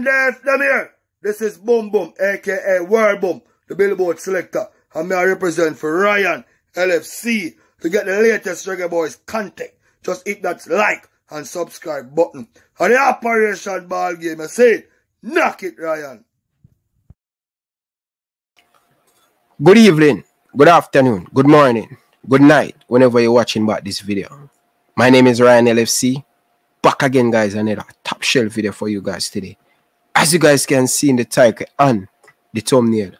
Left them here. This is Boom Boom, aka World Boom, the Billboard selector. And me I represent for Ryan LFC to get the latest Reggae Boyz content. Just hit that like and subscribe button. And the Operation Ball Game, I say, knock it, Ryan. Good evening, good afternoon, good morning, good night, whenever you're watching back this video. My name is Ryan LFC. Back again, guys, another top shelf video for you guys today. As you guys can see in the title and the thumbnail,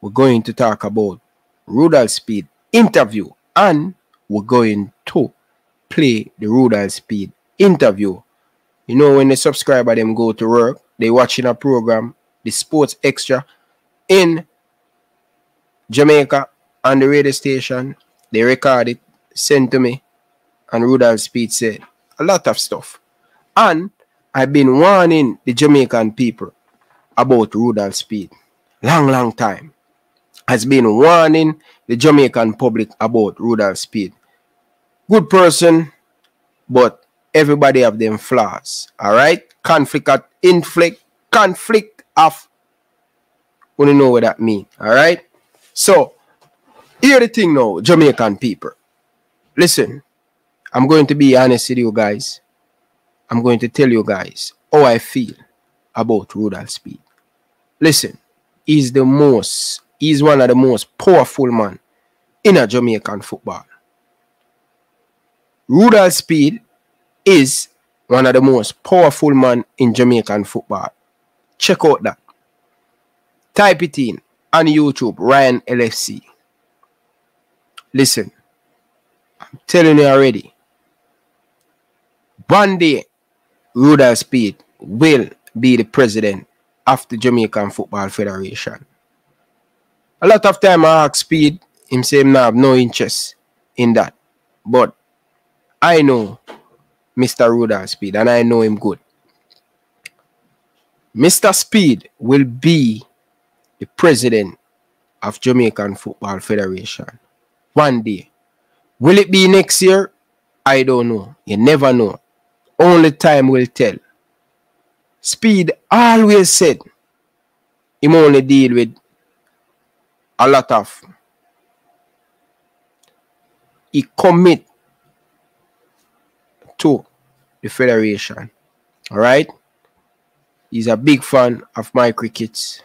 we're going to talk about Rudolph Speid interview and we're going to play the Rudolph Speid interview. You know, when the subscriber them go to work, they watching a program, the Sports Extra in Jamaica on the radio station. They record it, send to me, and Rudolph Speid said a lot of stuff. And I've been warning the Jamaican people about Rudolph Speid. Long, long time. Has been warning the Jamaican public about Rudolph Speid. Good person, but everybody have them flaws. All right? Conflict at inflict, conflict of. Want to know what that mean? All right? So, here the thing now, Jamaican people. Listen, I'm going to be honest with you guys. I'm going to tell you guys how I feel about Rudolph Speid. Listen, he's the most, he's one of the most powerful man in a Jamaican football. Rudolph Speid is one of the most powerful man in Jamaican football. Check out that. Type it in on YouTube, Ryan LFC. Listen, I'm telling you already. One day, Rudolph Speid will be the president of the Jamaican Football Federation. A lot of time I ask Speid, him say him have no interest in that. But I know Mr. Rudolph Speid and I know him good. Mr. Speid will be the president of Jamaican Football Federation one day. Will it be next year? I don't know. You never know. Only time will tell. Speid always said him only deal with a lot of he commit to the federation. All right. He's a big fan of Michael Ricketts.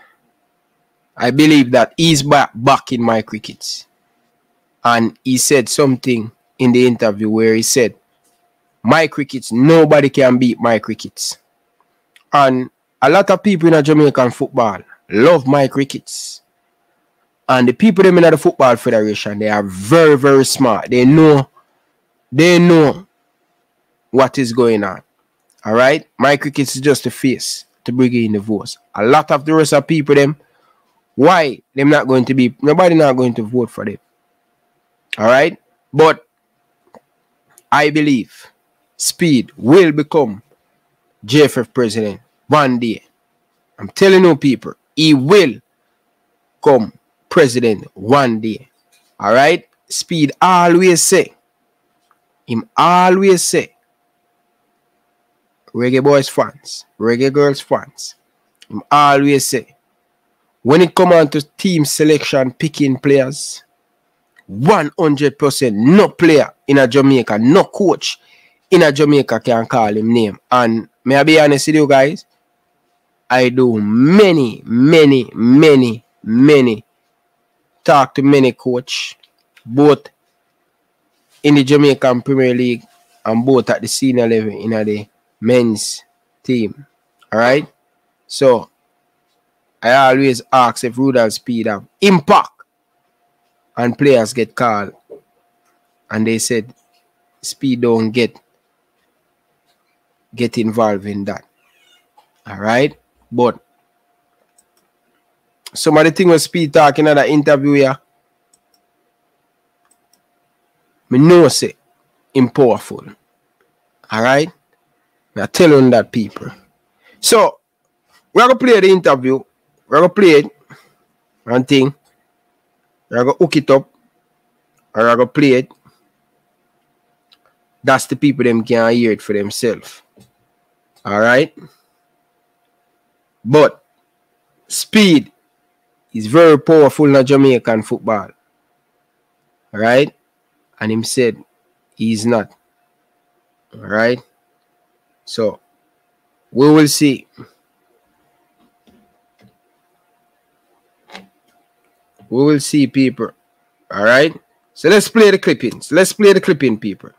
I believe that he's back back in Michael Ricketts. And he said something in the interview where he said, Michael Ricketts, nobody can beat Michael Ricketts. And a lot of people in Jamaican football love Michael Ricketts. And the people them in the football federation, they are very, very smart. They know, they know what is going on. All right, Michael Ricketts is just a face to bring in the votes. A lot of the rest of people them, why them not going to be? Nobody not going to vote for them. All right, but I believe Speid will become JFF president one day. I'm telling you, people, he will come president one day. All right, Speid always say, him always say, reggae boys fans, reggae girls fans, him always say, when it come on to team selection, picking players, 100% no player in a Jamaica, no coach in a Jamaica can call him name. And may I be honest with you guys? I do many, many, many, many talk to many coach, both in the Jamaican Premier League and both at the senior level in the men's team. All right. So I always ask if Rudolph Speid have impact and players get called and they said Speid don't get get involved in that. All right. But some of the thing was Speid talking at that interview here. Me know say him powerful. All right. I tell you that people. So we're gonna play the interview. We're gonna play it. One thing. We're gonna hook it up. Or we're gonna play it. That's the people them can hear it for themselves. All right. But Speid is very powerful in Jamaican football. All right. And him said he's not. Alright? So we will see. We will see people. Alright? So let's play the clippings. Let's play the clipping, people.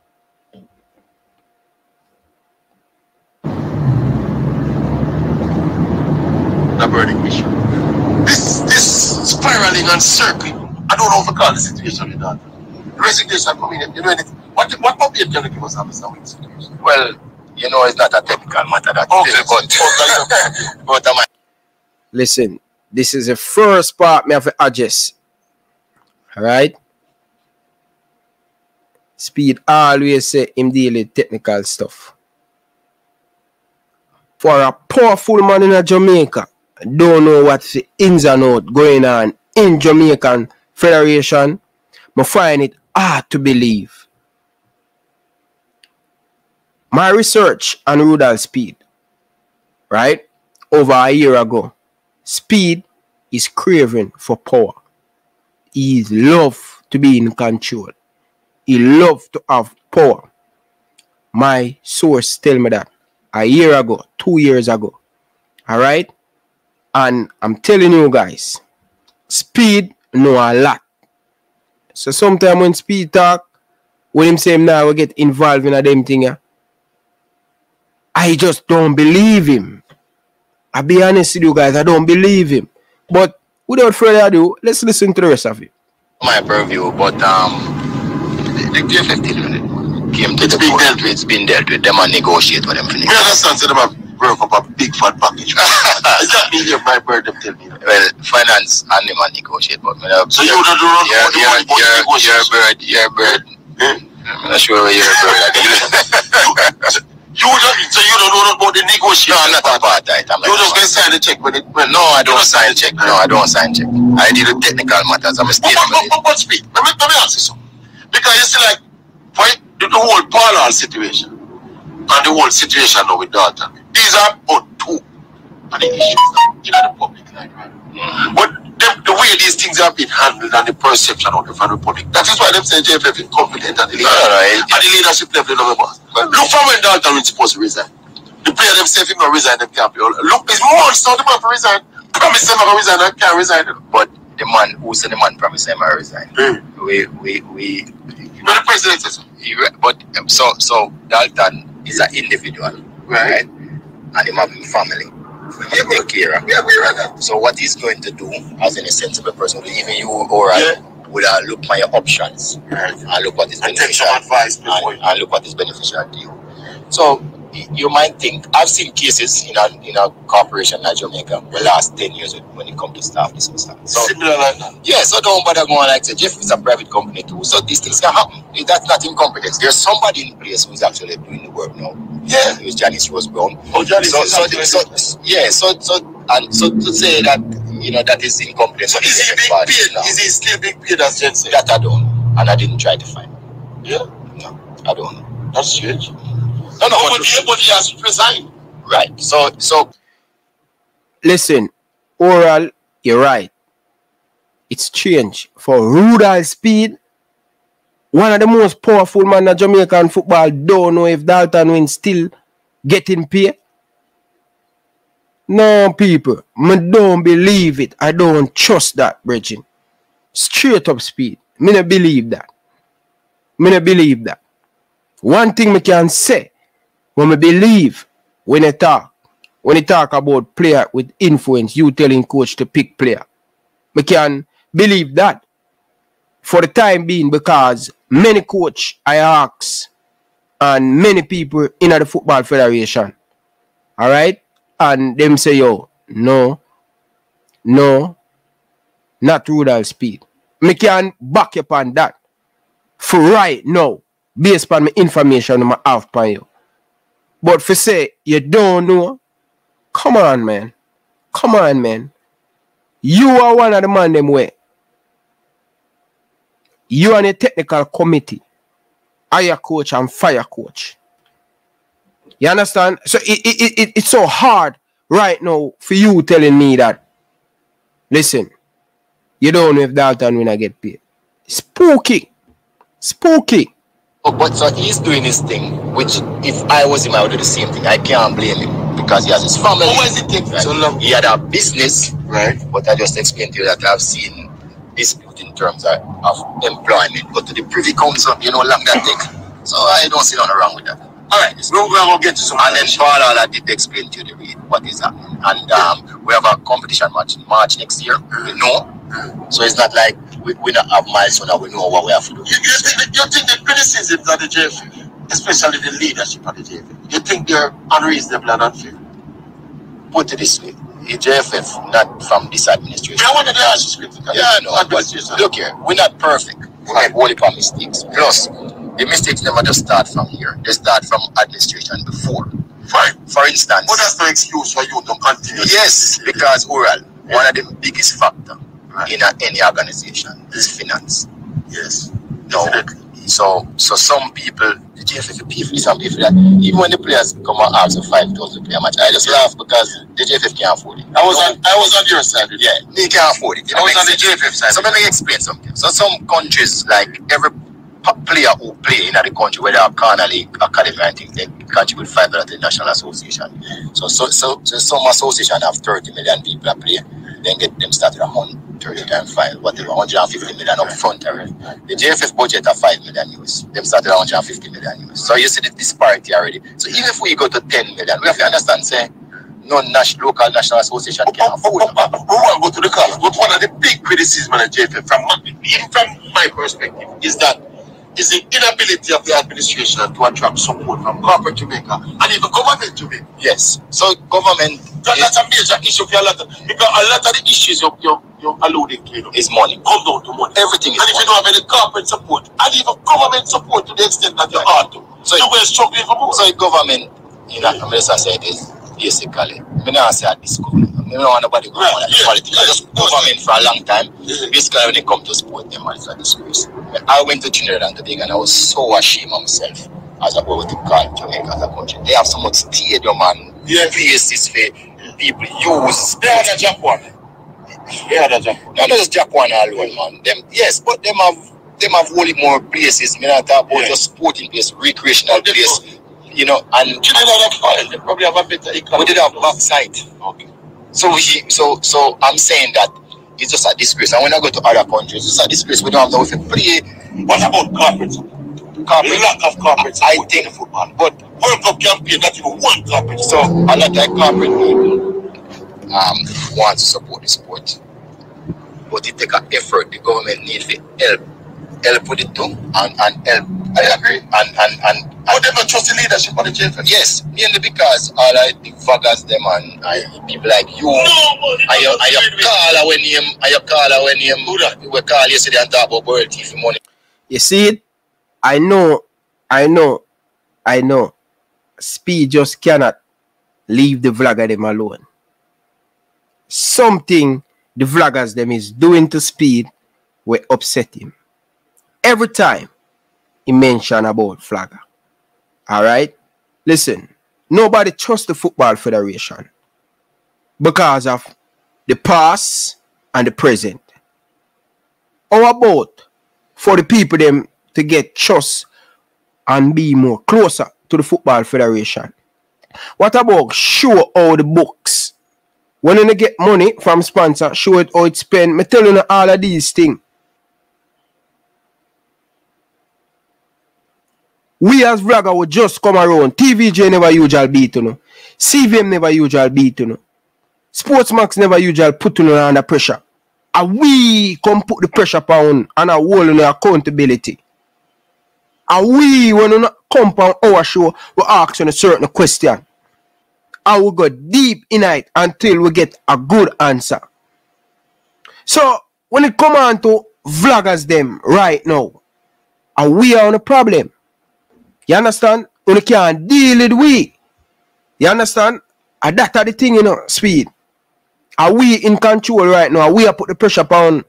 The burning mission. This this spiraling and circling. I don't know if I call the situation with that. Resignation coming in. You know anything? What what update can you give us on this situation? Well, you know, it's not a technical matter. That Okay, is, but, but am I Listen, this is the first part me have to adjust. Alright? Speid always say him deal with technical stuff. For a powerful man in a Jamaica, don't know what's the ins and out going on in Jamaican Federation, I find it hard to believe. My research on Rudolph Speid, right, over a year ago, Speid is craving for power. He love to be in control. He love to have power. My source tell me that a year ago, two years ago. All right, and I'm telling you guys, Speid know a lot. So sometimes when Speid talk, when him say him now we get involved in a them thing, yeah, I just don't believe him. I be honest with you guys, I don't believe him. But without further ado, let's listen to the rest of it. my purview? But um, the, the J15 came to It's the being court. dealt with. It's been dealt with. Them and negotiate with them finish. Me understand so them have broke up a big fat package. Is that me here my bird them tell me that? Well, finance and them and negotiate, but me not- So you don't do run yeah, the yeah, the yeah, yeah, bird, yeah, bird. Eh? I'm not sure where you're bird. again. You don't, so you don't know about the negotiation? no, not a part of it. I'm You just gonna sign the check when it when No, I don't You sign check. No, I don't sign check. I deal with technical matters. I'm a But, state but, but, but, but speak. Let me, let me ask you something. Because you see, like, for the, the whole parallel situation and the whole situation now with Dalton, these are but two of the issues that in the public right? But the, the way these things have been handled and the perception of the federal public, that is why them say JFF is confident at the, no, it- at the leadership level of the boss. Look from when Dalton is supposed to resign. The player them say if he not resign, them can't play. Look, it's months now, they want to resign. Promise them to resign and can't resign. But the man who said the man promised him I resign. Mm. We we we. Know the president says so. But um, so so Dalton is an individual, right? And him having family. Take care. Yeah. So what he's going to do, as any sensible person, even you or I, Yeah. would uh, look my options Right. and look what is And take some beneficial and, and look what is beneficial to you. So you might think I've seen cases in a in a corporation like Jamaica the last ten years when it comes to staff dismissal. So Similar like that. yeah, so don't bother going like say Jeff is a private company too. So these things can happen. That's not incompetence. There's somebody in place who's actually doing the work now. Yeah. It was Janice Rose Brown. Oh, Johnny, So, so, so, so, yeah, so, so, and so to say that, you know, that is incompetence. so is he being paid? no. Is he still being paid as Jensen? That I don't know. And I didn't try to find. Yeah, No, I don't know. that's strange. No, No, but he has resigned. right. So, so, Listen, oral, you're right. It's change for Rudolph Speid. One of the most powerful man in Jamaican football don't know if Dalton Wint still getting paid. No, people, me don't believe it. I don't trust that, Bridget. Straight up Speid. Me not believe that. Me not believe that. One thing me can say, when me believe when I talk, when you talk about player with influence, you telling coach to pick player. We can believe that for the time being because many coach I ask and many people in the football federation. All right? And them say, yo, no, no, not Rudolph Speid. Me can back up on that for right now, based on my information I have on you. But for say you don't know, come on, man. Come on, man. You are one of the man them way. You and a technical committee, hire coach and fire coach. You understand? So it, it, it, it's so hard right now for you telling me that, listen, you don't know if Dalton will get paid. Spooky. Spooky. But, so he's doing his thing, which if I was him, I would do the same thing. I can't blame him because he has his family. Why is it take Right. so long? He had a business, Right. but I just explained to you that I've seen dispute in terms of, of employment. But to the Privy Council, you know, long that take. So I don't see nothing wrong with that. All right. We're going to get to some. And then Paula I did explain to you the read what is happening. And um, we have a competition match in March next year. We know. So it's not like we, we not have milestone and we know what we have to do. You, you, think, you think the criticisms of the JFF, especially the leadership of the JFF, you think they're unreasonable and unfair? Put it this way. The JFF, not from this administration. I wanted to ask you. Yeah, no, but look here, we're not perfect. We make only mistakes. Plus, the mistakes never just start from here. They start from administration before. Fine. For instance, But that's no excuse for you to continue. yes, because oral, one of the biggest factor in a, any organization is finance. Yes. No. So, so some people, the JFF pay for and pay that. Even when the players come and ask for five thousand play a match, I just laugh because the JFF can't afford it. I was on I was on your side. Yeah, they can't afford it. I was It on the sense. JFF side. So let me explain something. So some countries, like every player who play in the country, whether a corner league, academy, I think they contribute five to the national association. So so so, so some association have 30 million people that play, then get them started at 130 times five, whatever, 150 million up front already. The JFF budget are 5 million US. Them started at 150 million US. So you see the disparity already. So even if we go to 10 million, we have to understand, say, no national local national association can afford want to go to the cause, but one of the big criticisms of JFF, from from my perspective, is that is the inability of the administration to attract support from corporate Jamaica and even government Jamaica. Yes. So government That, that's a major issue for a lot of, because a lot of the issues you're, you're, you're alluding to, you know, is money. come down to money. Everything is And if you don't have any corporate support, and even government support to the extent that you ought to, So- so you're struggling for more. So government, you know, I'm just say it is basically. Me not say at this government. Me don't want nobody go on yeah, politics. yeah, just government for a long time. Basically, when it comes to sport, them it's a disgrace. I went to Trinidad and Tobago and I was so ashamed of myself as a what to call Jamaica as a country. They have so much stadium and Yeah. places for people use. They had a Japan. They had a Japan. Not just Japan alone, man. Them yes, but them have them have wholly more places. Me not talk about Yeah. just sporting place, recreational place. You know, and Trinidad and Tobago, they probably have a better economy. we did have backside. Okay. So we so so I'm saying that it's just a disgrace. And when I go to other countries, it's a disgrace. We don't have the way play What about corporate support? corporate. A lot of corporate I support think in football. but World Cup campaign, not even one corporate so a lot of corporate people um want to support the sport. But it take an effort the government need to help help with it too and, and help I agree. and and and, But they don't trust the leadership of the JFF. Yes, mainly because all I the vloggers them and I, people like you No, but and you, and you call her when him and you call her when him Who that? we call yesterday and talk about world TV money. You see it? I know, I know, I know. Speid just cannot leave the vlogger them alone. Something the vloggers them is doing to Speid will upset him. Every time he mention about flagger. Alright? Listen, nobody trusts the football federation because of the past and the present. How about for the people them to get trust and be more closer to the football federation. What about show all the books? When you get money from sponsor, show it how it's spent. Me tell you all of these things. We as vlogger would just come around. TVJ never usual beat you know. CVM never usual beat you know. Sportsmax never usual put you know, under pressure. And we come put the pressure upon and a hold on accountability. And we, when not come on our show, we ask you a certain question. And we go deep in it until we get a good answer. So, when it come on to vloggers them right now, and we are on a problem. You understand? We can't deal with we. You understand? And that are the thing, you know, Speid. Are we in control right now? Are we are put the pressure upon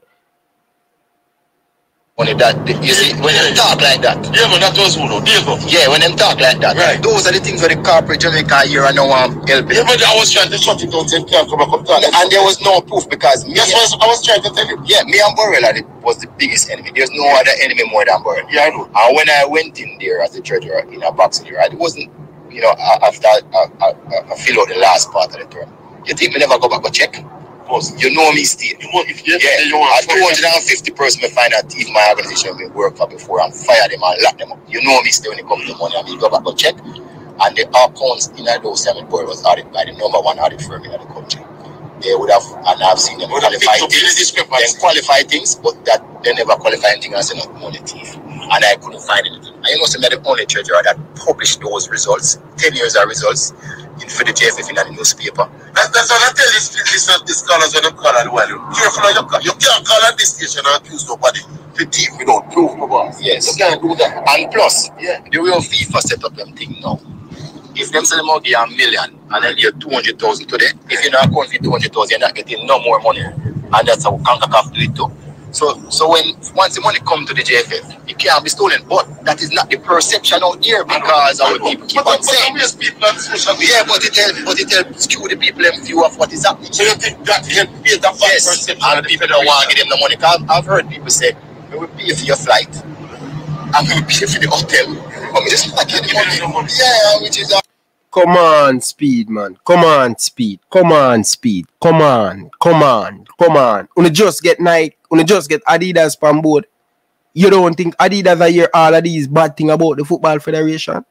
money that you see when them talk like that. Yeah, man, that was Uno. Diego. Yeah, when them talk like that. Right. Those are the things where the corporate Jamaica here and now I'm helping. Yeah, but I was trying to shut it down. Say, can't come back up talk. And there was no proof because me, That's what I was trying to tell you. yeah, me and Burrell are the- was the biggest enemy. There's no other enemy more than Burrell. Yeah, I know. And when I went in there as a treasurer in a boxing year, it wasn't, you know, after I, I, I, I fill out the last part of the term. You think me never go back and check? Boss. You know me still. You want, if Yeah, you want at 250 person, me find out if my organization been work for before and fire them and lock them up. You know me still when it comes to money, I mean, go back and check. And the accounts in those seven board was audited by the number one audit firm in the country. They would have, and I've seen them Would qualify up things, then qualify things, but that they never qualify anything as enough money thief. And I couldn't find anything. And you know, some of the only treasurer that published those results, 10 years of results, for the JFF in the newspaper. That, that's what I tell this, this, this scholars when they call it while you careful you call. You can't call at this station and accuse nobody to thief without proof, no boss. Yes. You can't do that. And plus, Yeah. the way FIFA set up them thing now. If them say them give a million and then give 200,000 today, if you're not account for 200,000, you're not getting no more money. And that's how CONCACAF do it too. So, so when once the money come to the JFF, it can't be stolen. But that is not the perception out here because our people keep but, on but saying. obvious people on social media. Yeah, but it help, but it help skew the people them view of what is happening. So you think that help build that Yes, perception and people don't want to give them the money. Cause I've heard people say, we will pay for your flight. And we will pay for the hotel. But we just not get the money. Yeah, which is a Come on, Speid, man. Come on, Speid. Come on, Speid. Come on. Come on. Come on. When just get Nike, when just get Adidas on board, you don't think Adidas are hear all of these bad thing about the Football Federation?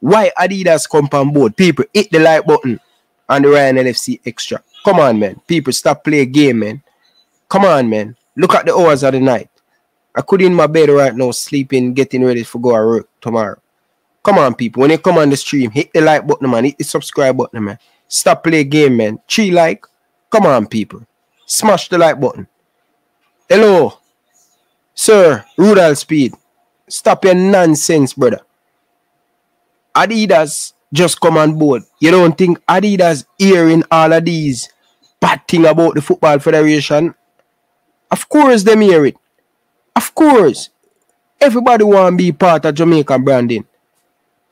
Why Adidas come on board? People hit the like button on the Ryan LFC extra. Come on, man. People stop play game, man. Come on, man. Look at the hours of the night. I could in my bed right now, sleeping, getting ready for go to work tomorrow. Come on, people. When you come on the stream, hit the like button, man. Hit the subscribe button, man. Stop play game, man. Three like. Come on, people. Smash the like button. Hello. Sir, Rudolph Speid. Stop your nonsense, brother. Adidas just come on board. You don't think Adidas hearing all of these bad thing about the Football Federation? Of course them hear it. Of course. Everybody want to be part of Jamaican branding.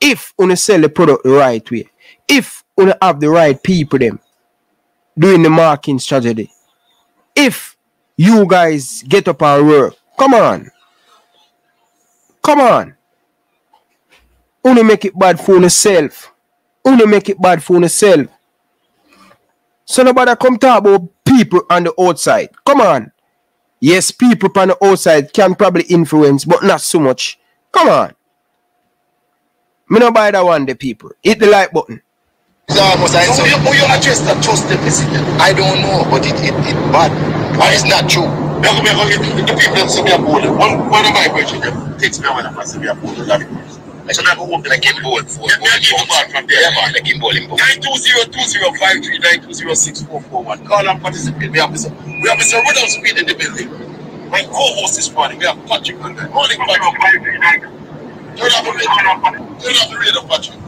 If you sell the product the right way, if you have the right people them doing the marketing strategy, if you guys get up and work, come on. Come on. Only make it bad for yourself. Only make it bad for yourself. So nobody come talk about people on the outside. Come on. Yes, people on the outside can probably influence, but not so much. Come on. Me no buy that one, the people. Hit the like button. It's almost like So so. you, you address that trust deficit? I don't know, but it it, it bad. And it's not true. Me go- me go get the people that say me a bully. One, one of my brethren takes me away and say me a bully. That is. Like, So me go home. like in ball for Yeah, me a give from there. Yeah, man, like in ball in 920-2053-920-6441. Call and participate. We have Mr. We have Mr. Rudolph Speid in the building. My co-host this morning, we have Patrick on there. Morning, Patrick. Turn off the radio. Turn off the radio, Patrick.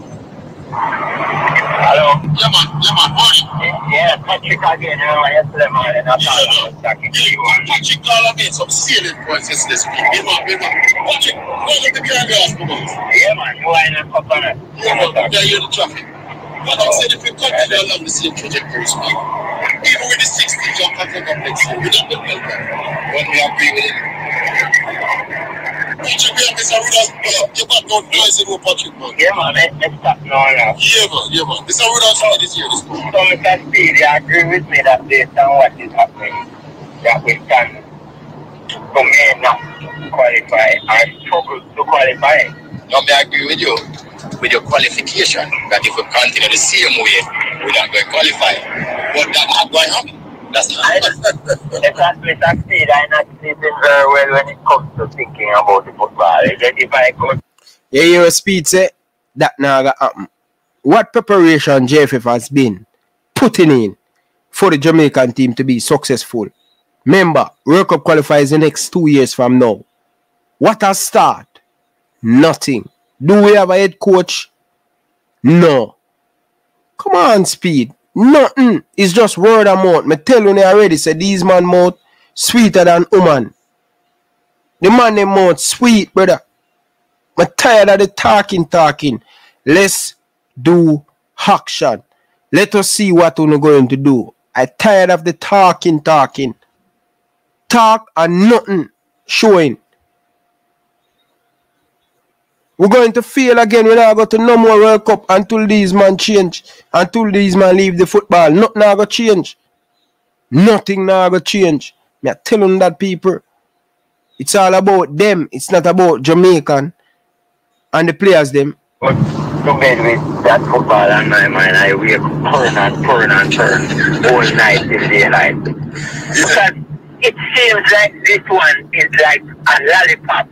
Hello. Yeah, man. Yeah, man. Morning. Yeah, Patrick again. You know, yesterday morning, I Yeah, thought I was talking to Yeah, you. Patrick call and made some salient points yesterday. Yeah, man. Yeah, man. Patrick, go up the car glass, come on. Yeah, man. You are in a couple of Yeah, man. Yeah, hear the traffic. Patrick said if we continue along the same trajectory, Speid, even with the 60 jump at the complex, we don't build that. But we agree with him. Patrick, we have Mr. Rudolph. You got no noise in Patrick, man. Yeah, man. Let's stop now. now. Yeah, man. Yeah, man. Speid is here this morning. So, Mr. Speid, you agree with me that based on what is happening, that we can to may not qualify or struggle to qualify. No, me agree with you with your qualification that if we continue the same way, we're not going to qualify. But that's not going to happen. That's not I, because Mr. Speid, I'm not sleeping very well when it comes to thinking about the football. If if I could You hear a Speid say that now gonna happen. What preparation JFF has been putting in for the Jamaican team to be successful? Remember, World Cup qualifies the next two years from now. What a start? Nothing. Do we have a head coach? No. Come on, Speid. Nothing. It's just word of mouth. Me tell you already, say these man mouth sweeter than woman. The man them mouth sweet, brother. I'm tired of the talking, talking. Let's do action. Let us see what we're going to do. I tired of the talking, talking. Talk and nothing showing. We're going to fail again. We're not going to no more World Cup until these man change. Until these man leave the football. Nothing not going to change. Nothing not going to change. Me are telling that people. It's all about them. It's not about Jamaican and the players them. But to bed with that football on my mind, I wake turn and turn and turn all night till daylight. Because it seems like this one is like a lollipop.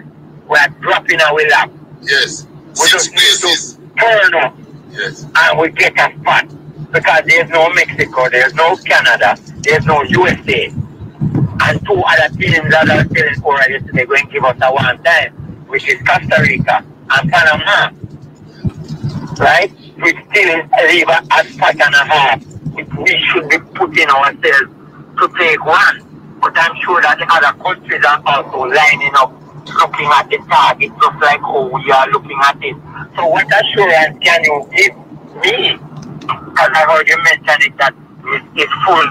We're dropping our lap. Yes. We Six just need to places. turn up Yes. and we get a spot. Because there's no Mexico, there's no Canada, there's no USA. And two other teams that are still in Florida yesterday going to give us a one time, which is Costa Rica and Panama. Right? We still leave a spot and a half, we should be putting ourselves to take one. But I'm sure that the other countries are also lining up, looking at the target, just like how we are looking at it. So what assurance can you give me? Because I heard you mention it that it's, full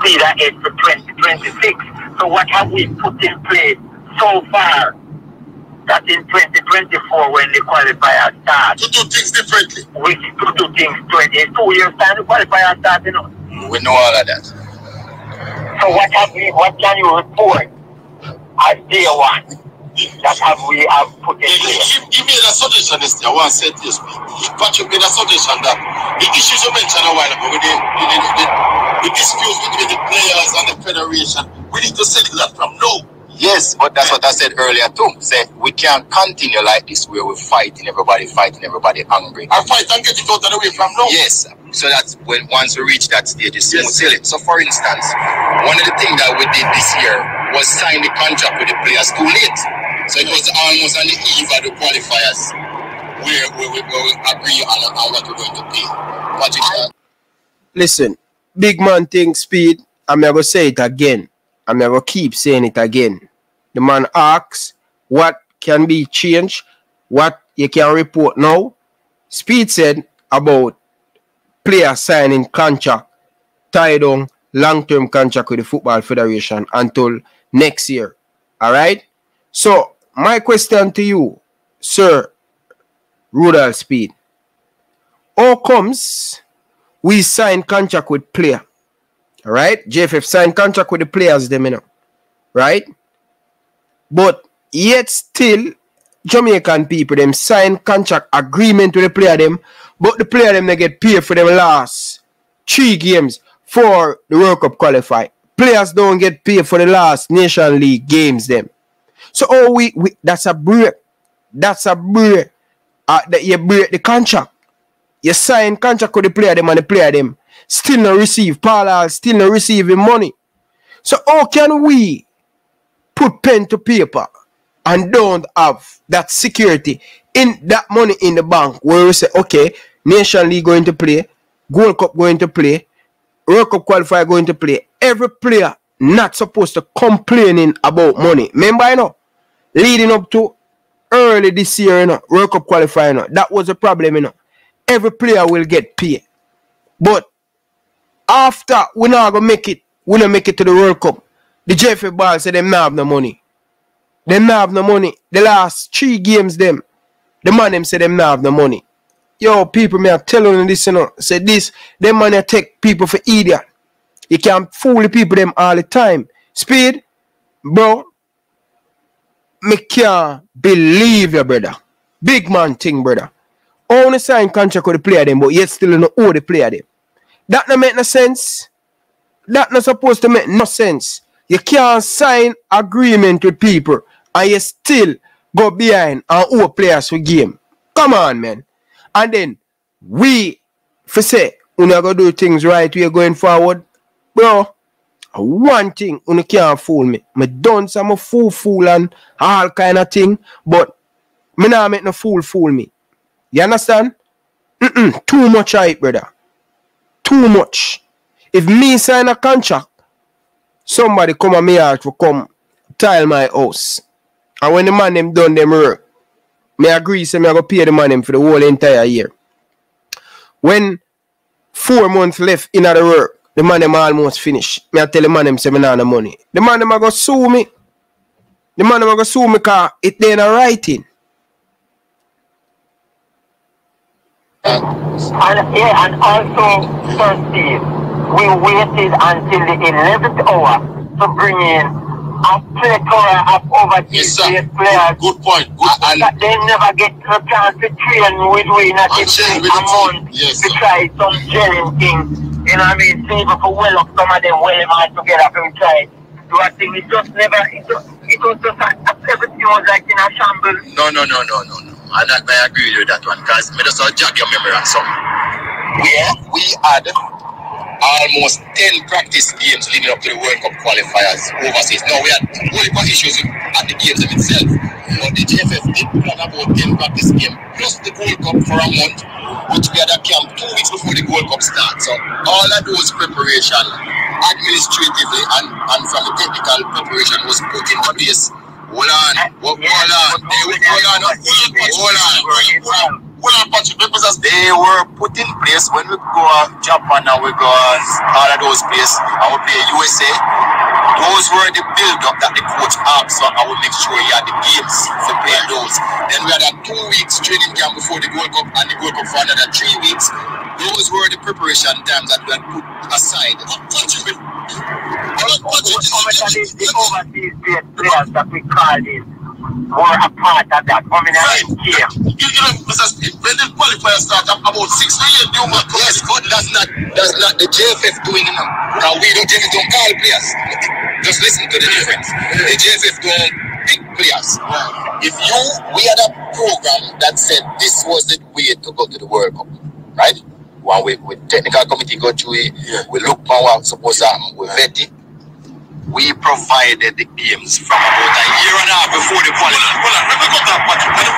speed ahead for 2026. So what have we put in place so far that in 2024 when the qualifier starts, To do things differently. we to do things 20, in two years time the qualifier starts, you know. We know all of that. So what have we, what can you report as day one that have we have put in place? he, he made a suggestion yesterday. I want to say this. He Patrick made a suggestion that the you disputes between the players and the federation, we need to settle that from now. Yes, but that's what I said earlier too. Say we can't continue like this where we're fighting everybody, fighting everybody angry. I fight and get it out of the way from now. Yes, so that's when once we reach that stage, it's smooth Yes. sailing. So for instance, one of the things that we did this year was sign the contract with the players too late. So it was almost on the eve of the qualifiers where we we, we agree on, on what we're going to pay. Patrick, uh, Listen, big man thing Speid. I'm never say it again. I'm never keep saying it again. The man asks what can be changed, what you can report now. Speid said about player signing contract, tied on long-term contract with the Football Federation until next year. All right. So my question to you, Sir Rudolph Speid, how comes we sign contract with player. All right, JFF signed contract with the players, them, you know, right? But yet still, Jamaican people them sign contract agreement with the player them, but the player them they get paid for them last three games for the World Cup qualify. Players don't get paid for the last Nation League games them. So oh we, we that's a break. That's a break. Uh, that you break the contract you sign contract with the player them and the player them still not receive Paul still not receiving money. So how can we put pen to paper and don't have that security in that money in the bank where we say, okay, Nation League going to play, Gold Cup going to play, World Cup qualifier going to play. Every player not supposed to complaining about money. Remember, you know, leading up to early this year, you know, World Cup qualifier, you know, that was a problem, you know. Every player will get paid. But after we not gonna make it, we not make it to the World Cup. The JFA ball said them not have no money. Them not have no money. The last three games them, the man them say them not have no money. Yo, people, me are telling you this, you know, say this, them money take people for idiot. You can't fool the people them all the time. Speid, bro, me can't believe you, brother. Big man thing, brother. Only sign contract with the player them, but yet still no owe the player them. That no make no sense. That not supposed to make no sense. You can't sign agreement with people and you still go behind and owe players for game. Come on, man. And then we for say we not gonna do things right, we are going forward. Bro, one thing you can't fool me. Me done some a fool fool and all kind of thing, but me not make no fool fool me. You understand? Mm-mm, too much hype, brother. Too much. If me sign a contract, somebody come on me out to come tile my house. And when the man them done them work, me agree say me I go pay the man them for the whole entire year. When four months left in the work, the man them almost finished. Me I tell the man them say me nah no money. The man them a go sue me. The man them a go sue me car it they a writing. And yeah, and also, Sir Steve, we waited until the 11th hour to bring in a plethora of overseas Yes, players. Good point. Good And that they never get a chance to train with we not And a with the team. month Yes, to sir. try some gelling thing. You know what I mean? If we could well up some of them well all together for we try. Do a thing. It just never, it, just, it was just everything was like in a shambles. No, no, no, no, no, no. And I, I agree with you that one. Because just uh, jog your memory on something. Yeah, we had almost 10 practice games leading up to the World Cup qualifiers overseas. Now we had one issues at the games itself. But the JFF did plan about 10 practice games plus the Gold Cup for a month, which we had a camp two weeks before the Gold Cup starts. So all of those preparation administratively and, and from the technical preparation was put in place. Hold on, hold on, hold on, hold on, Patrick, they were put in place. When we go to Japan and we go all of those places and we play USA. Those were the build up that the coach asked, so I would make sure he had the games to play those. Then we had a two weeks training camp before the World Cup and the Gold Cup for another three weeks. Those were the preparation times that we had put aside. Patrick, How much of the, overseas players that we called in were a part of that? Many Right. came? You, you know, when the qualifiers start, up about six to eight new man Yes, but that's not that's not the JFF doing it now. Now we don't JFF don't call players. Just listen to the difference. The JFF don't pick players. If you we had a program that said this was the way to go to the World Cup, right? One we with technical committee go through it, we look for what suppose um, we vet it. We provided the games from about a year and a half before the qualifier. Hold on, let me cut Patrick. Let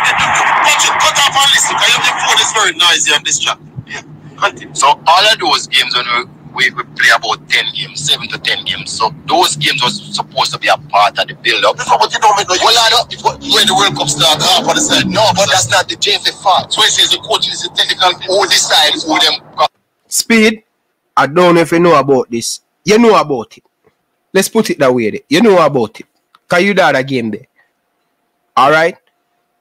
Patrick, cut off and listen, because your phone is very noisy on this chat. Yeah, continue. So all of those games when we, we, we play about 10 games, 7 to 10 games. So those games was supposed to be a part of the build-up. That's but you don't make no Well, I don't- when the World Cup starts, half of the side. No, but that's not the JFF fault. So he says the coach is a technical Who decides who them Speid, I don't know if you know about this. You know about it. Let's put it that way. there. You know about it. Cause you did a game there. Alright?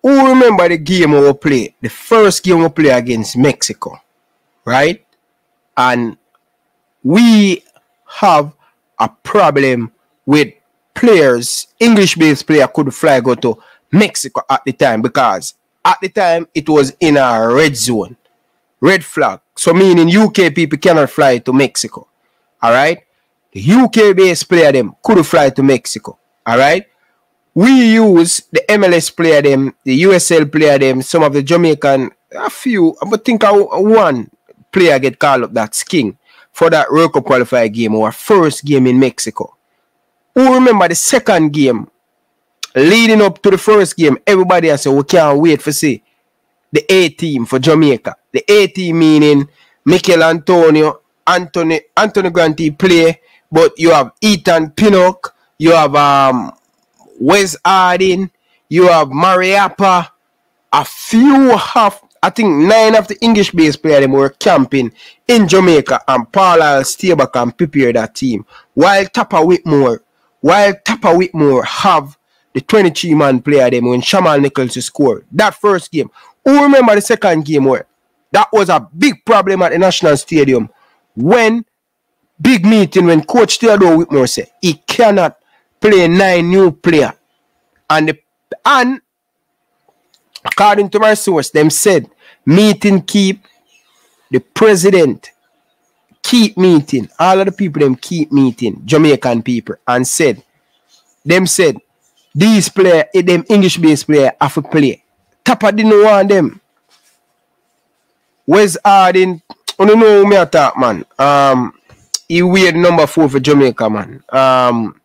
Who remember the game we play? The first game we play against Mexico. Right? And we have a problem with players, English based player could fly go to Mexico at the time because at the time it was in a red zone red flag. So meaning UK people cannot fly to Mexico. Alright? The UK based player them could fly to Mexico. Alright? We use the MLS player them, the USL player them, some of the Jamaican, a few, I think one player get called up that's king for that World Cup qualifier game, our first game in Mexico. Who remember the second game leading up to the first game? Everybody has said we can't wait for see the A team for Jamaica. The A team meaning Michail Antonio, Anthony, Anthony Granty play, but you have Ethan Pinnock, you have um Wes Harding, you have Mariappa, a few half, I think nine of the English based players were camping in Jamaica and Paul stay back and prepare that team. While Tappa Whitmore, while Tappa Whitmore have the 23 man player them when Shamar Nicholson scored that first game. Who remember the second game where that was a big problem at the National Stadium when big meeting when Coach Theodore Whitmore said he cannot play nine new player. And the, and according to my source them said meeting keep the president keep meeting. All of the people them keep meeting Jamaican people and said them said these player eh, them English based player have to play. Tappa didn't want them. Wes Harding I don't know who me attack man. Um he weird number four for Jamaica man. Um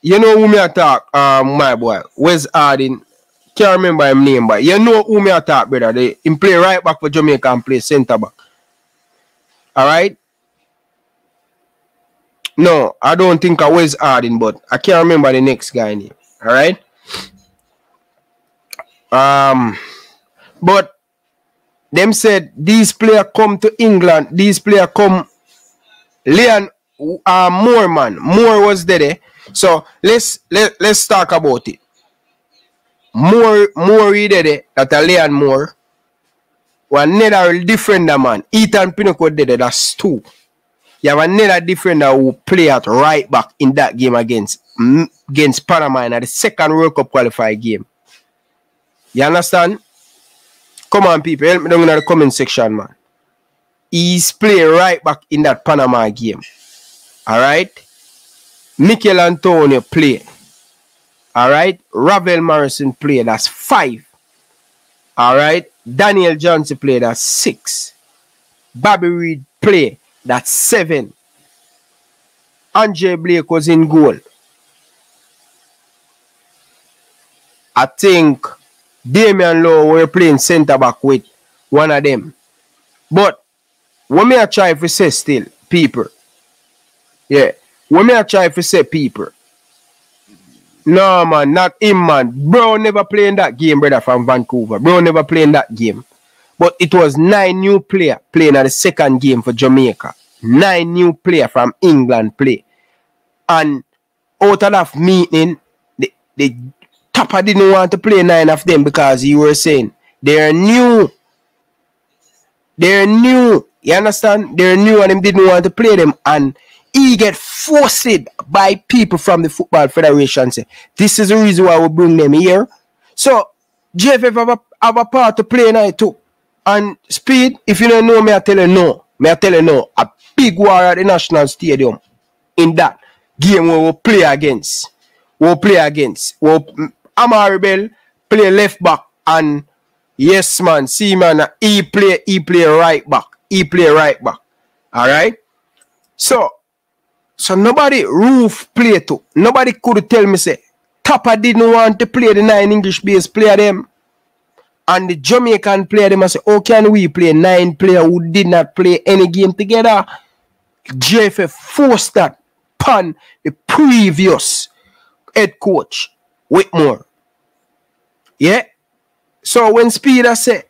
you know who me attack um my boy? Wes Harding. Can't remember him name but you know who me attack brother? They him play right back for Jamaica and play centre back. Alright? No I don't think I was Harding but I can't remember the next guy name. Alright? Um, but them said these player come to England. These player come. Leon uh, Moore man, Moore was there. eh? So let's let let's talk about it. Moore Moore he there eh, that a Leon Moore. Another defender man. Ethan Pinnock did it. That's two. You have another defender who play at right back in that game against against Panama in the second World Cup qualified game. You understand? Come on, people, help me down in the comment section, man. He's play right back in that Panama game. Alright? Michail Antonio play. Alright? Ravel Morrison play. That's five. Alright? Daniel Johnson play. That's six. Bobby Reid play. That's seven. Andre Blake was in goal. I think Damian Lowe were playing centre back with one of them. But what me I try to say still, people. Yeah. What me I try to say, people. No man, not him man. Bro never playing that game, brother, from Vancouver. Bro never playing that game. But it was nine new player playing at the second game for Jamaica. Nine new player from England play. And out of that meeting, the, the Tappa didn't want to play nine of them because you were saying they're new. They're new. You understand? They're new and him didn't want to play them. And he get forced by people from the Football Federation. Say, this is the reason why we bring them here. So JFF have a, have a part to play night too. And Speid, if you don't know me, I tell you no. Me I tell you no. A big war at the National Stadium in that game we will play against. We will play against. We'll Amari Bell play left back and yes man, see man, he play he play right back. He play right back. Alright? So so nobody roof play to. Nobody could tell me say Tappa didn't want to play the nine English base player them. And the Jamaican player them I say, how can we play nine player who did not play any game together? JFF forced that upon the previous head coach Whitmore. Yeah. So when Speeder said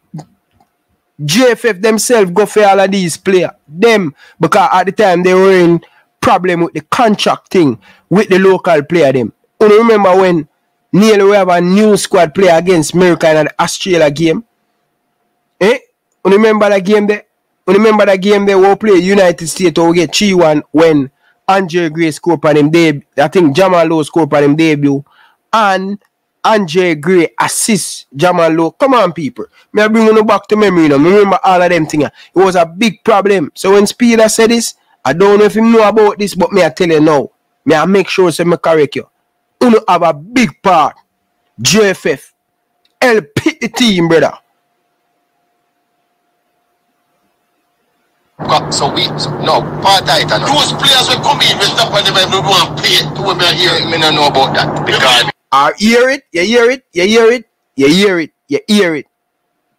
JFF themselves go for all of these players, them because at the time they were in problem with the contract thing with the local player them. You remember when nearly we have a new squad player against America in the Australia game? Eh? You remember that game there? You remember that game there we play United States we get 3-1 when Andre Gray scored on him debut. I think Jamal Lowe scored on him debut. And Andre Gray assist Jamal Lowe. Come on, people. Me I bring you back to memory now. Me remember all of them things. It was a big problem. So when Speeder said this, I don't know if you know about this, but me I tell you now. Me I make sure say me correct you. You have a big part. JFF. LP the team, brother. So we, so, no, part tight and Those players will come in, we stop and they will want to play to them here. me don't know about that because I hear it, you hear it, you hear it, you hear it, you hear it.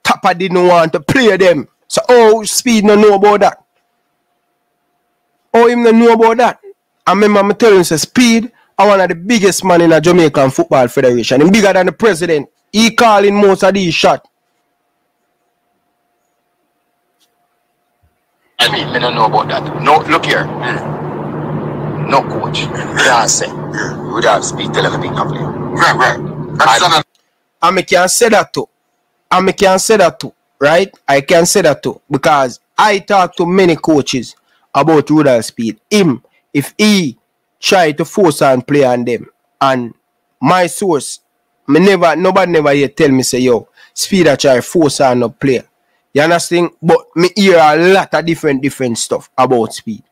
Tappa didn't want to play them. So oh Speid no know about that. Oh him no know about that. I remember I'm telling you Speid are one of the biggest man in the Jamaican Football Federation. Him bigger than the president. He calling most of these shots. I mean, me don't know about that. No, look here. No coach. Can't say. You would speak tell I play. Right, right. That's I- And can say that too. And me can say that too. Right? I can say that too. Because I talk to many coaches about Rudolph Speid. Him, if he try to force and play on them, and my source, me never nobody never yet tell me say yo, Speid a try force on a player. You understand? But me hear a lot of different different stuff about Speid.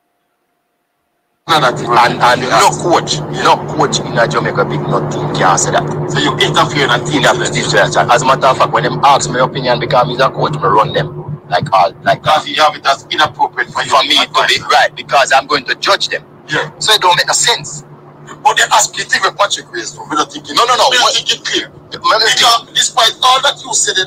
And, and no coach, no coach in a Jamaica big not team can say that. So you interfere in a team That that is different. As a matter of fact, when them ask my opinion because he's a coach, me run them like all like because you have it as inappropriate for for me to be right because I'm going to judge them. Yeah. So it don't make no sense. But they ask you think with Patrick Grace for without thinking. No, no, no. We What- don't think it clear. Because despite all that you said,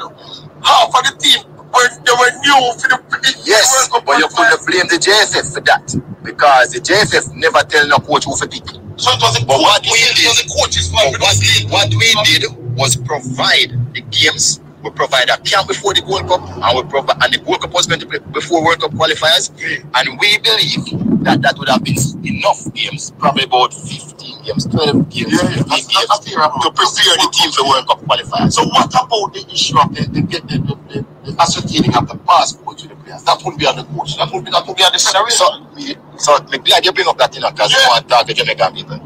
half of the team were they were new for the for the Yes, but you couldn't blame the JFF for that because the JFF never tell no coach who for pick. So it was a But coach. what we It was a coach's fault. But what, what we did was provide the games. We provide a camp before the World Cup, and we provide and the World Cup was going to be before World Cup qualifiers. And we believe that that would have been enough games, probably about 15 games, 12 games, Yeah, 15 yeah, that's- games that's to prepare the team for World Cup qualifiers. So what about the issue of the, the, the, the, the, the ascertaining of the passport to the players? That would be on the coach. That would be that would be on the So, federation. so, so I'm glad you bring up that, you know, because Yeah. you want to talk to Jamaican people.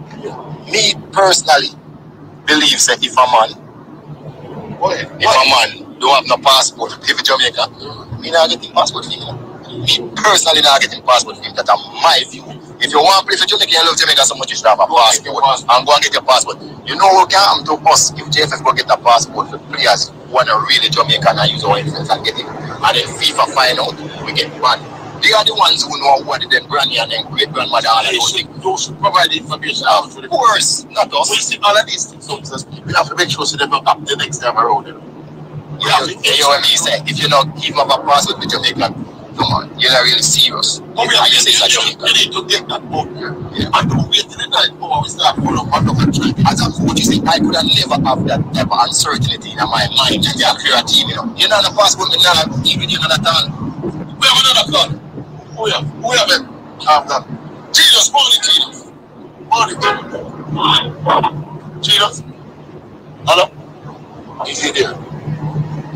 Me personally believe that if a man, Go ahead. if a man don't have no passport, if Jamaica, me not getting passport for. Me personally not getting passport for him. That's my view. If you want to play for Jamaica, you love Jamaica so much, you should have a passport and go and get your passport. You know what can to us if JFF go get a passport for players who want to really Jamaican and use our influence and get it. And then FIFA find out, we get banned. They are the ones who know what them granny and them great grandmother and those should, things. those should provide information out to the Of course, not We us. see all of these things. So we have to make sure so they don't happen the next time around. You know. You have to, you know what I mean? Say, if you're not give up a passport to Jamaican, come on, you're not really serious. Oh, but we You you say a Jamaican. you need to get that book. Yeah. And don't wait till the night before we start follow up and trying. As a coach, you see, I could have never have that type of uncertainty in my mind a team, you know. You're not a passport, you're not even you're not all. We have another call. Who we have? We have? Have that. Jesus, morning, Jesus. Morning, Jesus. Hello? Is he there?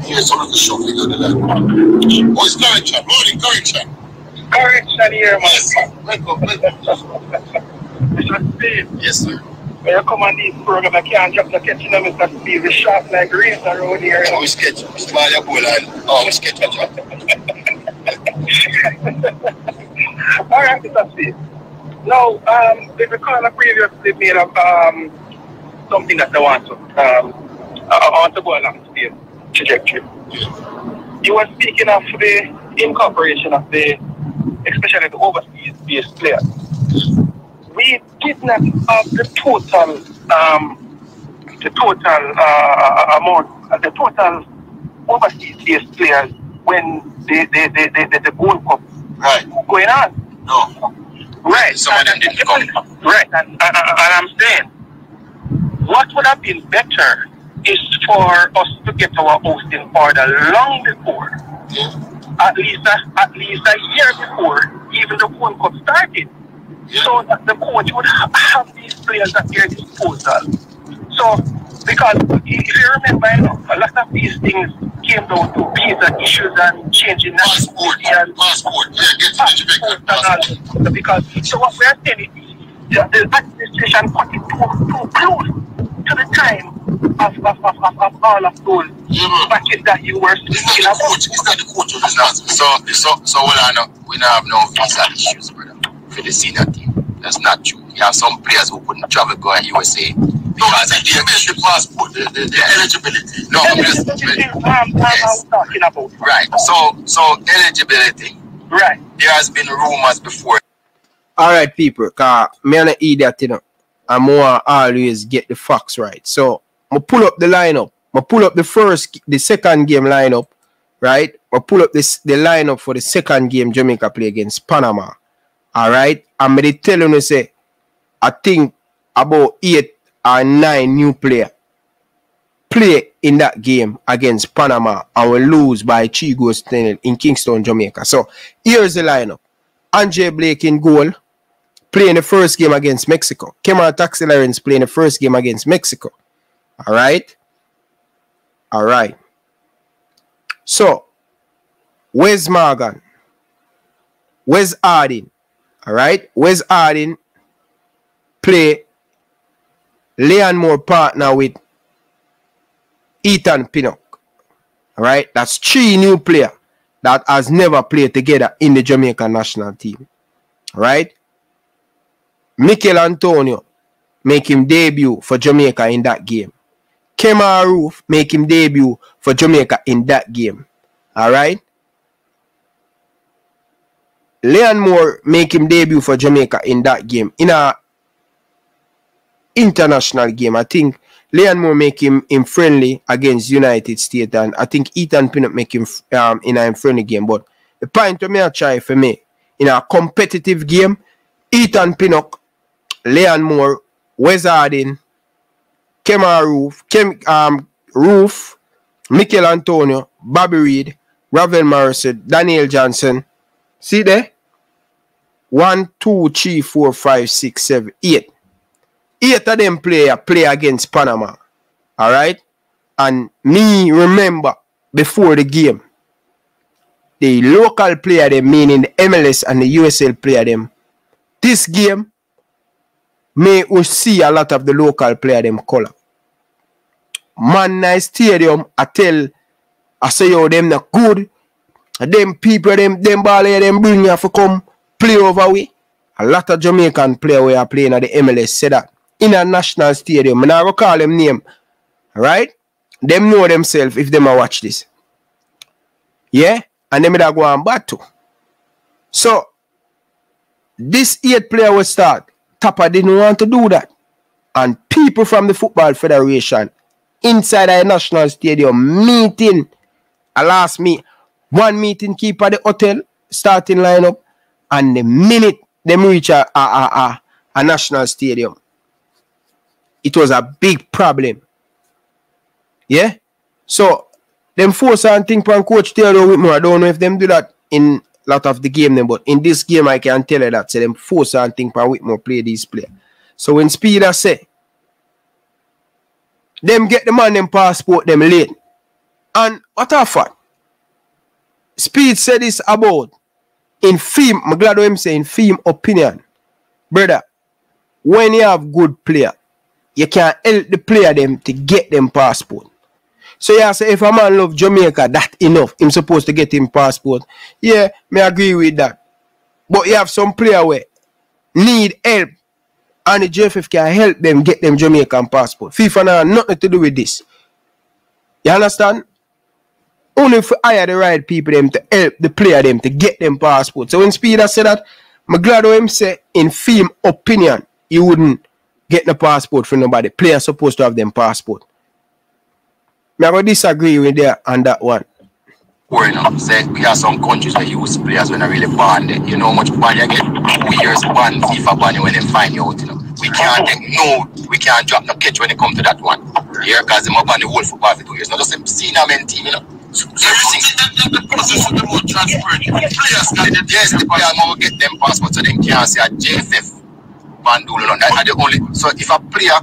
Here's some of the shuffling on the line. Oh, it's correction. Morning, correction. Correction here, man. Yes, sir. Wake up. Mr. Steve, Yes, sir. when you come on this program, I can't drop the catch, you know, Mr. Steve. It's sharp like razor around here. Yeah, we sketch. Mr. Malia Bolan. Oh, we sketch. All right, Mr. Steve. Now, um, the recorder previously made up um, something that I want to, um, I want to go along the trajectory. You were speaking of the incorporation of the, especially the overseas based players. We did not have the total, um, the total uh, amount, the total overseas based players when the the, the, the, the, Gold Cup Right. going on. No. Right. Some of them didn't come. Right. And, and, and I'm saying, what would have been better is for us to get our house in order long before, Yeah. at least a, at least a year before even the World Cup started, Yeah. so that the coach would ha- have these players at their disposal. So, because if you remember, a lot of these things came down to visa issues and changing Passport. and Passport. Yeah, get the Jamaican passport. because so what we are saying is the, the administration cut it too, too close to the time of, of, of, of, of all of those man. matches that you were speaking about. coach. It's not the coach It's not. So, so, so well, I know we don't have no visa issues, brother, for the senior team. That's not true. You have some players who couldn't travel go to USA No, because it's the the passport, the, the, the eligibility. no, I'm just, This um, I was talking about. right. So, so eligibility. Right. There has been rumors before. Alright, people, cause me an idiot, you know. I'm more always get the facts right. So I pull up the lineup. I pull up the first the second game lineup, right? I pull up this the lineup for the second game Jamaica play against Panama. Alright. And me dey tell you say I think about eight or nine new player play in that game against Panama and we lose by three goals to nil in Kingston, Jamaica. So here's the lineup. Andre Blake in goal, playing the first game against Mexico. Kemar Taxi Lawrence playing the first game against Mexico. All right. All right. So, where's Morgan? Wes Harding? All right. Wes Harding? Play Leon Moore partner with Ethan Pinnock. Right. That's three new player that has never played together in the Jamaican national team. Right? Michail Antonio make him debut for Jamaica in that game. Kemar Roofe make him debut for Jamaica in that game. All right. Leon Moore make him debut for Jamaica in that game. In a international game, I think Leon Moore make him, him friendly against United States, and I think Ethan Pinnock make him um, in a friendly game. But the point to me I try for me in a competitive game, Ethan Pinnock, Leon Moore, Wes Harding, Kemar Roofe, Kem, um, Roofe, Michail Antonio, Bobby Reid, Ravel Morrison, Daniel Johnson. See there? One, two, three, four, five, six, seven, eight. Eight of them player play against Panama. Alright? And me remember before the game, the local player them, meaning the MLS and the USL player them, this game may we see a lot of the local player them color. Man nice stadium, I tell I say yo them not good. Them people them them ball them bring you for come play over we. A lot of Jamaican player we are playing at the MLS say that in a national stadium. And I call them name. Right? Them know themselves if them watch this. Yeah? And them go on battle. So this eight player will start. Tappa didn't want to do that. And people from the Football Federation inside a national stadium meeting. A last meet. One meeting keep at the hotel, starting lineup. And the minute them reach a, a, a, a, a national stadium, it was a big problem. Yeah? So them force and think from coach Theodore Whitmore. I don't know if them do that in lot of the game them, but in this game I can tell you that. So them force and think from Whitmore play these player. So when Speeder say them get the man them passport them late. And what a fact? Speid said this about in film, I'm glad him saying film opinion. Brother, when you have good player, you can't help the player them to get them passport. So yeah, say if a man love Jamaica that enough, him supposed to get him passport. Yeah, me agree with that. But you have some player where need help and the JFF can help them get them Jamaican passport. FIFA now nothing to do with this. You understand? Only if hire the right people them to help the player them to get them passport. So when Speeder said that, I'm glad him say in film opinion, he wouldn't get a passport for nobody. Players supposed to have them passport. Me I go disagree with you on that one. Or, you know, say we have some countries where use players when they really banned it. You know how much ban you get? Two years ban, FIFA ban you when they find you out, you know. We can't take no, we can't drop no catch when it come to that one. Here, because they ban the whole football for two years. Not just a senior men team, you know. So you think that the process will be more transparent? The players can get Yes, the player will get them passport so they can't say a JFF bandul on that. the only so if a player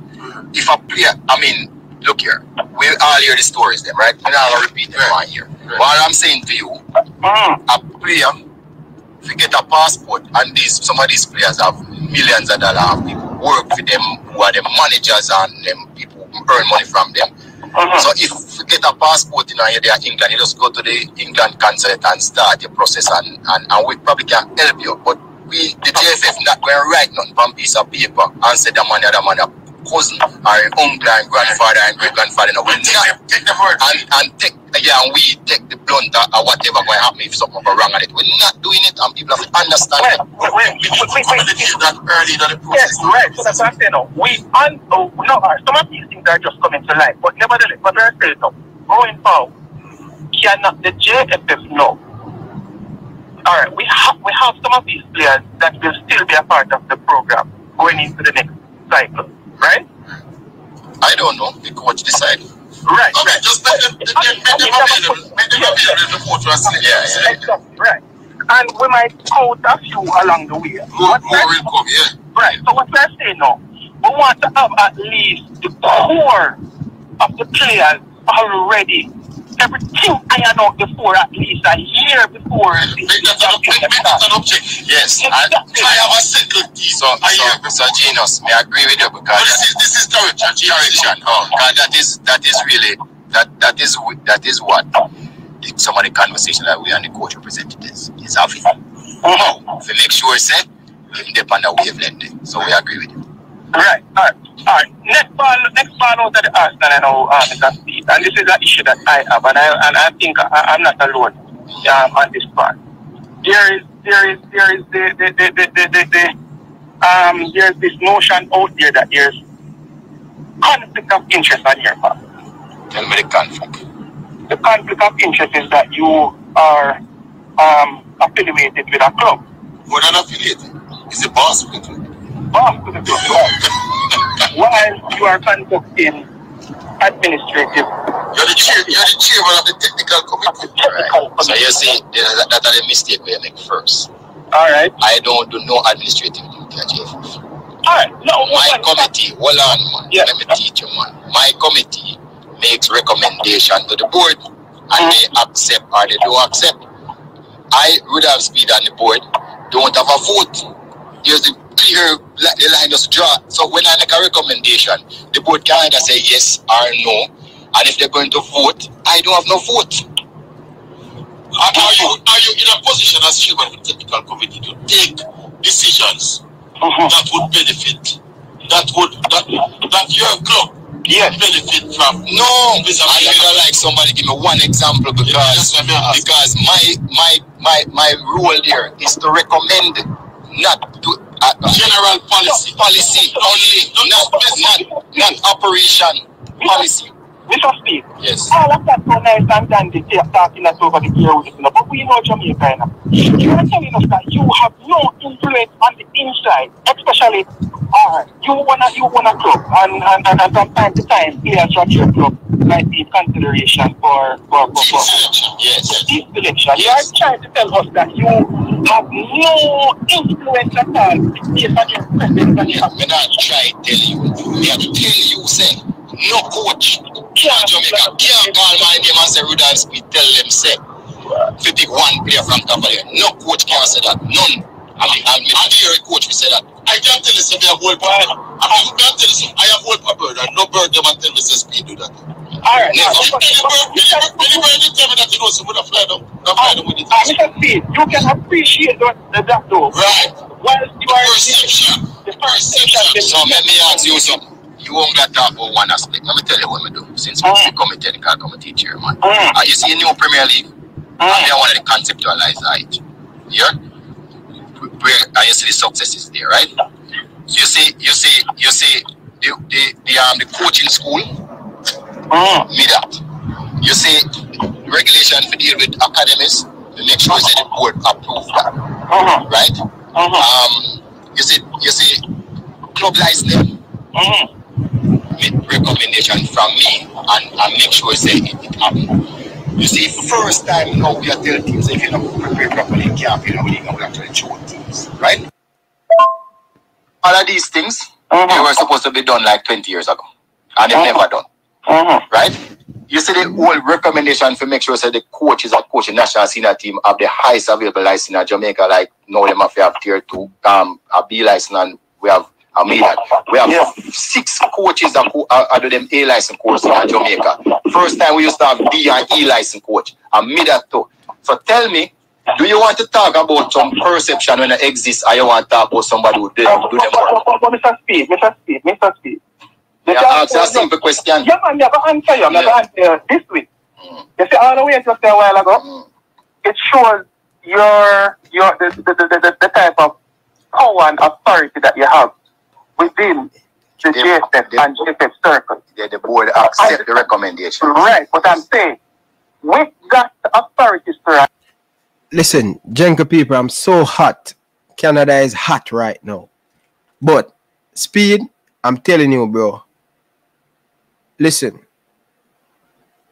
if a player I mean look here, we all hear the stories them, right? And I'll repeat them right here. What I'm saying to you, mm. a player if you get a passport and these some of these players have millions of dollars of people work for them who are the managers and them people who earn money from them. Mm-hmm. So if you get a passport in you know, England, you just go to the England consulate and start the process and, and, and we probably can help you. But we the JFF not going to write nothing on piece of paper and say the money, the money cousin or uncle and grandfather and great grandfather no, we not take the word and, and take yeah and we take the blunt or, whatever going to happen if something go wrong on it. We're not doing it and people have to understand that. wait, we need to wait, communicate wait. that early in the Yes, right. So that's what I'm saying now. We un oh, no, some of these things are just coming to light, but nevertheless, what we're saying now, going forward, cannot the JFF know? All right, we have we have some of these players that will still be a part of the program going into the next cycle, right? I don't know. The coach decide. Right. Okay, right. just make them, make them, them available. Make them available in the to select. Yeah, yeah. Exactly, right. And we might quote a few along the way. More, more will come, yeah. Right. So what we're saying now, we want to have at least the core of the players already. Everything iron out before at least a year before Make that an, make, make that an objective. Yes. I have a settled so, I hear so, so Genius, may I agree with you because this is, this is direction. direction. Oh, that is that is really that that is that is what the, some of the conversation that we and the coach representatives is having. Now, to make sure say him dip on the wavelength. So we agree with you. Right. All right. All right. Next ball, next out of the Arsenal, I know, uh, Mr. Steve. And this is an issue that I have, and I and I think I, I'm not alone um, on this part. There is, there is, there is the, the, the, the, the, the, the um, there's this notion out there that there's conflict of interest on your part. Tell me the conflict. The conflict of interest is that you are um, affiliated with a club. More than affiliated. It's a boss with it. To the club. While you are conducting administrative You're the chair, you're the chairman of the technical committee. technical So you committee. see, that, that are the mistake we make first. All right. I don't do no administrative duty at JFF. All right. No, My no, committee, hold on, man. Yeah. Let me teach you, man. My committee makes recommendation to the board, and they mm-hmm. accept or they don't accept. I would have speed on the board, don't have a vote. Here's the the line just draw. So when I make a recommendation, the board can either say yes or no. And if they're going to vote, I don't have no vote. Are, are you are you in a position as chairman of the technical committee to take decisions Mhm. that would benefit, that would that that your club Yes. benefit from? No, I would like somebody give me one example because what because my my my my role there is to recommend, not to uh, General policy. policy only, not not not operation policy. Mr. Speid, Yes. all of that so nice and dandy ta- talking us over the gear with you know, but we know Jamaica, you know. You are telling us that you have no influence on the inside, especially uh, you wanna you wanna club and, and, and, and from time to time players from your club might be consideration for for, for, for. Yes. this selection. You are trying to tell us that you have no influence at all based on your presence and your Me not try tell you. Me a tell you say no coach. Can't Jamaica can't call my name and say Rudolph Smith tell them say if pick one player from top. No coach can say that. None. I mean, I'm the theory coach we say that. I can't tell you something. I have whole papa. I mean, I can tell you something. I have whole papa bird. and No bird them and tell me say Speid do that. All right, now, Any but- bird, but- any bird, you tell me that you know, so fly down, not fly down with it. Uh, Mr. Speid, you can appreciate that, that though. Right. Whilst you are Perception. the perception, So let me ask you something. You won't get talk about one aspect. Let me tell you what we do since we Mm. become a technical committee chairman. Mm. Uh, you see, new Premier League, Mm. and they want to conceptualize it. Yeah? Where and you see the success is there, right? You see, you see, you see the the, the um the coaching school, Mm. me that. You see regulation to deal with academies, to make sure that the board approve that, Mhm. right? Mhm. Um you see you see club license make recommendation from me and, and make sure say it, it happen. You see, first time you now we are telling teams if you don't prepare properly in camp, you know, we will actually show teams, right? All of these things they Mhm. were supposed to be done like 20 years ago, and they've Mhm. never done, Mhm. right? You see the whole recommendation for make sure say the coaches that coach the national senior team have the highest available license in Jamaica, like now them have have tier two, um, a B license, and we have a me that. We have Yeah. six coaches that co- uh, do them A license course in Jamaica. First time we used to have B and E license coach, and me that too. So tell me, do you want to talk about some perception when it exists, or you want to talk about somebody who But, do them but, but, but, Mr. Speid, Mr. Speid, Mr. Speid. The Yeah, ask a simple question. Yeah, man, yeah, but answer you. I'm Yeah. going to answer you this week. Mm. You see, all the way just a while ago, Mm. it shows your your the, the, the, the, the type of power and authority that you have within the Yeah, JFF yeah. and JFF circle. The, the board accept the recommendation. Right, but I'm saying, with that authority, sir, Listen, Jenka people, I'm so hot. Canada is hot right now. But Speid, I'm telling you, bro. Listen.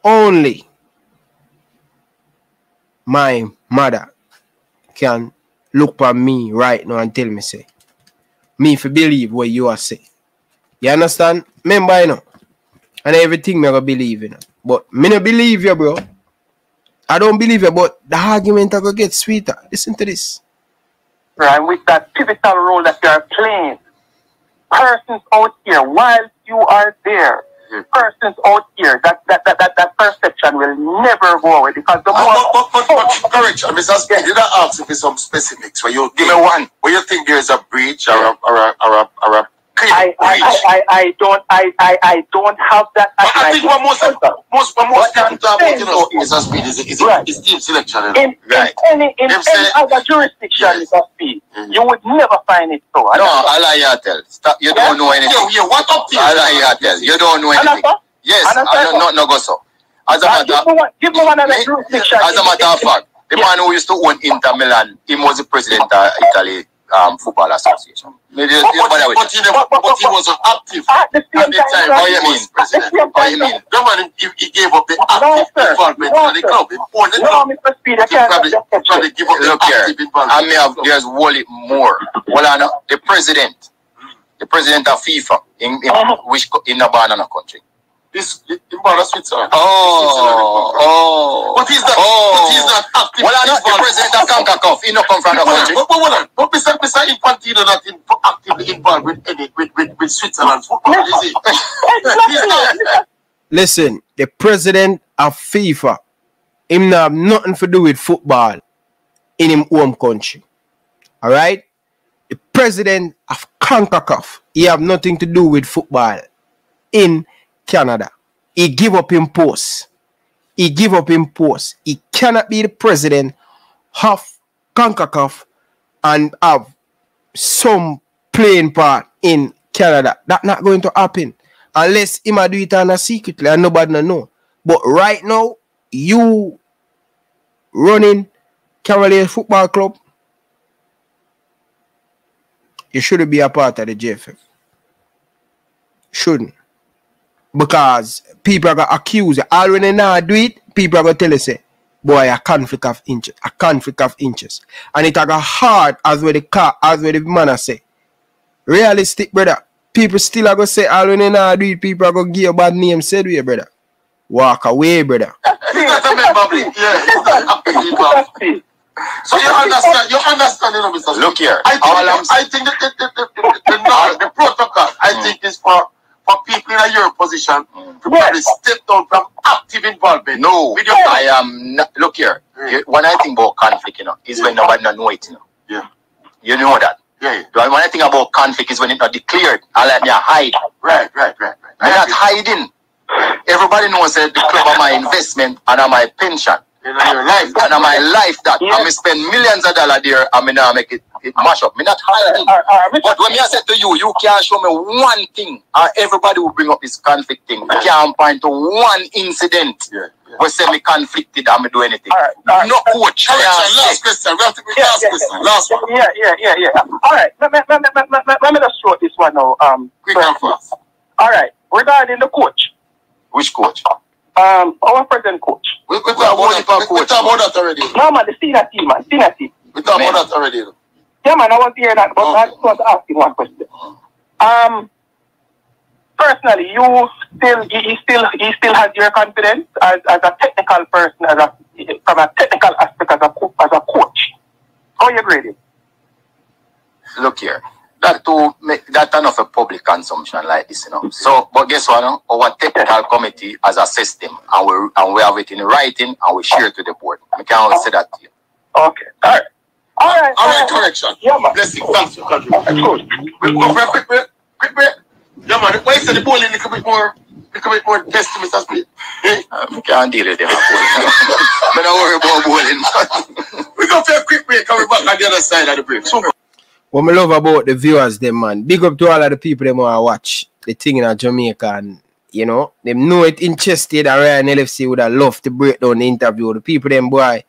Only my mother can look at me right now and tell me, say, me if believe what you are saying. You understand? Remember, you know, and everything me gonna believe in. But me no believe you, bro. I don't believe you, but the argument are gonna get sweeter. Listen to this. right, with that pivotal role that you are playing, persons out here, while you are there. Persons out here, that, that, that, that, that perception will never go away because the more. Uh, but, but, but, but, correction, Mr. Speid, you don't ask for some specifics. Where you give me one. Where you think there is a breach or a, or a, or a, or a clear I, I. I, don't I, I, I don't have that But I think what most, most, what most What can talk about, you know, I'm Speid, is, is, Right. is team selection. In, Right. in any in any other jurisdiction Yes. Speid, Mhm. you would never find it so. No, I lie you tell. Stop. You don't know anything. Yeah, yeah, what up here? I lie you tell. You don't know anything. Yes, I don't no, no go so. As a matter give me one other jurisdiction. as a matter of fact, the man who used to own Inter Milan, he was the president of Italy um, Football Association. But, but, but, he never, but, he wasn't active At the at the time. How when you mean? president. At the How same you mean? The man, he, he gave up the active sir. involvement No, in the club. He owned the No, club. Mr. Speed, I He probably, probably give up the here, active involvement. I may have, there's wholly more. Well, I know, the president, the president of FIFA in, in Uh-huh. which in a banana country. This, in Ghana, Switzerland. Oh, oh, But he's not, oh. but he's not active. Well, I know the president of CONCACAF, he no come from the country. but, but hold on. But Mr. Mr. Infantino not in, actively involved with any with, with, with Switzerland's football, is he? He's. Listen, the president of FIFA, him not have nothing to do with football in him home country. All right? The president of CONCACAF, he have nothing to do with football in Canada. He give up him post. He give up him post. He cannot be the president of CONCACAF and have some playing part in Canada. That not going to happen unless him do it on a secretly and nobody know. But right now, you running Cavaliers Football Club, you shouldn't be a part of the JFF. Shouldn't. Because people are gonna accuse you. All when they not do it, people are gonna tell you say, boy, a conflict of interest, a conflict of interest. And it are go hard as where the car, as where the man a say. Realistic, brother. People still are gonna say all when they not do it, people are gonna give you bad name, said we, brother. Walk away, brother. He's not a member of it. Yeah, he's not actively involved. Mr. Speid, So you understand, you understand, you know, Mr. Look here, I think, all I'm I think the, the, the, the, the, the, norm, the protocol, I Mm. think is for, for people in your position to probably step down from active involvement. No, With your I am not. Look here, you- when I think about conflict, you know, is when nobody no know it, you know. Yeah. You know that. Yeah, yeah. When I think about conflict is when it's not declared. I let me hide. Right, right, right, right. I'm not hiding. Everybody knows that the club are my investment and are my pension. You your life. And are my life that Yeah. I'm spend millions of dollars there and me now make it, it mash up. Me not hiding. all right, all right. But when me I said to you, you can't show me one thing, or everybody will bring up this conflict thing. You can't point to one incident Yeah, yeah. where say me conflicted and me do anything. All right, all right. No coach. Correction, can't last say. question. We have to Yeah, last yeah, question. Last one. Yeah, yeah, yeah, yeah. All right, let me, let me, let me, let me just show this one now. Um, Quick and fast. all right, regarding the coach, Which coach? Um, our present coach. We, we, talk about that, we, we talk about that already. No, man, the senior team, man, senior team. We talk Man. about that already. Yeah, man, I want to hear that, but I just want to ask you one question. Um, personally, you still, he, he still, he still has your confidence as, as a technical person, as a from a technical aspect as a as a coach. How you grade it? Look here. That to make that enough a public consumption like this, you know. So, but guess what? No? Our technical committee has assessed them, and we and we have it in writing, and we share it to the board. I can't say that to you. Okay, all right, all right, All right, correction. Yeah, man. Blessing. Thanks for That's contributing. good. We go for a quick break. Quick break. Yeah, man. Why is the bowling a little bit more, little bit more test to Mr. Speid? Eh? I can't deal with them. but don't worry about bowling. We go for a quick break and we're back on the other side of the break. So, What me love about the viewers, them man. Big up to all of the people them want to watch the thing in Jamaica and you know, them know it interested and Ryan LFC would have loved to break down the interview. The people them boy,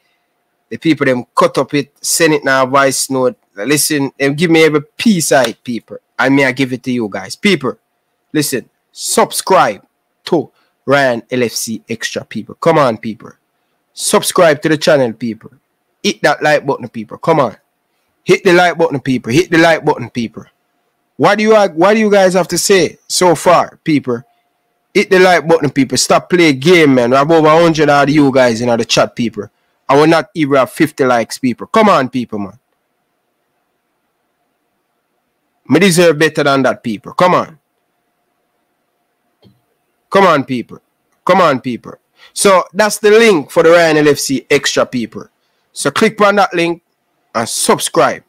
the people them cut up it, send it now voice note. Listen, them give me every piece of it, people. And me I give it to you guys. People, listen, subscribe to Ryan LFC Extra people. Come on, people. Subscribe to the channel, people. Hit that like button, people. Come on. Hit the like button, people. Hit the like button, people. What do you what do you guys have to say so far, people? Hit the like button, people. Stop playing game, man. Have over 100 of you guys in the chat, people. I we're not even have 50 likes, people. Come on, people, man. Me deserve better than that, people. Come on. Come on, people. Come on, people. So that's the link for the Ryan LFC extra people. So click on that link and subscribe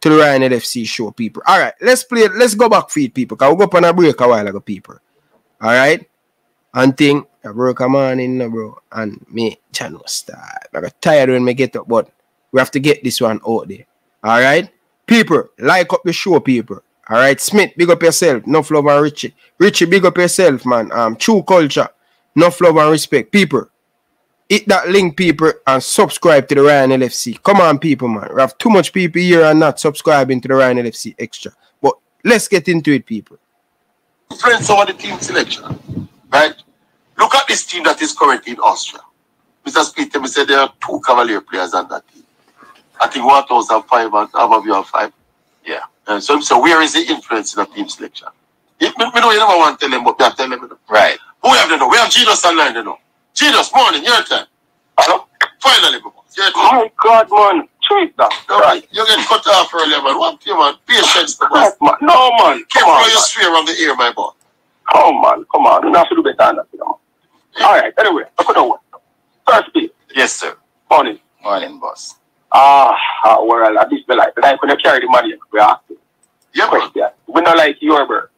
to the Ryan LFC show, people. All right, let's play. Let's go back feed people. Cause we go up on a break a while ago, people. All right, and thing I broke a morning, bro, and me channel start. I got tired when me get up, but we have to get this one out there. All right, people, like up the show, people. All right, Smith, big up yourself. No love and Richie. Richie, big up yourself, man. Um, true culture. No love and respect, people. Hit that link, people, and subscribe to the Ryan LFC. Come on, people, man. We have too much people here and not subscribing to the Ryan LFC extra. But let's get into it, people. Influence over the team selection, right? Look at this team that is currently in Austria. Mr. Speaker, we said there are two Cavalier players on that team. I think 1,005 and Abavio have five. Yeah. And so, so where is the influence in the team selection? If me, me know you never want to tell them, but you have to tell them. you. Right. Who have they know? We have Genius online, you know. Genius, morning, your turn. Hello? Finally, my your turn. My God, man. Treat that. No, man, you get cut off earlier, man. What you, man? Patience, the boss. Right, man. No, man. Keep Come on, on your sphere on the ear, my boy. Come on, come on. You have to do better than that, you know. All right, anyway, I could know First Speid, Yes, sir. morning. Morning, boss. Ah, ah, well, at least me like, like when you carry the money, we ask you Yeah, man. question. We not like your bird.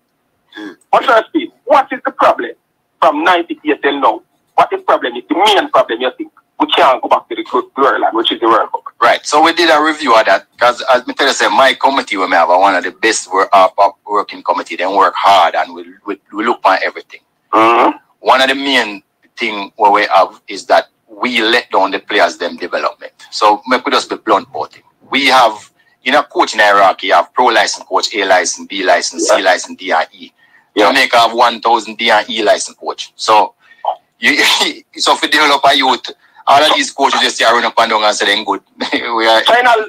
Mm. But first Speid, what is the problem from ninety 98 till now? What is the problem? Is the main problem you think? We can't go back to the glory land, which is the World Cup. Right. So we did a review of that because as me tell you, say, my committee we may have one of the best work, uh, uh, working committee. They work hard and we, we, we look on everything. Mm-hmm. One of the main thing what we have is that we let down the players them development. So make we just be blunt about it. We have in a coaching hierarchy, you have pro license coach, A license, B license, C license, D and E. Yeah. Jamaica have one thousand D and E license coach. So you so if you develop a youth, all of these coaches just run up and down and say they're good. we are Final,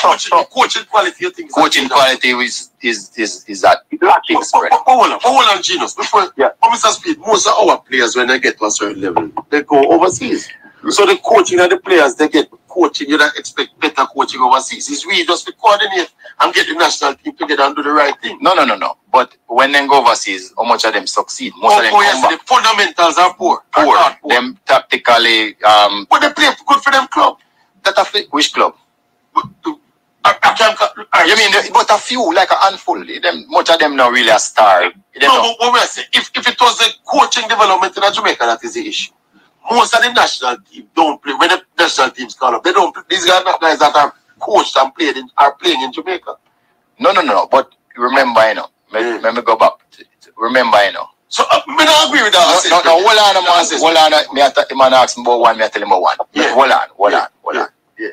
Coaching, coaching quality, you think? coaching quality is is is is that lacking. But, but, but hold on, hold on, Genius. Before, Yeah. Mr. Speed, most of our players, when they get to a certain level, they go overseas. So the coaching and the players, they get coaching. You don't expect better coaching overseas. It's we just to coordinate and get the national team together and do the right thing. no no no no. But when they go overseas, how much of them succeed? Most Oh, of them oh, yes, back the fundamentals are poor. Poor. poor. Them tactically um But they play good for them club. that a fi- which club? I, I can't, I, You mean but a few, like a handful. Them much of them not really a star. Them No, but what we're saying, if, if it was the coaching development in Jamaica, that is the issue. Most of the national team don't play. When the national teams call up, they don't play. These guys, guys that are coached and played in, are playing in Jamaica. no no no. But remember, you know. Let, Mm. let me go back. Remember, you know. So, uh, me not agree with that. No, no, no, hold on, That man. Hold on. Me, I t- man ask me about one, me I tell him about one. Yeah. Hold on, hold Yeah. on, hold Yeah. on. Yeah.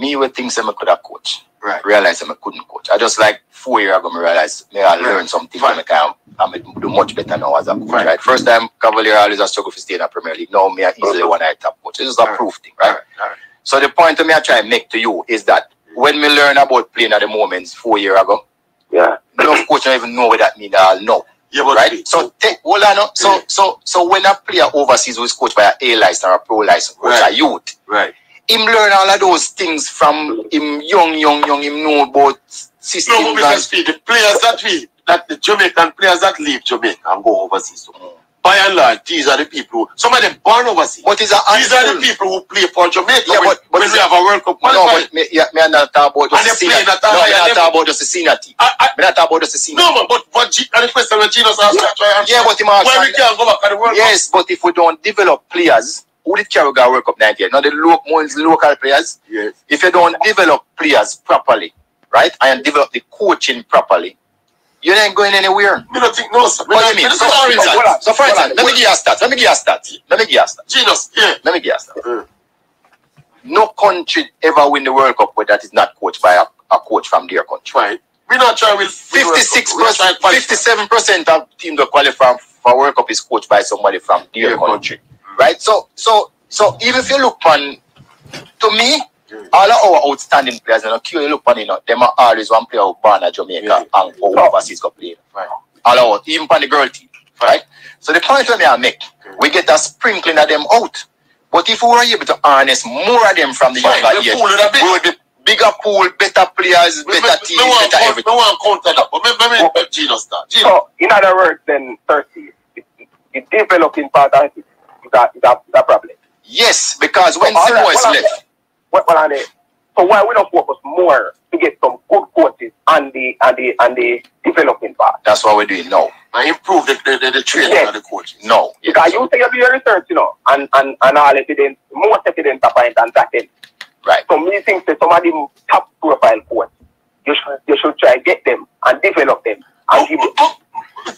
Me would think say me could have coach. Right. Realize I couldn't coach. I just like four years ago, me realize me I learn something that I can I do much better now as a coach. Right. Right. First time Cavalier always a struggle to stay in the Premier League. Now me I easily one I top coach. This is a Alright. proof thing, right? All. So the point me I try and make to you is that when we learn about playing at the moments four years ago, Yeah. enough coach don't even know what that mean at all now Yeah, but right? So take hold on. So Yeah. so so when a player overseas who is coached by a A license or a pro license coach, Right. a youth, right. Him learn all of those things from him young, young, young. Him know about systems. No, but Speid, the players that we, that the Jamaican players that leave Jamaica and go overseas. So, by and large, these are the people. Who, some of them born overseas. But it's a These are the people who play for Jamaica Yeah, but- but when we have a World Cup No, but me, yeah, me not talk about just And the senior. that No, and not they- talk about just the senior team. I, I, not talk about just the senior. no, man, but what G, and the question when Genius asked me, I try and Yeah, but him ask- when we can go back at the World Cup. Yes, but if we don't develop players, who did carry our World Cup 98? Now the lo- more local players. Yes. if you don't develop players properly, right, and develop the coaching properly, you ain't going anywhere. Me don't think no, sir. What do you mean? So, not- for instance, so for instance, let me give you a stat. Let me give you a stat. Let me give you a stat. Genius, yeah. Let me give you a stat. Mm. No country ever win the World Cup where that is not coached by a, a coach from their country. Right. We not trying with 56 We not trying percent, 57 percent of teams that qualify for World Cup is coached by somebody from their Their country, right? So, so, so even if you look on, to me, all of our outstanding players, you know, you look on, you know, them are always one player who born at Jamaica Yeah. and go overseas go play. Right. All of us, even on the girl team, right? So the point that me I make, we get a sprinkling of them out. But if we were able to harness more of them from the Fine, younger the age, pool is a bit- we would be bigger pool, better players, Me- better me- team, me want better count- everything. Me want counter that, but me, me, me, me Genius start. Genius. So, in other words, then, thirsty, the, the developing part of it is a, is a, is a problem. Yes, because when all Simo right, is left, What, what are? So why we don't focus more to get some good coaches and the and the and the developing part? that's what we're doing now. I improve the, the, the, the training Yes. of the coaches. No. Because you say you do your research, you know, and, and, and all evidence, most evidence are point and that end. Right. So me think that some of them top profile coach, you should you should try to get them and develop them and Oh, give oh, oh,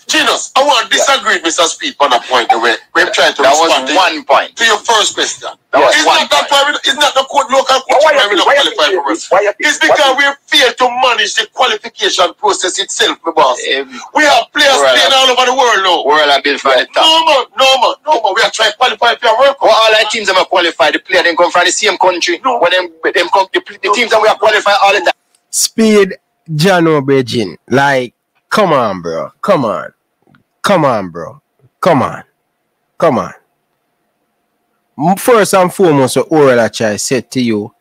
Genus, I want to disagree with Mr. Speid on a point where we're trying to That was respond to, one point. to your first question. That was It's one not that point. why we, it's not the code, local coach Why why we you don't why qualify for us. Why It's because we fail to manage the qualification process itself, my boss. Eh, We have players playing all over the world now. World are built for the top. No man, no man, no man. We are trying to qualify for your World Cup. Well, all our teams that are qualified, the player them come from the same country. No. When them, them come, the, the teams that we are qualified all the time. Speid Jano Beijing. Like, come on, bro. Come on. Come on, bro. Come on. Come on. First and foremost, what Oral said to you,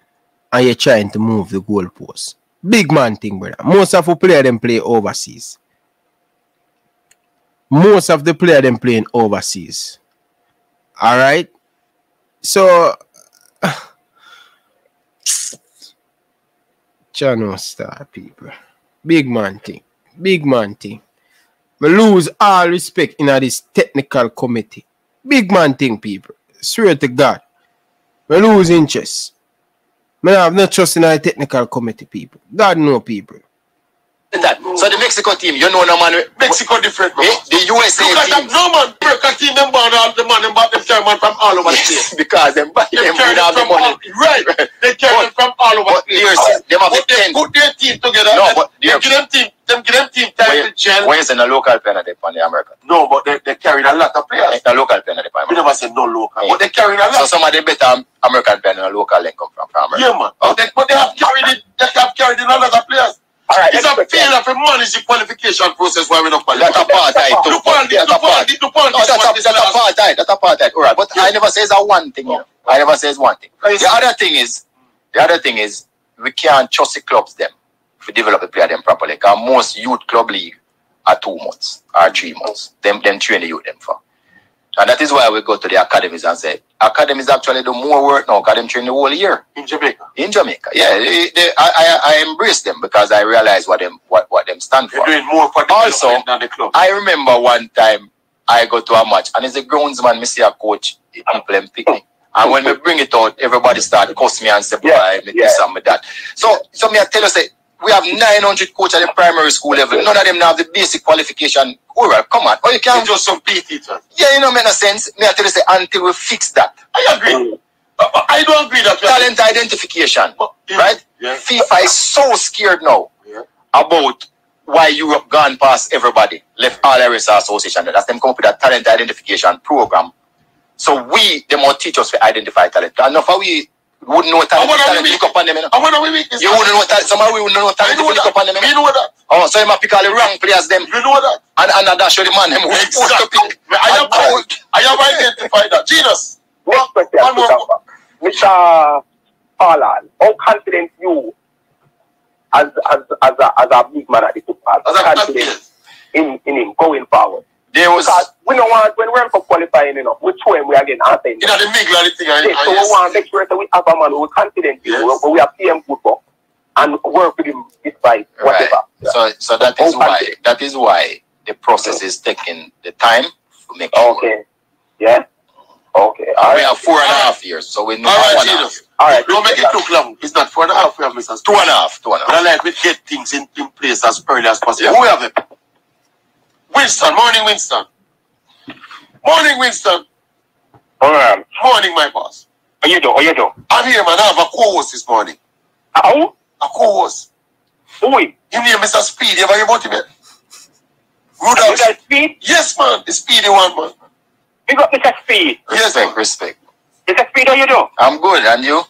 and you're trying to move the goalpost. Big man thing, brother. Most of the player them play overseas. Most of the player them playing overseas. All right. So, Channel star people. Big man thing. Big man thing. Me lose all respect in this technical committee. Big man thing, people. Swear to God. Me lose interest. Me not have no trust in our technical committee, people. God know people. That. So the Mexico team, you know no man. Mexico different, man. Eh, the USA Look at that, team. no man. America team, them born all the man, them bought them carry man from all over the place. Because them buy Them them carry without them the from money. all, right. They carry them from all over But the place. here's them have But the they 10. put their team together. No, and but they they're- give them team, them give them team time When, to gel. when you say a local player they on the American. No, but they, they carried a lot of players. A local player they on We never said no local, Yeah. but they carried a lot. So some of the better American players than a local then come from, from America. Yeah, man. But they, but they have carried it. They have carried in a lot of players. All right, It's a failure to manage the qualification process why we don't qualify. That's apartheid too. Look on this, That's look on apartheid. this, look on No, this that's, a, this that's last- apartheid. That's apartheid. All right, but I never says a one thing. Know. I never says one thing. The other thing is, the other thing is, we can't trust the clubs them develop the player them properly. Because most youth club league are two months or three months. Them them train the youth them for. And that is why we go to the academies and say, academies actually do more work now because them train the whole year in Jamaica. in Jamaica. Yeah, they, they, I, I, I embrace them because I realize what them what, what them stand They're for. doing more for the Also, than the club. I remember one time I go to a match and it's a groundsman, me see a coach, them pick me. And when we bring it out, everybody start cuss me and say, boy, Yeah, me yeah. this and me that. So, so me I tell you, say, we have 900 coaches at the primary school level. None of them now have the basic qualification. Right, come on. Or you can't just some P teachers. Yeah, you know, make no sense. Me I tell you, say, until we fix that. I agree. Uh, uh, I don't agree that. we Talent identification, But- yeah, right? Yeah. FIFA is so scared now Yeah. about why Europe gone past everybody, left all the the association. That's them come up with a talent identification program. So we, them will teach us to identify talent. And of we wouldn't know I talent, wanna talent be- look up on them. You, know. I want to you wouldn't know talent, some of we wouldn't know I talent know if you look up on them. that. You We know. know that. Oh, so you might pick all the wrong players them. You know that. And, and that's show the man them who's supposed to pick. I have, And I have identified that. Genus. Next question, One more. Mr. Mr. Harlan, how confident you as as as a, as a big man at the football, As confident in, in him going forward? There was Because we don't want when World Cup qualifying enough, we throw him we again answer him. You know the middle of the thing. I, Yes, so we want to make sure that we have a man who is confident in Yes. him, but we have PM football and work with him despite Right. whatever. So, so that Oh, is why okay. that is why the process is taking the time to make sure. Okay. Yeah? Okay. All we right. have four and a half years, so we know All right, one and a half. Genus. All right. Don't make it too long. It's not four and a half. We have Mr. Two and a half, two and But. I like we get things in, in place as early as possible. Yeah. Who have it? Winston. Morning, Winston. Morning, Winston. All right. Morning, my boss. How you do? How you do? I'm here, man. I have a co-host this morning. How? A co-host. Who is? Him name Mr. Speid. You ever hear about him yet? Rudolph. guys Speid? Yes, man. The speedy one, man. You got Mr. Speid. Yes, Respect, man. respect. Mr. Speid, how you do? I'm good, and you?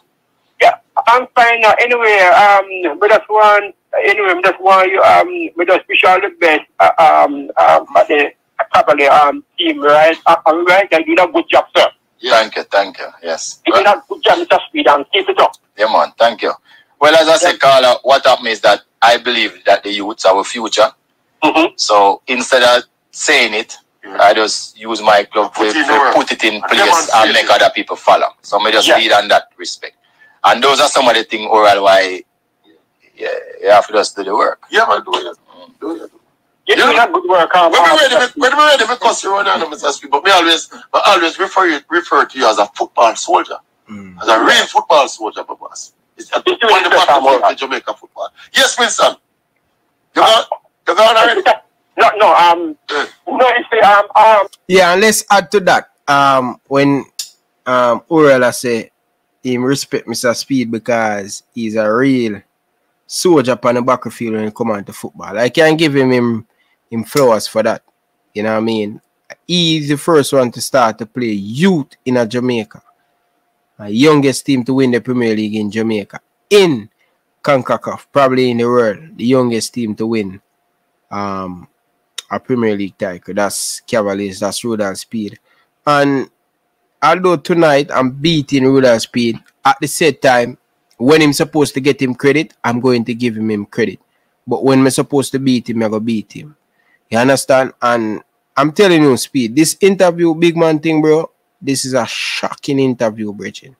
Yeah, I'm fine now. Anyway, um, we just want, anyway, we just want you, um, we just wish you all the best, uh, um, um, at the probably, um, team, right? Uh, uh, right? You did a good job, sir. Thank you, thank you. Yes. You did a good job, Mr. Speid, and keep it up. Yeah, man. Thank you. Well, as I said, Carla, what happened is that I believe that the youths are our future. Mm-hmm. So instead of saying it, Yeah. I just use my club to, Put it in to put it in place demonstrate and make it. other people follow. So I just Yeah. lead on that respect. And those are some of the things oral why yeah, you have to just do the work. Yeah, man. Do it. Do it. You're doing a good work, When we um, ready, for- when we ready for cuss you on Mr. Speid, but me always, I always refer you, refer to you as a football soldier, as a real football soldier, my boss. It's a You're one of the the best, battlefield Amora. of Jamaica football. Yes, Winston. You gone? You gone already? No, no, no, um, no, you see, um, um, Yeah, and let's add to that. Um, when um Urela say him respect Mr. Speid because he's a real soldier upon the battlefield when it come on to football. I can't give him him him flowers for that. You know what I mean? He's the first one to start to play youth in a Jamaica. A youngest team to win the Premier League in Jamaica. In CONCACAF, probably in the world, the youngest team to win um a Premier League title. That's Cavaliers, that's Rudolph Speid. And although tonight I'm beating Rudolph Speid, at the same time, when I'm supposed to get him credit, I'm going to give him him credit. But when I'm supposed to beat him, I'm going to beat him. You understand? And I'm telling you, Speid, this interview, big man thing, bro, this is a shocking interview, Bridget.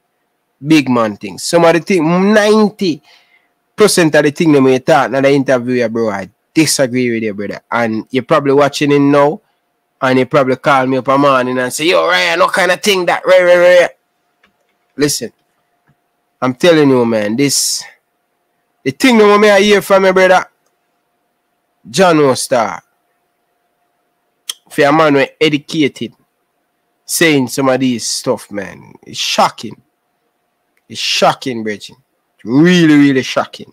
Big man thing. Some of the thing, 90% of the thing that we talk in the interview, bro, I disagree with you, brother. And you're probably watching it now, and you probably call me up a morning and say, yo, Ryan, what kind of thing that, right, right, right. Listen, I'm telling you, man, this, the thing that me I hear from you, brother, John no star. For a man who educated, saying some of these stuff, man, it's shocking. It's shocking, Bridget. Really, really shocking.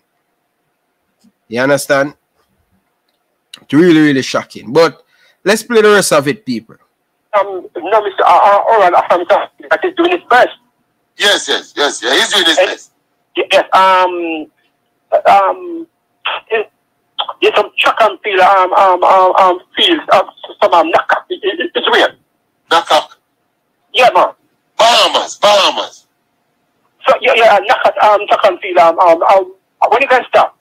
You understand? It's really, really shocking. But let's play the rest of it, people. um, no, Mr. Uh, uh, Oral, I'm sorry, that is doing his best. Yes, yes, yes, yeah. He's doing his Eh, best. Yes, um, um, it, it's some track and field, um, um, um, um fields, um, some um, knock up. It, it, it's weird. Knock up. Yeah, man. Bahamas, Bahamas. So, yeah, yeah, knock at, um, track and field, um, um, um, when you guys stop?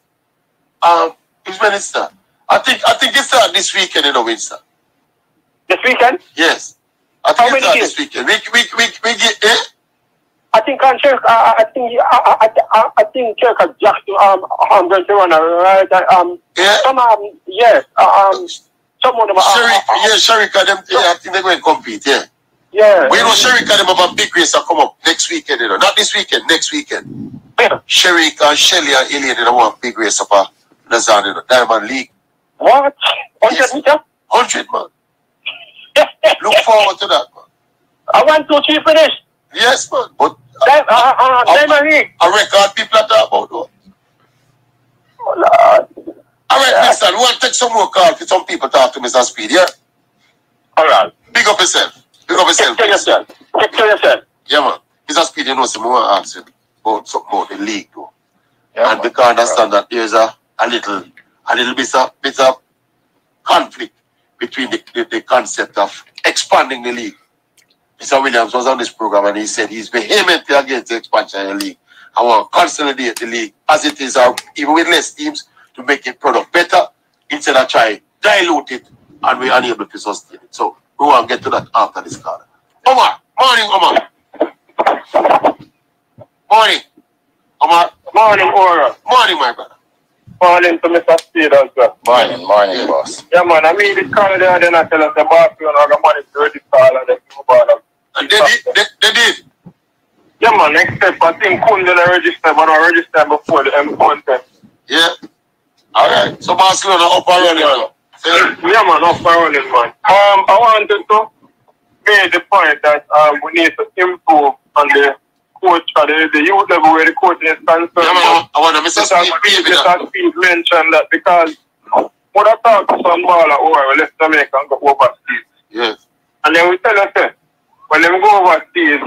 Um, which when it start? I think I think it start this weekend in the winter. This weekend? Yes. I How it start this weekend. We we we we get eh? I think I'm sure, uh, I think, I, I, I, I think Kirk Jackson, um, I'm going to run a right, um, Yeah. some, um, yes, uh, um, someone, uh, uh, Sharik, uh, yeah, Shericka them yeah, I think they're going to compete, yeah. yeah, We know Shericka them have a big race that come up next weekend, you know. Not this weekend, next weekend. yeah. Sharik and Shelly and Ilian they want a big race up a Nazan, you know, Diamond League. What? 100 Yes. meter? Hundred man. Look forward to that, man. I want to three finish. Yes, man. But Time, uh, uh, Diamond League. a record people are talking about though. Oh, Lord. All right, listen, we want to take some more call for some people talk to Mr. Speid, yeah? All right. Big up yourself. Big up yourself. Take yourself. Take yourself. Yeah, man. Mr. Speid, you know, some more ask about something about the league, though. Yeah, and man. we can understand that there's a, a little a little bit of, bit of conflict between the, the, the concept of expanding the league. Mr. Williams was on this program and he said he's vehemently against the expansion of the league. I want to consolidate the league as it is, or even with less teams, to make it product better instead of try dilute it and we're unable to sustain it. So we want to get to that after this call. Omar, morning, Omar. Morning, Omar. Morning, Aura. Morning, my brother. Morning to Mr. Speid as well. Morning, morning, Yeah. boss. Yeah, man. I mean, this call there, then I tell us the Barcelona are the money to ready call and the football. And they did, they, they did. Yeah, man. Next step, I think Kundin register, but I register before the M1 test. Yeah. All right. So Barcelona up and running. now. Say, Yeah, man, up and running, man. Um, I wanted to make the point that um, we need to improve on the coach, or the, the youth level where the coaching is concerned. yeah, man, I want to miss a Mr. Speid Mr. Speid mentioned that because when I talk to some baller over, we left Jamaica and go overseas. Yes. And then we tell us that when they go overseas,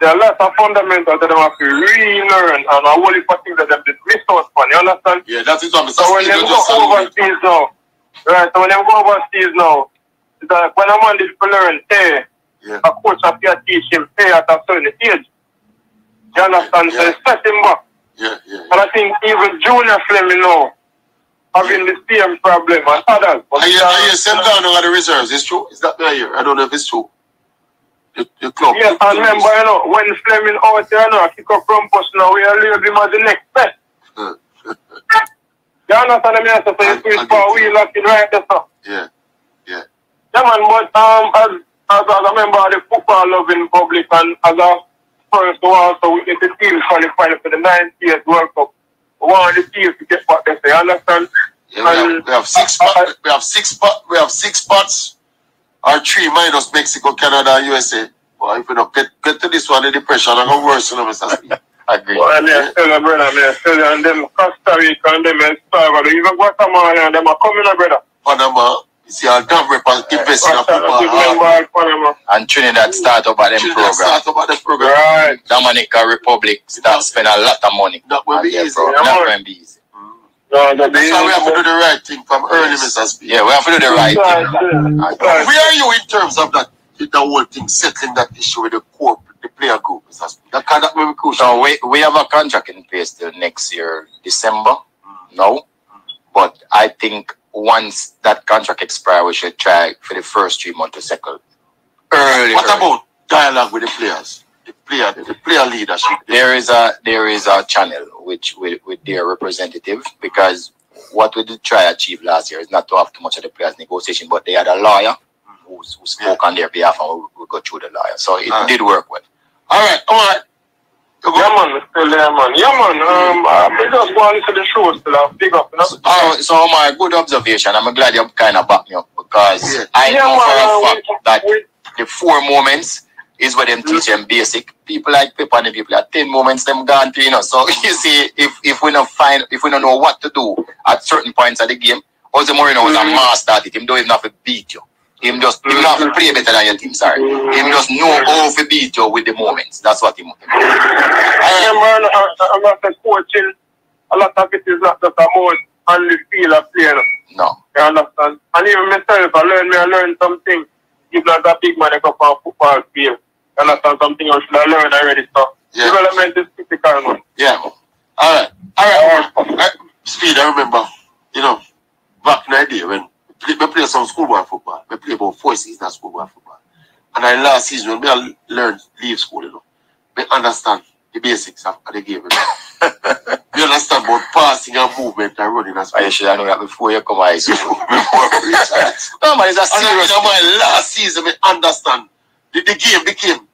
there are lots of fundamentals that they have to relearn and a whole heap of things that they've miss out on. You understand? Yeah, that is what Mr. So when they go overseas now, right, so when they go overseas now, like when a man to learn, hey, Yeah. a coach have to teach him, hey, at a certain age. You understand? So Yeah. it's set him back. Yeah, yeah. And I think even Junior Fleming now having the same problem and others. But I hear, I hear Sengano at the reserves. It's true. Is that I hear? I don't know if it's true. The, the club. Yes, and remember, you know, when Fleming out there, you know, kick up Rumpus now, we are leave him as the next best. You understand me? So I- you switch for get we looking right there, so. Yeah, yeah. Yeah, man, but um, as, as, as a member of the football loving public and as a person who also witness the team qualifying for the 90th World Cup, we want the team to get back there, so you understand? Yeah, we, have, we have six uh. We have six. We have six spots. Or three minus Mexico, Canada, and USA. Well, if we don't get, get to this one, the depression I'm gonna worsen, you know, Mr. Speid. Agree. Well, and they tell you, brother, me tell you, and them Costa Rica and them El Salvador, even Guatemala and them are coming, brother. Panama, you see, our government is investing in Guatemala, people. remember hard. all Panama. And Trinidad start up at them Children program. start about the program. Right. Dominica Republic start spend a lot of money. That will be easy. program. Yeah, Not man. be easy. No, the That's why we have to do the right thing from early, Mr. Speid. Yeah, we have to do the right thing. Where are you in terms of that, the whole thing, settling that issue with the core, the player group, Mr. Speid? That kind of maybe crucial. So we, we have a contract in place till next year, December. Mm. No. But I think once that contract expires, we should try for the first three months to settle. Early. What early. about dialogue with the players? The player, player leadership. there is a there is a channel which with, with their representative because what we did try achieve last year is not to have too much of the players negotiation, but they had a lawyer who, who spoke on their behalf and we, we go through the lawyer. So it did work well. All right, all right. You go. Yeah, man, still there, man. Yeah, man. Um, uh, we just go and listen to the show still. uh, Big up, you know? So, so my good observation. I'm glad you kind of backed me up because Yeah. I Yeah, know for a fact we- that we- the four moments is where them teach them basic. People like Pep and the people at ten moments them gone to you know. So you see, if if we don't find if we don't know what to do at certain points of the game, Jose Mourinho was a Mhm. master at it. Him don't even have to beat you. Him just him not have to play better than your team. Sorry, him just know how to beat you with the moments. That's what he him do. Yeah, man, I, I'm not saying coaching. A lot of it is not just about on the field of playing. No, You understand? And even myself, I learn me, I learn something. If not a big man, I come on football field. You understand something else should I learn already, so Yeah. development is critical, man. Yeah. All right. All right. All right. Uh, speed, I remember, you know, back in the day when we play, play some schoolboy football. We play about four seasons of schoolboy football. And then last season, when we learned leave school, you know, we understand the basics of of the game. You know. we understand about passing and movement and running and I speed. should have known that before you come high school. Before we reach that. no man, it's a And serious. in my last season, we understand the, the game became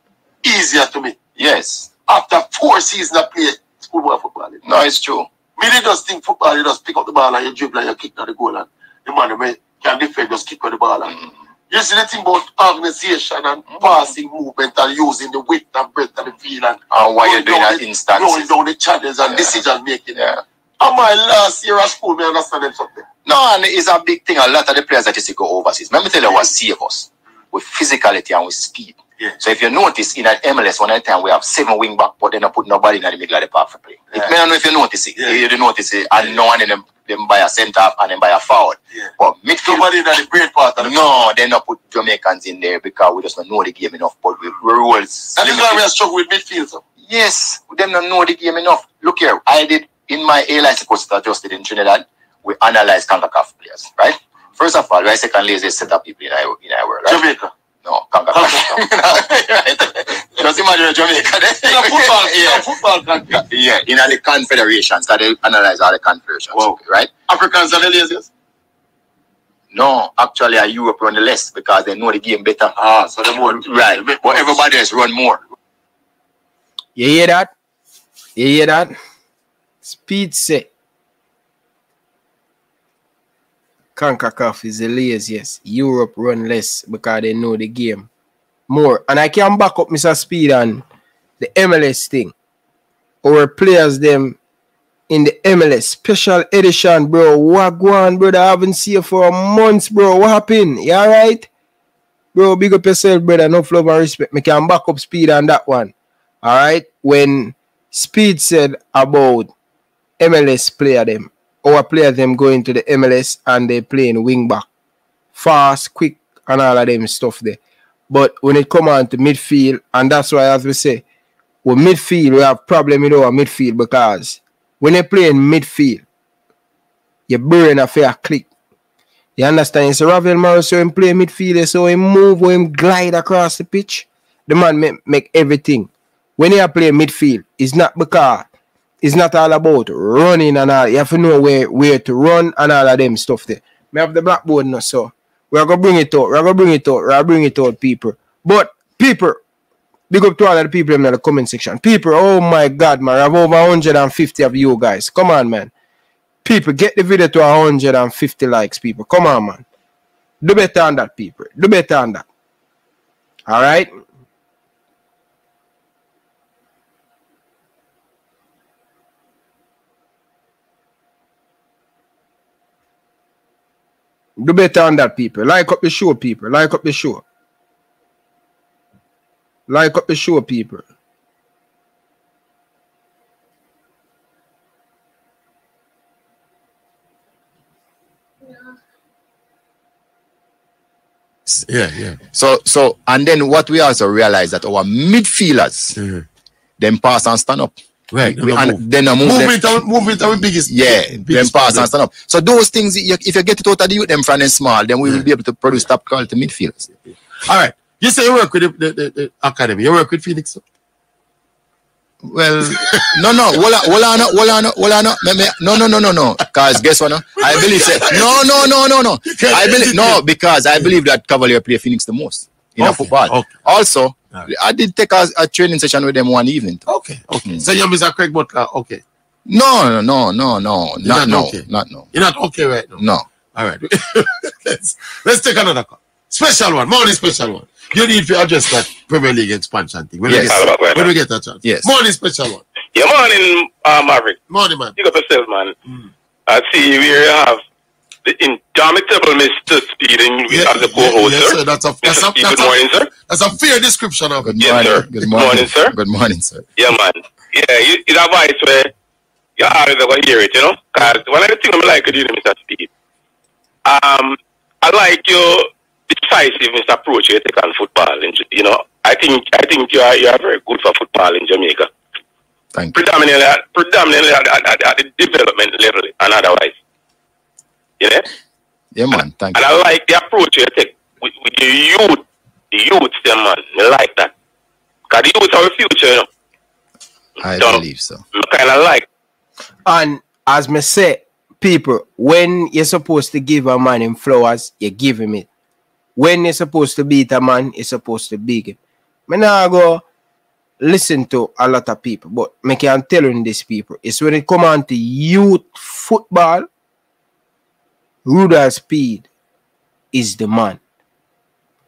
easier to me. Yes, After four seasons of play schoolboy football. know. no, it's true. Me they just think football, you just pick up the ball and you dribble and you kick down the goal and the man who can defend just kick on the ball. And Mm. you see the thing about organization and passing movement and using the width and breadth of the field and And what you're doing that instances. knowing down the channels and Yeah. decision making. Yeah. And my last year at school, me understand them something. No, and it's a big thing. A lot of the players that you see go overseas. Let me tell you what save us with physicality and with speed. Yeah. So if you notice in an MLS one time we have seven wing back, but then I put nobody in the middle of the park for play. It Yeah. may not know if you notice it. Yeah. You don't notice it, and no one in them, them by a centre and then by a forward. Yeah. But midfield, Nobody in the brain part of the no, they not put Jamaicans in there because we just don't know the game enough. But we, rules. That is why we are struggling with midfield. So. Yes, them don't know the game enough. Look here, I did in my A license course that I just did in Trinidad. We analyze CONCACAF players, right? First of all, we are second laziest set of people in our in our world, right? Jamaica. No, CONCACAF. right? Just imagine Jamaica. In a football, in a yeah. football country. yeah, in the confederations, that they analyze all the confederations, Wow. right? Africans are the laziest. No, actually, uh, Europe run the less because they know the game better. Ah, so the more Right, but everybody else run more. You hear that? You hear that? Speid say. CONCACAF is the laziest. Europe run less because they know the game more. And I can back up Mr. Speid on the MLS thing. Our players them in the MLS special edition, bro. Wagwan, brother. I haven't seen you for months, bro. What happened? You alright? Bro, big up yourself, brother. Enough love and respect. Me can back up Speid on that one. All right. When Speid said about MLS player them, our player them going to the MLS and they playing wing back, fast, quick, and all of them stuff there. But when it come on to midfield, and that's why as we say, with midfield we have problem with our midfield because when they play in midfield, your brain a fair click. You understand? So Ravel Morris, so play midfielder, so him move, or him glide across the pitch. The man make, make everything. When you play midfield, it's not because it's not all about running and all. You have to know where, where to run and all of them stuff there. We have the blackboard now, so we're gonna bring it out. We're gonna bring it out. We're gonna bring it out, people. But people, big up to all the people in the comment section. People, oh my god, man, I have over 150 of you guys. Come on, man. People, get the video to 150 likes, people. Come on, man. Do better on that, people. Do better on that. All right? Do better on that, people. Like up the show, people. Like up the show. Like up the show, people. Yeah, yeah. So, so, and then what we also realize that our midfielders, Mhm. them pass and stand up. Right. We- and move. then I move Movement, movement, our biggest. Yeah, biggest pass problem. and stand up. So those things, if you get it out of the youth, them from them small, then we will Yeah. be able to produce top quality midfielders. All right. You say you work with the, the, the, the academy. You work with Phoenix. Well, no, no, on, hold on, hold on, hold on, me- me- no, no, no, no, no, because guess what? No? I believe, say, no, no, no, no, no. I believe, no, because I believe that Cavalier play Phoenix the most in a Okay, football. okay. Also, Alright. I did take a, a training session with them one evening. Okay. Okay. Mm. So you're Mr. Craig Butler. Okay. No, no, no, no, You're not not no, not no, You're not okay right now. no. All right. let's let's take another call. Special one, morning special one. You need to address that Premier League expansion thing. When, Yes. we, get, about that. when we get that chance. Yes. Morning special one. Yeah, morning, uh, Maverick. Morning, man. Pick up yourself, man. Mm. I see we have the indomitable Mr. Speid in Yeah, as the yeah, co-host, yes, sir. That's a that's a, that's good morning, sir. that's a fair description of it. Good Yes, morning, sir. good Good morning, morning, sir. Good morning, sir. Yeah, man. Yeah, it- it's a voice where you always going to hear it, you know? Because one of the things I like you, Mr. Speid, um, I like your decisiveness approach you take on football. In, you know, I think I think you are you are very good for football in Jamaica. Thank you. Predominantly, predominantly at, at, at, at the development level and otherwise. You know? Yeah, man. Thank And you. I like the approach you take with, with the youth, the youth, them man. I like that. Because the youth are the future, you know. I Don't- believe so. I kind of like And as me say, people, when you're supposed to give a man in flowers, you give him it. When you're supposed to beat a man, you're supposed to beat him. Me now go listen to a lot of people, but me can tell you this people, it's when it come on to youth football, Rudolph Speid is the man.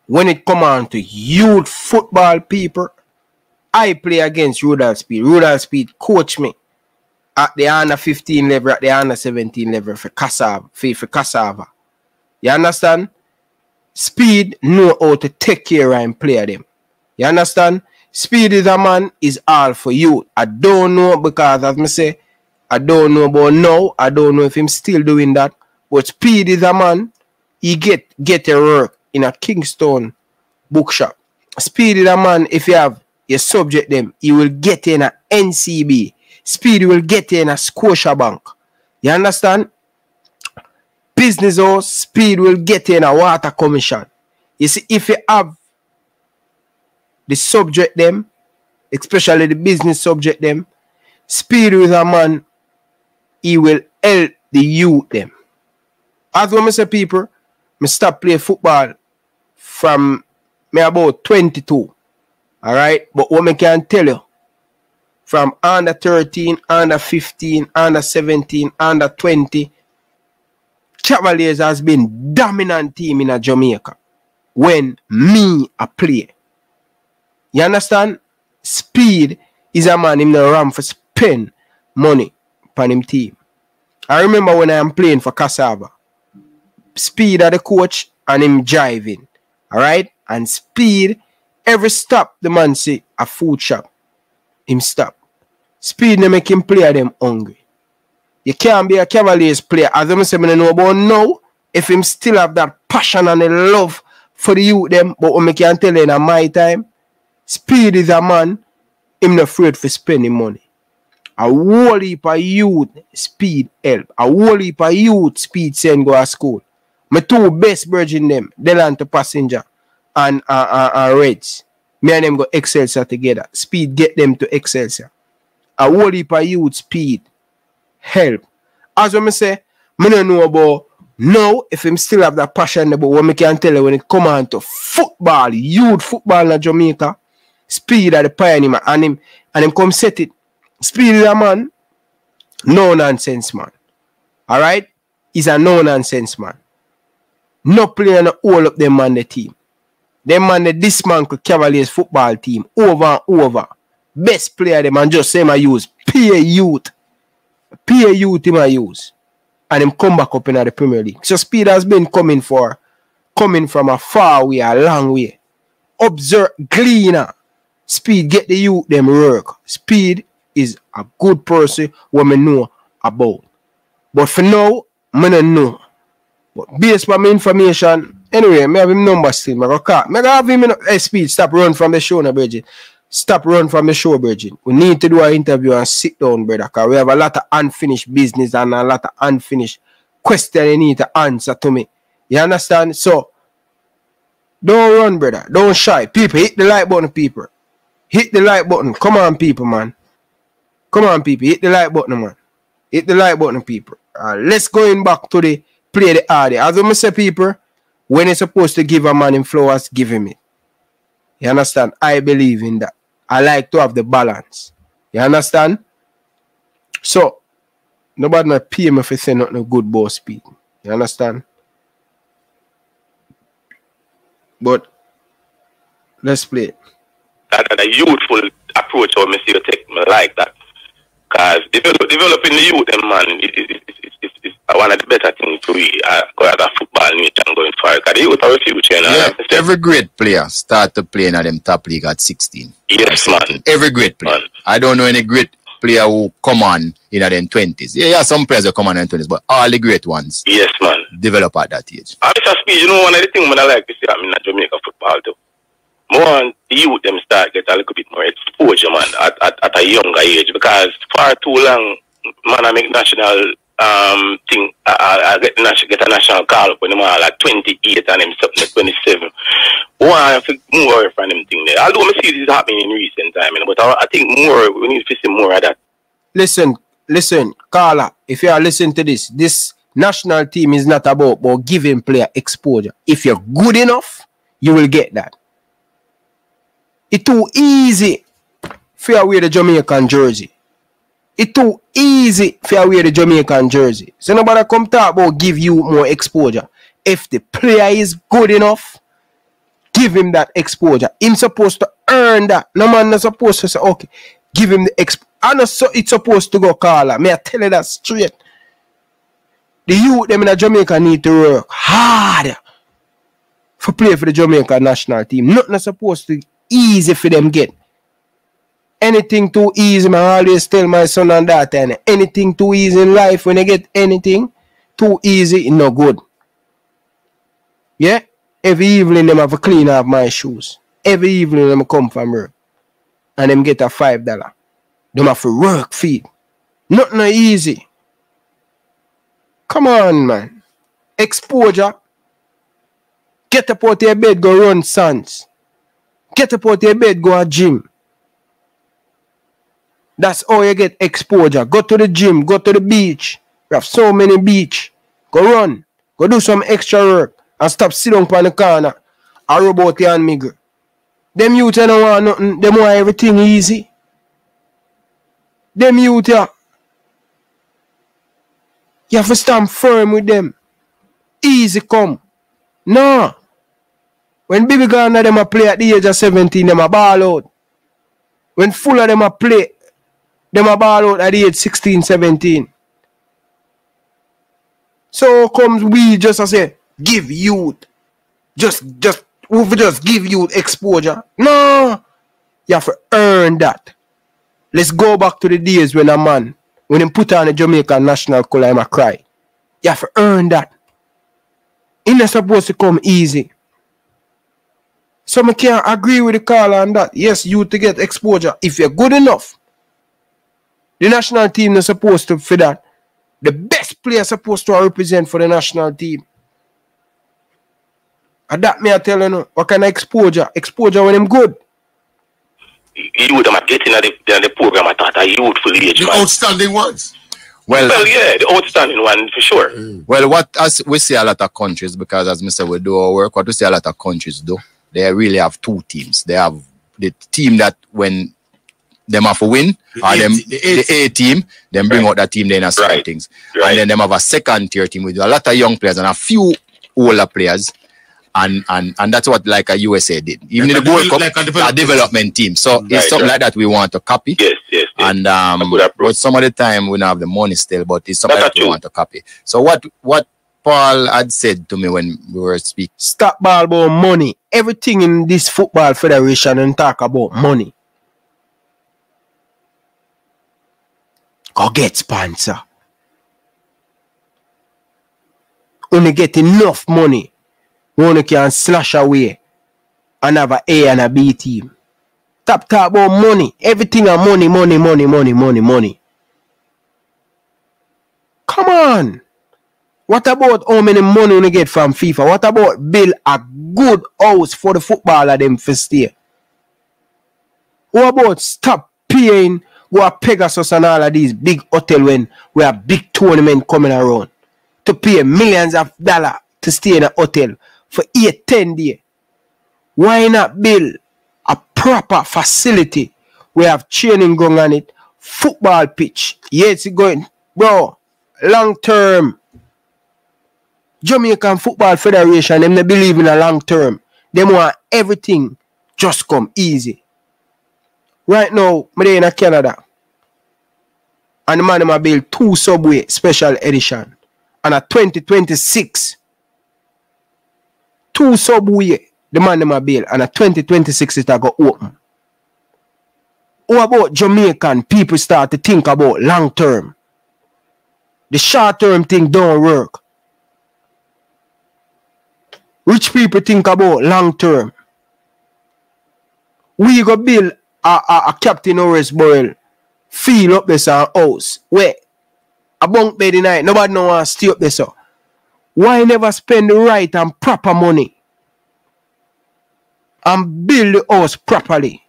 When it come on to youth football people, I play against Rudolph Speid. Rudolph Speid coach me at the under 15 level, at the under 17 level for Cassava, for, for Cassava. You understand? Speid know how to take care and play them. You understand? Speid is a man is all for you. I don't know because as me say, I don't know about now. I don't know if him still doing that. But Speid is a man, he get get a work in a Kingston bookshop. Speid is a man, if you have your subject them, you will get in a NCB. Speid will get in a Scotia Bank. You understand? Business or Speid will get in a water commission. You see, if you have the subject them, especially the business subject them, Speid with a man, he will help the youth them. As when I say people, me stop play football from me about 22. All right, but what I can tell you, from under 13, under 15, under 17, under 20, Cavaliers has been dominant team in Jamaica when me a play. You understand? Speid is a man in the ram for spend money upon him team. I remember when I am playing for Cassava. Speid are the coach and him driving. Alright? And Speid, every stop the man say a food shop. Him stop. Speid they make him play them hungry. You can't be a Cavaliers player. As I'm saying, I know about now, if him still have that passion and the love for the youth them, but what I can tell you in my time, Speid is a man, him not afraid for spending money. A whole heap of youth Speid help. A whole heap of youth Speid send go to school. My two best virgin them, Delanta Passenger and, uh, uh, uh, Reds. Me and them go Excelsior together. Speid get them to Excelsior. A whole heap of youth Speid help. As I say, me don't know about now if him still have that passion, about what me can tell you when it come on to football, youth football in Jamaica, Speid at the pioneer man, and him and him come set it. Speid is a man, no nonsense man. All right? He's a no nonsense man. No player no all up them man the team. Them man the dismantle Cavaliers football team over and over. Best player them and just same I use. Peer youth. Peer youth him I use. And him come back up in the Premier League. So Speid has been coming for coming from a far way, a long way. Observe Gleaner. Speid get the youth them work. Speid is a good person me know about. But for now, me don't know. But based on my information, anyway, me have him number still. Me go call. Have him in hey, Speid. Stop run from the show now, Bridget. Stop run from the show, Bridget. We need to do an interview and sit down, brother. Cause we have a lot of unfinished business and a lot of unfinished question you need to answer to me. You understand? So don't run, brother. Don't shy. People, hit the like button, people. Hit the like button. Come on, people, man. Come on, people. Hit the like button, man. Hit the like button, people. Uh, let's go in back to the play the audio. As I say, people, when you're supposed to give a man in flowers, give him it. You understand? I believe in that. I like to have the balance. You understand? So, nobody not pay me for saying nothing no good boss Speid. You understand? But let's play it. that, that a youthful approach or me see you take me like that. Cause develop, developing the youth, them man, is is is is is is one of the better things be uh, go out of football nature and going forward. Cause the youth are the future, you know. Yeah, every great player start to play in a them top league at 16. yes, man. Every great player. Man. I don't know any great player who come on in a them 20s. Yeah, yeah, some players will come on in their 20s, but all the great ones Yes, man. develop at that age. I Mr. Speid, you know one of the things when I like to see I mean Jamaica football too. More on the youth them start get a little bit more exposure man at, at, at a younger age because far too long man I make national um thing I, I, I get national get a national call up when are like twenty eight and them something like twenty seven. One to move away from them thing there. Although I see this happening in recent time, but I, I think more we need to see more of that. listen, listen, Carla, if you are listening to this, this national team is not about, giving player exposure. If you're good enough, you will get that. It's too easy to wear the Jamaican jersey. It's too easy for you wear the Jamaican jersey. So nobody come talk about give you more exposure. If the player is good enough, give him that exposure. Him supposed to earn that. No man not supposed to say, okay, give him the exp. I know so it's supposed to go Carla. May I tell you that straight. The youth them in Jamaica need to work hard for play for the Jamaica national team. Nothing is supposed to easy for them get. Anything too easy. I always tell my son and daughter, and anything too easy in life, when they get anything too easy, it no good. Yeah? Every evening them have to clean up my shoes. Every evening them come from work. And them get a five dollar. Them have to work feed. Nothing no easy. Come on, man. Exposure. Get up out of your bed, go run sons. Get up out of your bed, go a gym. That's how you get exposure. Go to the gym, go to the beach. We have so many beach. Go run. Go do some extra work. And stop sitting on the corner. A robot and miggle. Them youth don't want nothing. Them want everything easy. Them youth here. You have to stand firm with them. Easy come. No. When baby Ghana them a play at the age of 17, them a ball out. When full of them a play, them a ball out at the age 16, 17. So comes we just a say, give youth. Just just we just give youth exposure. No. You have to earn that. Let's go back to the days when a man, when him put on a Jamaican national color, him a cry. You have to earn that. It's not supposed to come easy. So I can't agree with the call on that. Yes, you to get exposure if you're good enough. The national team is supposed to for that. The best player supposed to represent for the national team. And that me I tell you no, what kind of exposure? Exposure when I'm good. Youth them are getting at the, the, the program at at a youthful age, The man. outstanding ones. Well, Well, yeah, the outstanding one for sure. Mm. well, what as we see a lot of countries, because as Mr. we do our work, what we see a lot of countries do, they really have two teams. They have the team that when them have to win, The or A them the A the A team, then bring out that team then and start Right. things. Right. And then them have a second tier team with a lot of young players and a few older players. And and and that's what like a USA did. Even Like in the World Cup, like a a development. development team. So it's something right. like that we want to copy. Yes, yes, yes. And um, A good approach. but some of the time we don't have the money still, but it's something That's that we want to copy. So what what Paul had said to me when we were speaking. Stop ball about money. Everything in this football federation and talk about money. Go get sponsor. Only get enough money. Only can slash away and have a A and a B team. Stop talk about money. Everything are money, money, money, money, money, money. Come on. What about how many money you get from FIFA? What about build a good house for the footballer them first year? What about stop paying go a Pegasus and all of these big hotel when we have big tournament coming around to pay millions of dollars to stay in a hotel for eight, ten days? Why not build a proper facility? We have training going on it, football pitch. Yeah, it's going, bro, long term. Jamaican Football Federation, them they believe in a long term. Them want everything just come easy. Right now, dey in Canada. And the man a build two subway special edition. And a 2026. Two subway. The man them build. And a 2026 it a go open. How about Jamaican people start to think about long term? The short term thing don't work. Rich people think about long term. We go build a, a, a Captain Horace Burrell feel up this house. Where a bunk bed in night, nobody know want to stay up there. So why never spend the right and proper money and build the house properly?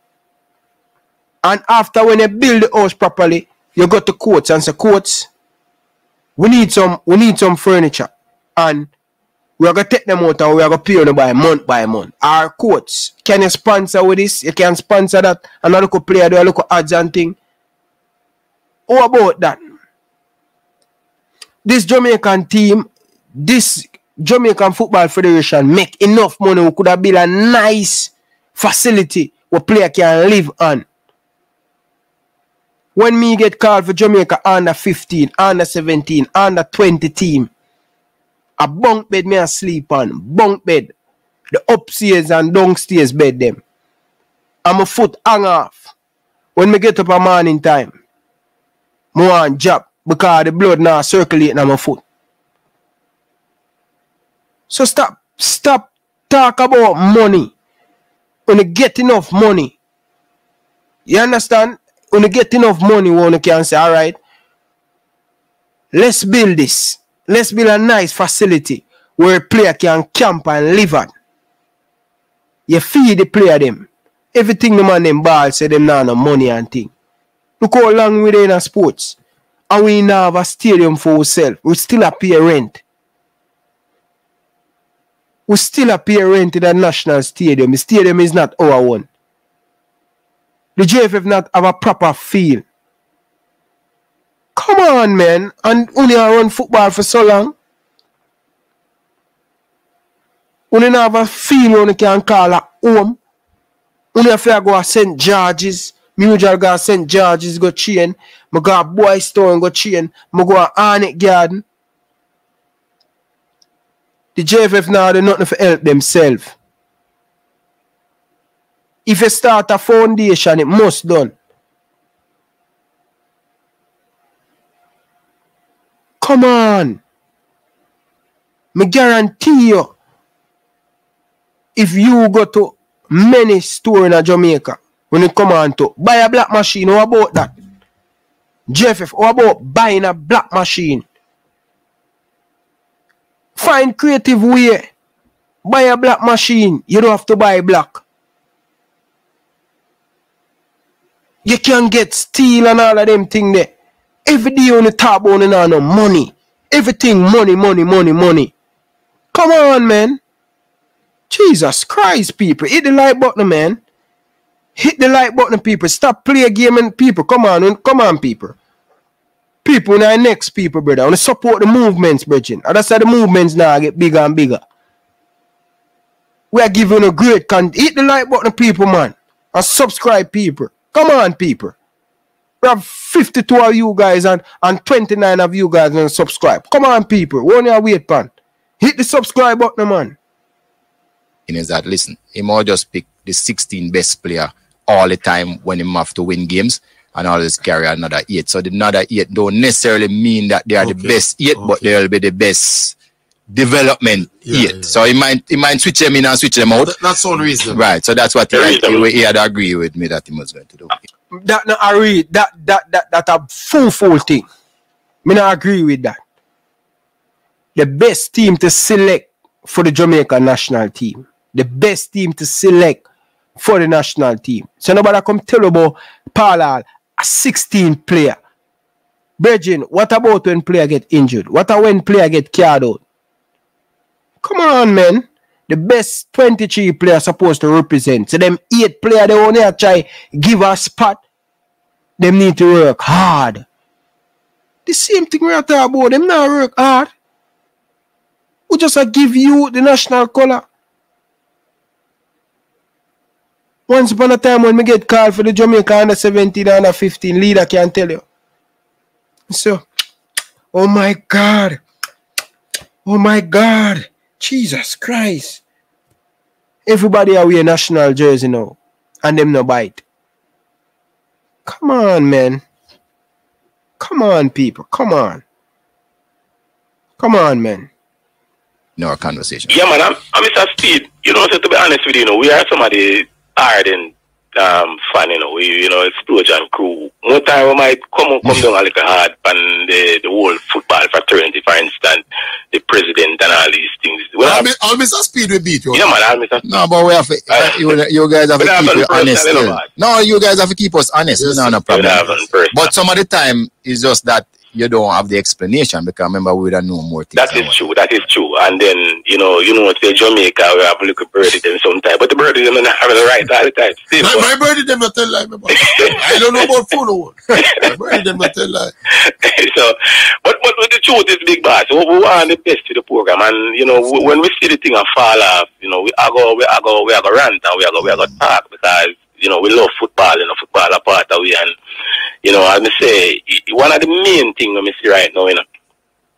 And after when you build the house properly, you go to courts and say, courts, we need some we need some furniture. And we are gonna take them out and we are gonna pay them by month by month. Our courts, can you sponsor with this? You can sponsor that and a look player do a look ads and thing. How about that? This Jamaican team, this Jamaican Football Federation make enough money. We could have built a nice facility where player can live on. When me get called for Jamaica under 15, under 17, under 20 team, a bunk bed me a sleep on. Bunk bed. The upstairs and downstairs bed them. And my foot hang off. When me get up a morning time, me want job because the blood now circulating on my foot. So stop, stop talk about money. When you get enough money, you understand? When you get enough money, one can say, all right, let's build this. Let's build a nice facility where a player can camp and live at. You feed the player them. Everything the man them ball say them now no money and thing. Look how long we in a sports. And we now have a stadium for ourselves. We still a pay rent. We still a pay rent in the national stadium. The stadium is not our one. The JFF not have a proper field. Come on, man. And only I run football for so long. Only have a where you can call a home. Only have to go to St. George's. Me usually go to St. George's go chain. Me go to Boy Store and go chain. Me go to Arnett Garden. The JFF now they nothing for help themselves. If you start a foundation, it must done. Come on. Me guarantee you, if you go to many store in Jamaica, when you come on to buy a black machine, how about that? JFF, how about buying a black machine? Find creative way. Buy a black machine. You don't have to buy black. You can get steel and all of them thing there. Every day on the top on and no money. Everything money, money, money, money. Come on, man. Jesus Christ, people. Hit the like button, man. Hit the like button, people. Stop play a game and people. Come on, come on, people. People now next people, brother. I want to support the movements, brethren. And that's how the movements now get bigger and bigger. We are giving a great content. Hit the like button, people, man. And subscribe, people. Come on, people. We have 52 of you guys and, and 29 of you guys and subscribe. Come on, people. One year wait, pan. Hit the subscribe button, man. Is that listen, he might just pick the 16 best player all the time when he have to win games and always carry another eight. So the another eight don't necessarily mean that they are okay. the best eight, okay. but they'll be the best development yeah, eight. Yeah. So he might he might switch them in and switch them out. That, that's one reason. Right. So that's what he, he, he had agree with me that he was going to do. That no I read that that that that a full full thing. Me not agree with that. The best team to select for the Jamaica national team. The best team to select for the national team. So nobody come tell about Paul a 16 player. Virgin, what about when player get injured? What about when player get carried out? Come on, man. The best 23 players supposed to represent. So them eight player they only try give a spot. Them need to work hard. The same thing we are talking about. Them not work hard. We just uh, give you the national color. Once upon a time when we get called for the Jamaica under 17 under 15, leader can tell you. So, oh my God. Oh my God. Jesus Christ. Everybody are wear national jersey now. And them no bite. Come on, man. Come on, people. Come on. Come on, man. No our conversation. Yeah, man. I'm, I'm Mr. Speid. You know, to be honest with you, you know, we are somebody Arden um, fan, you know, we, you know, explosion crew. More time we might come come down a little hard on the, the whole football fraternity, for instance, the president and all these things. Well, I'll, be, I'll miss a speed with beat you. Yeah, man, I'll miss a No, but we have to, uh, you, you guys have to keep it honest. No, you guys have to keep us honest. Yes, no, no problem. But some of the time, it's just that you don't have the explanation because remember we don't know more things. That is true. That is true. And then you know, you know, say Jamaica, we have a little birdie them sometimes, but the birdie them not having the right all the time. Still, my, my birdie them not tell lie. I don't know about food. my birdie them not tell lie. so, but but the truth is, big boss, we, we want the best for the program, and you know, when we see the thing a fall off, you know, we are go, we are go, we are go rant and we are go, we are go talk because you know, we love football, you know, football a part of we and you know, as I say, one of the main things I see right now, you know,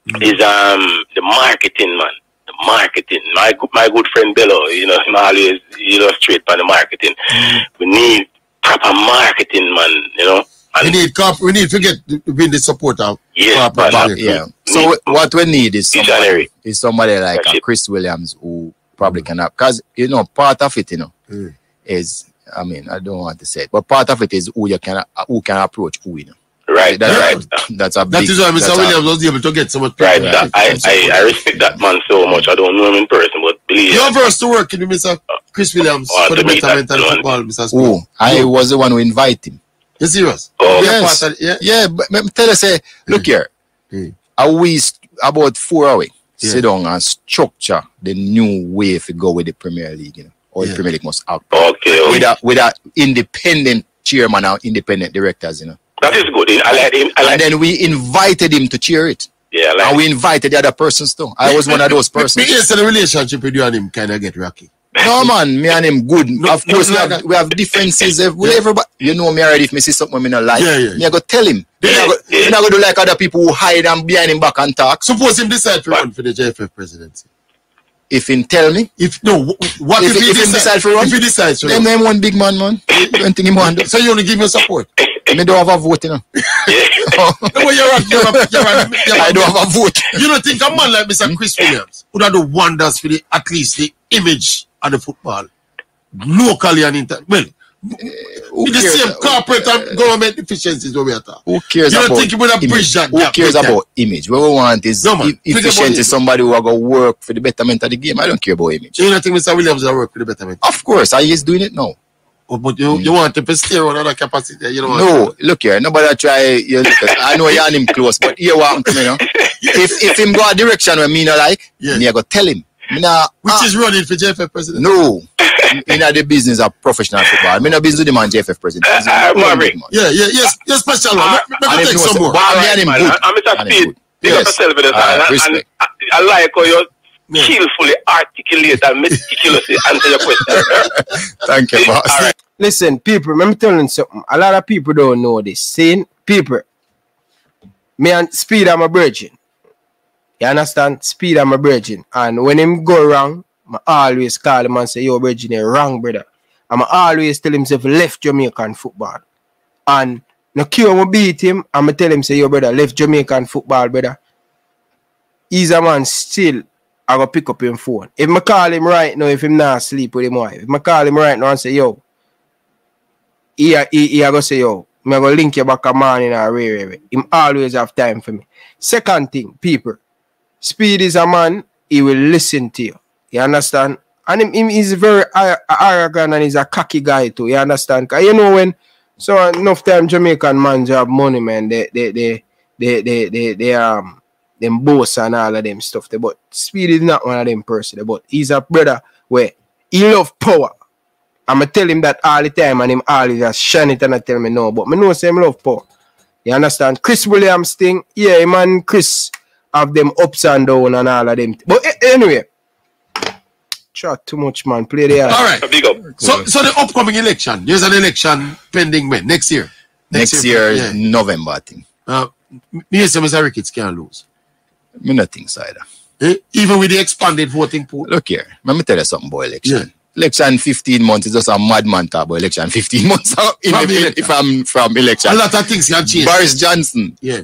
mm-hmm. is um the marketing man. The marketing. My my good friend Bello, you know, him always illustrate by the marketing. Mm-hmm. We need proper marketing man, you know. And we need corp- we need to get to be the supporter. Yeah, yeah. So what we need is somebody, is somebody like uh, Chris Williams who probably mm-hmm. can because you know part of it, you know, mm. is I mean, I don't want to say it, but part of it is who you can who can approach who you know. Right, that's right. That's a big, that is why Mr. Williams was able to get so much. Right, that, I, I, I respect that man so much. I don't know him in person, but believe you're first to work with Mr. Chris Williams uh, for the betterment of football, Mr. Smith. Oh, I was the one who invited him. You serious? Oh, yes. Of, yeah, yeah. But tell us, say, look here. Mm. I we about four hours yeah. sit down and structure the new way if we go with the Premier League. You know or yeah. the Premier League must act. Okay. With a with a independent chairman or independent directors, you know. That is good. I like him. I like and then we invited him to cheer it. Yeah, like and we invited the other persons too. I was one of those persons. Yes, the relationship with you and him kind of get rocky. No man, me and him good. No, of course, no, we, have, we have differences. yeah. everybody, you know me already. If me see something me not like, yeah, yeah. me I go tell him. Yeah, me, I go, yeah. me not go do like other people who hide and behind him back and talk. Suppose him decide to run for the JFF presidency if he tell me. If no, what if, if, he, if decide, decide for run? If he decides to then name one big man, man. Don't think him want. So you only give me support. me don't have a vote, you know. Oh. no, you're a, you're a, you're a, you're I don't have a vote. You don't think a man like Mr. Chris Williams would have do wonders for the at least the image of the football locally and inter well who the same corporate and government efficiencies where we are Who cares you about don't think would have bridged that Who cares about image? What we want is no, man. efficiency, somebody who are going to work for the betterment of the game. I don't care about image. You don't think Mr. Williams will work for the betterment? Of course, I is doing it now. Oh, but you, mm. you want to steer on other capacity, you know. No, look here, nobody try you look at, I know you and him close, but here what to me, you know. if if him go a direction where me not like, yeah. me I go tell him. Me nah, Which ah, is running for JFF president? No. in the business of professional football. Me no business with the man JFF president. He's a Uh, very Maverick. big man. Yeah, yeah, yes, yes, special one. Uh, Let- let me if take you some more. wow, All me and good. I'm Mr. Speid. good. Big up yourself with the Ah. And, and I, I like how you skillfully articulate and meticulously answer your question. Thank you, boss. All right. Listen, people, let me tell you something. A lot of people don't know this. Saying, people, me and Speid, I'm a virgin. You understand? Speid, I'm a virgin. And when him go wrong, I always call him and say, yo, virgin, wrong, brother. I'm always tell him, say, left Jamaican football. And no cure me beat him, I'ma tell him, say, yo, brother, left Jamaican football, brother. He's a man still, I go pick up him phone. If I call him right now, if him not sleep with him wife, if I call him right now and say, yo, he, he, he a go say, yo, me go link you back a morning or where, where, where. Him always have time for me. Second thing, people, Speid is a man, he will listen to you. You understand? And him, him is very arrogant and he's a cocky guy too. You understand? Cause you know when so enough time Jamaican man have money, man, they they they they they they, they um them boss and all of them stuff. They, but Speid is not one of them person. But he's a brother where he love power. I'ma tell him that all the time and him always just shine it and I tell me no. But me know say him love power. You understand? Chris Williams thing, yeah, man, Chris have them ups and down and all of them. But anyway, chat too much, man. Play the All right. Big up. So, so the upcoming election, there's an election pending when? Next year. Next year, Yeah. November, I think. Uh, me and some Mr. Ricketts can't lose. Me not think so either. Eh? Even with the expanded voting pool. Look here, let me tell you something about election. Yeah. Election 15 months is just a madman talk about election 15 months out in, From in- election. if I'm from election. A lot of things can change. Boris Johnson, Yeah.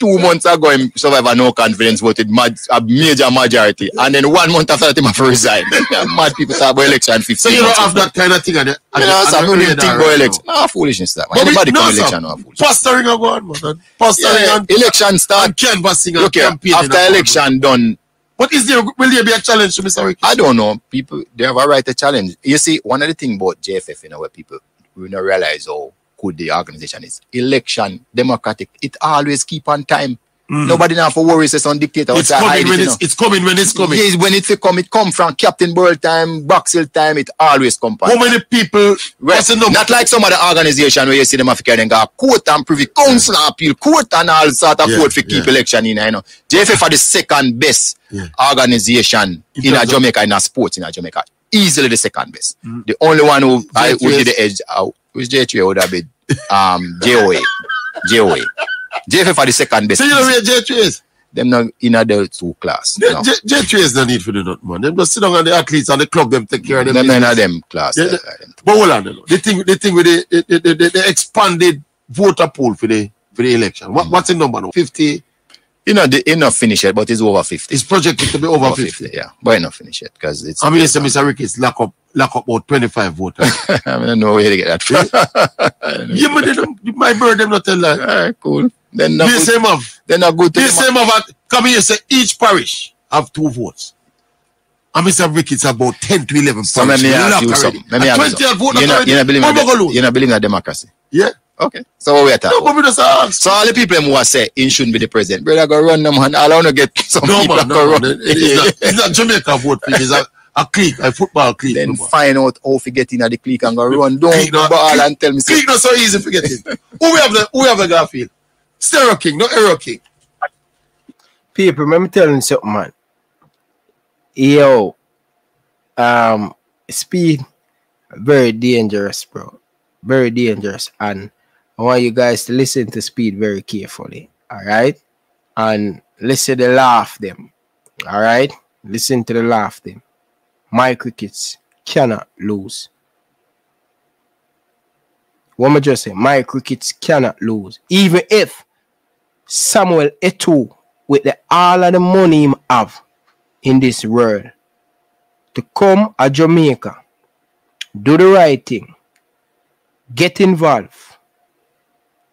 Two months ago, him survived a no confidence vote with mad, a major majority. And then one month after that, him have to resign. mad people talk about election 15 So you don't have that kind of thing. At the, at You know, the, at the think about election. now. Ah, foolishness that. We- Anybody no, come sir. election, no foolishness. Posturing going, man. Posturing Yeah, and, election start. and canvassing and Look here, after election done, But is there, will there be a challenge to Mr. Ricketts? I don't know. People they have a right to challenge. You see, one of the things about JFF, you know, where people we don't realize how good the organization is. Election, democratic, it always keep on time. Nobody now for worry say some dictator. Mm. It's coming it, when it's, it's coming when it's coming. Yes, when it come, it come from Captain Burrell time, Boxhill time, it always come How many people? The? Not like some other organization where you see them have to carry court and privy council and appeal court and all sort of Yeah, vote for keep yeah. election in. You know, JFF are the second best Yeah. organization In in, a Jamaica in a sports in a Jamaica. Easily the second best. The only one who I who did the edge uh, who's J3 would have been um JOA. JOA. JFF are the second best. So you know where J3 is? them not in a the two class. J- No. J- J3 is no need for the nut, man. Them just sit down on the athletes and the club, them take care of them. Them not in a them class. Yeah, uh, the- But hold on, the thing, the thing with the, the, the, the, the expanded voter pool for the for the election. What, what's the number now? 50 You know, the, it not finish it, but it's over 50. It's projected to be over, over 50. 50. Yeah, but not finish it because it's. I mean, it's Mr. Ricketts lock up, lock up about 25 voters. I don't know where to get that from. yeah, but they don't, my bird, them not tell that. All right, cool. Then not They good, same of, then not good to they them. same of, at- come here, say each parish have two votes. And Mr. Ricketts about 10 to 11 So let me ask you something. Let me ask you 20 have voted something. You're not, you're not believing How in am I gonna de- lose? you're not believing in democracy. Yeah. Okay. So what we are talking No, but about? we just ask. So all the people who are say he shouldn't be the president, brother, go run them man. All I want to get some No, people man, go no, run. It- It's not, it's not Jamaica vote for it. It's a, a clique, a football clique. then no, man. find out how to get in at the clique and go run. Don't Clique, no, ball clique- and tell me. Say, Clique not so easy to get it. who we have the who we have the Garfield? Stereo King, not Aero King. people, let me tell you something, man. Yo, um, Speid, very dangerous, bro. Very dangerous. And I want you guys to listen to Speid very carefully. All right. And listen to the laugh them. All right. Listen to the laugh them. Mr. Ricketts cannot lose. What am I just saying? Mr. Ricketts cannot lose. Even if Samuel Eto'o with the all of the money him have in this world to come a Jamaica, do the right thing, get involved,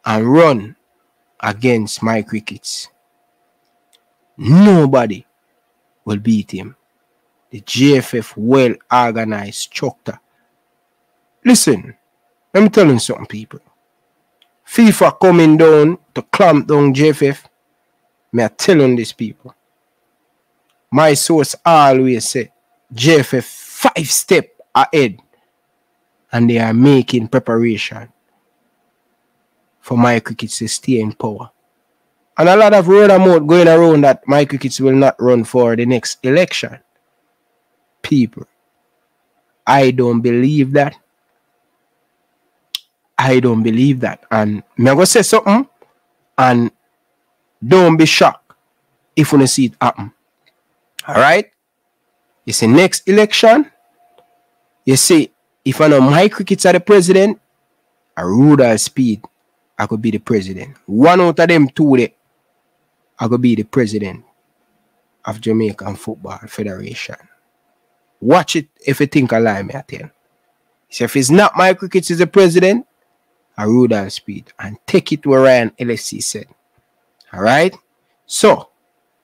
and run against Mr. Ricketts. Nobody will beat him. The JFF well organized structure. Listen, let me tell you something, people. FIFA coming down to clamp down JFF. Me I tell on these people. My source always say JFF five step ahead and they are making preparation for Mr. Ricketts to stay in power. And a lot of mouth going around that Mr. Ricketts will not run for the next election. People, I don't believe that. I don't believe that. And I'm going say something and don't be shocked if you see it happen. All right? You see, next election, you see, if I know Mr. Ricketts are the president, a Rudolph Speid, I could be the president. One out of them two, I could be the president of Jamaican Football Federation. Watch it if you think I lie, me I tell. So if it's not Mr. Ricketts is the president, I rule Rudolph Speid, and take it where Ryan LFC said. All right? So,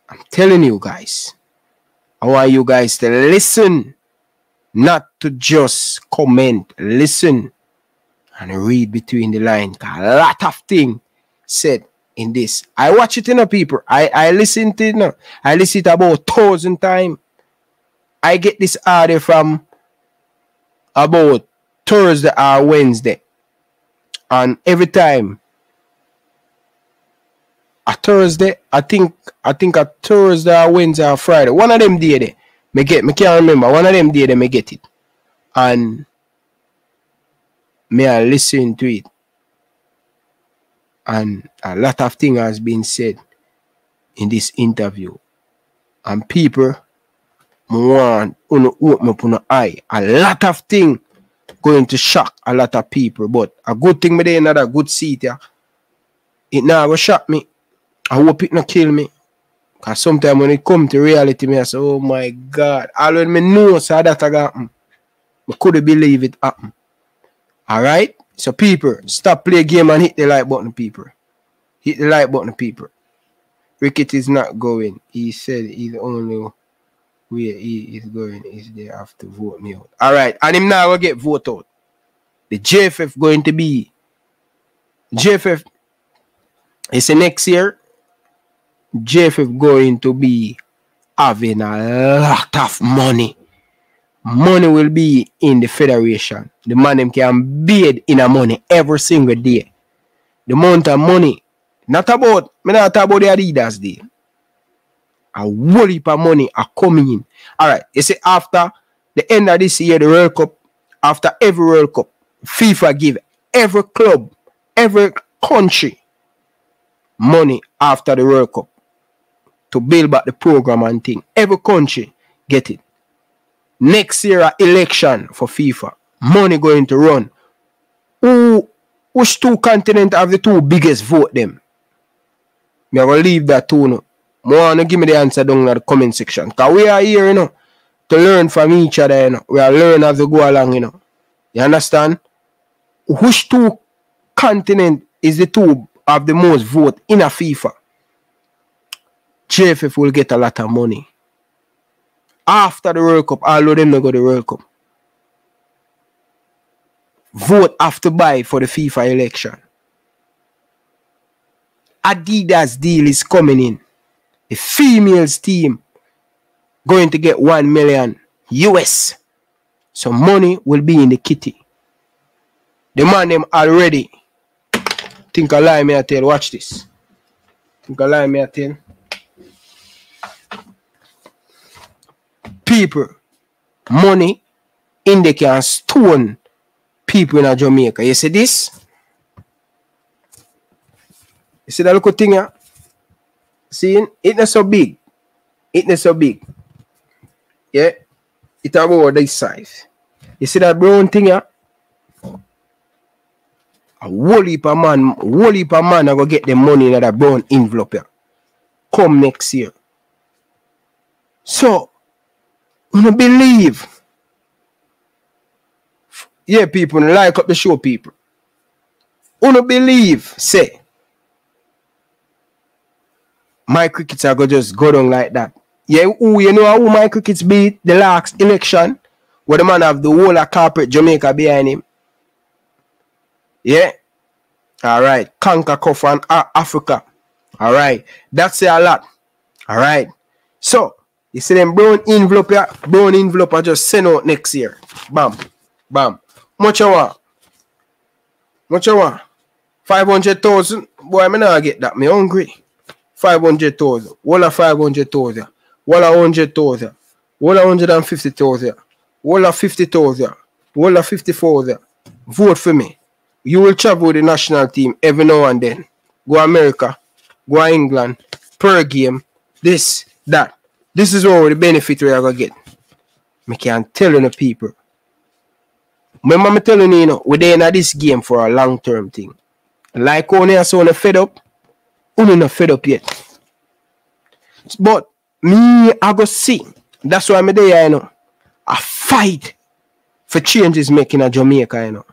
I'm telling you guys, I want you guys to listen not to just comment, listen and read between the lines. A lot of things said in this. I watch it in you know, people. I, I listen to it, you know, I listen it about thousand times. I get this audio from about Thursday or Wednesday. And every time a Thursday, I think I think a Thursday or Wednesday or Friday. One of them day there me get me can't remember one of them day they me get it and me I listen to it? And a lot of things has been said in this interview. And people want to open up eye. A lot of things going to shock a lot of people. But a good thing me there another good seat yeah. It now will shock me. I hope it not kill me. Cause sometimes when it come to reality, me I say, oh my God. All when me know so that I got mm. happen. I couldn't believe it happen. Alright? So people, stop play game and hit the like button, people. Hit the like button, people. Ricket is not going. He said he's only where he is going is they have to vote me out. Alright, and him now will get vote out. The JFF going to be JFF is the next year JFF going to be having a lot of money. Money will be in the federation. The man them can bid in a money every single day. The amount of money, not about, me not about the Adidas deal. A whole heap of money are coming in. All right, you see, after the end of this year, the World Cup, after every World Cup, FIFA give every club, every country money after the World Cup to build back the program and thing. Every country get it. Next year election for FIFA. Money going to run. Who which two continent have the two biggest vote them? Me I will leave that to no. More to give me the answer down in the comment section. Cause we are here, you know, to learn from each other, you know. We are learning as we go along, you know. You understand? Which two continent is the two of the most vote in a FIFA? JFF will get a lot of money. After the World Cup, of them will go to the World Cup. Vote after buy for the FIFA election. Adidas deal is coming in. The females team going to get 1 million US. So money will be in the kitty. The man them already. Think I lie me I tell. Watch this. Think lie me I tell. People money in they can stone people in Jamaica. You see this? You see that little thing here? See, it not so big. It not so big. Yeah? It about this size. You see that brown thing here? A whole heap of man, whole heap of man are gonna get the money in that brown envelope here. Come next year. So believe. Yeah, people, like up the show, people. Wanna believe, say. Mr. Ricketts are gonna just go down like that. Yeah, who you know who Mr. Ricketts beat the last election? Where the man have the whole of corporate Jamaica behind him. Yeah. All right. Conquer and Africa. All right. That's a lot. All right. So, You see them brown envelope? Brown envelope I just send out next year. Bam. Bam. Much you want? Much want? 500,000? Boy, me not get that. Me hungry. 500,000. Walla 500,000. Walla 100,000. Walla 150,000. Walla 50,000. Walla 50,000. Vote for me. You will travel with the national team every now and then. Go America. Go England. Per game. This, that. This is all the benefit we are going to get. Me can't tell you the people. Remember me telling you, you know, we're there in this game for a long term thing. Like only I saw fed up, only not fed up yet. But me, I go see. That's why I'm there, you know. I fight for changes making a Jamaica, you know.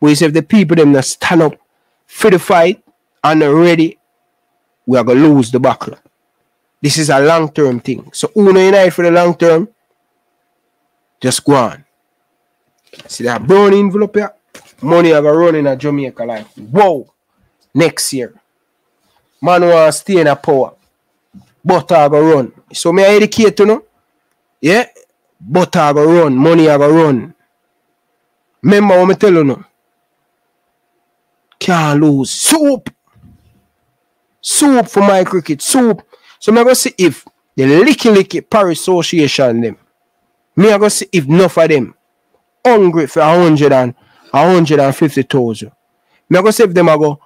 But if the people them that stand up for the fight and are ready, we are gonna lose the battle. This is a long term thing. So Uno United for the long term, just go on. See that brown envelope here? Money are gonna run in a Jamaica like whoa next year. Man want stay in a power. But I go run. So me I educate you know? Yeah? But I go run. Money I go run. Remember what I tell you now? Can't lose. Soup. Soup for my cricket. Soup. So me I go see if the licky licky Parish Association them. Me I go see if enough of them hungry for a hundred and a hundred and fifty thousand. Me I go see if them I go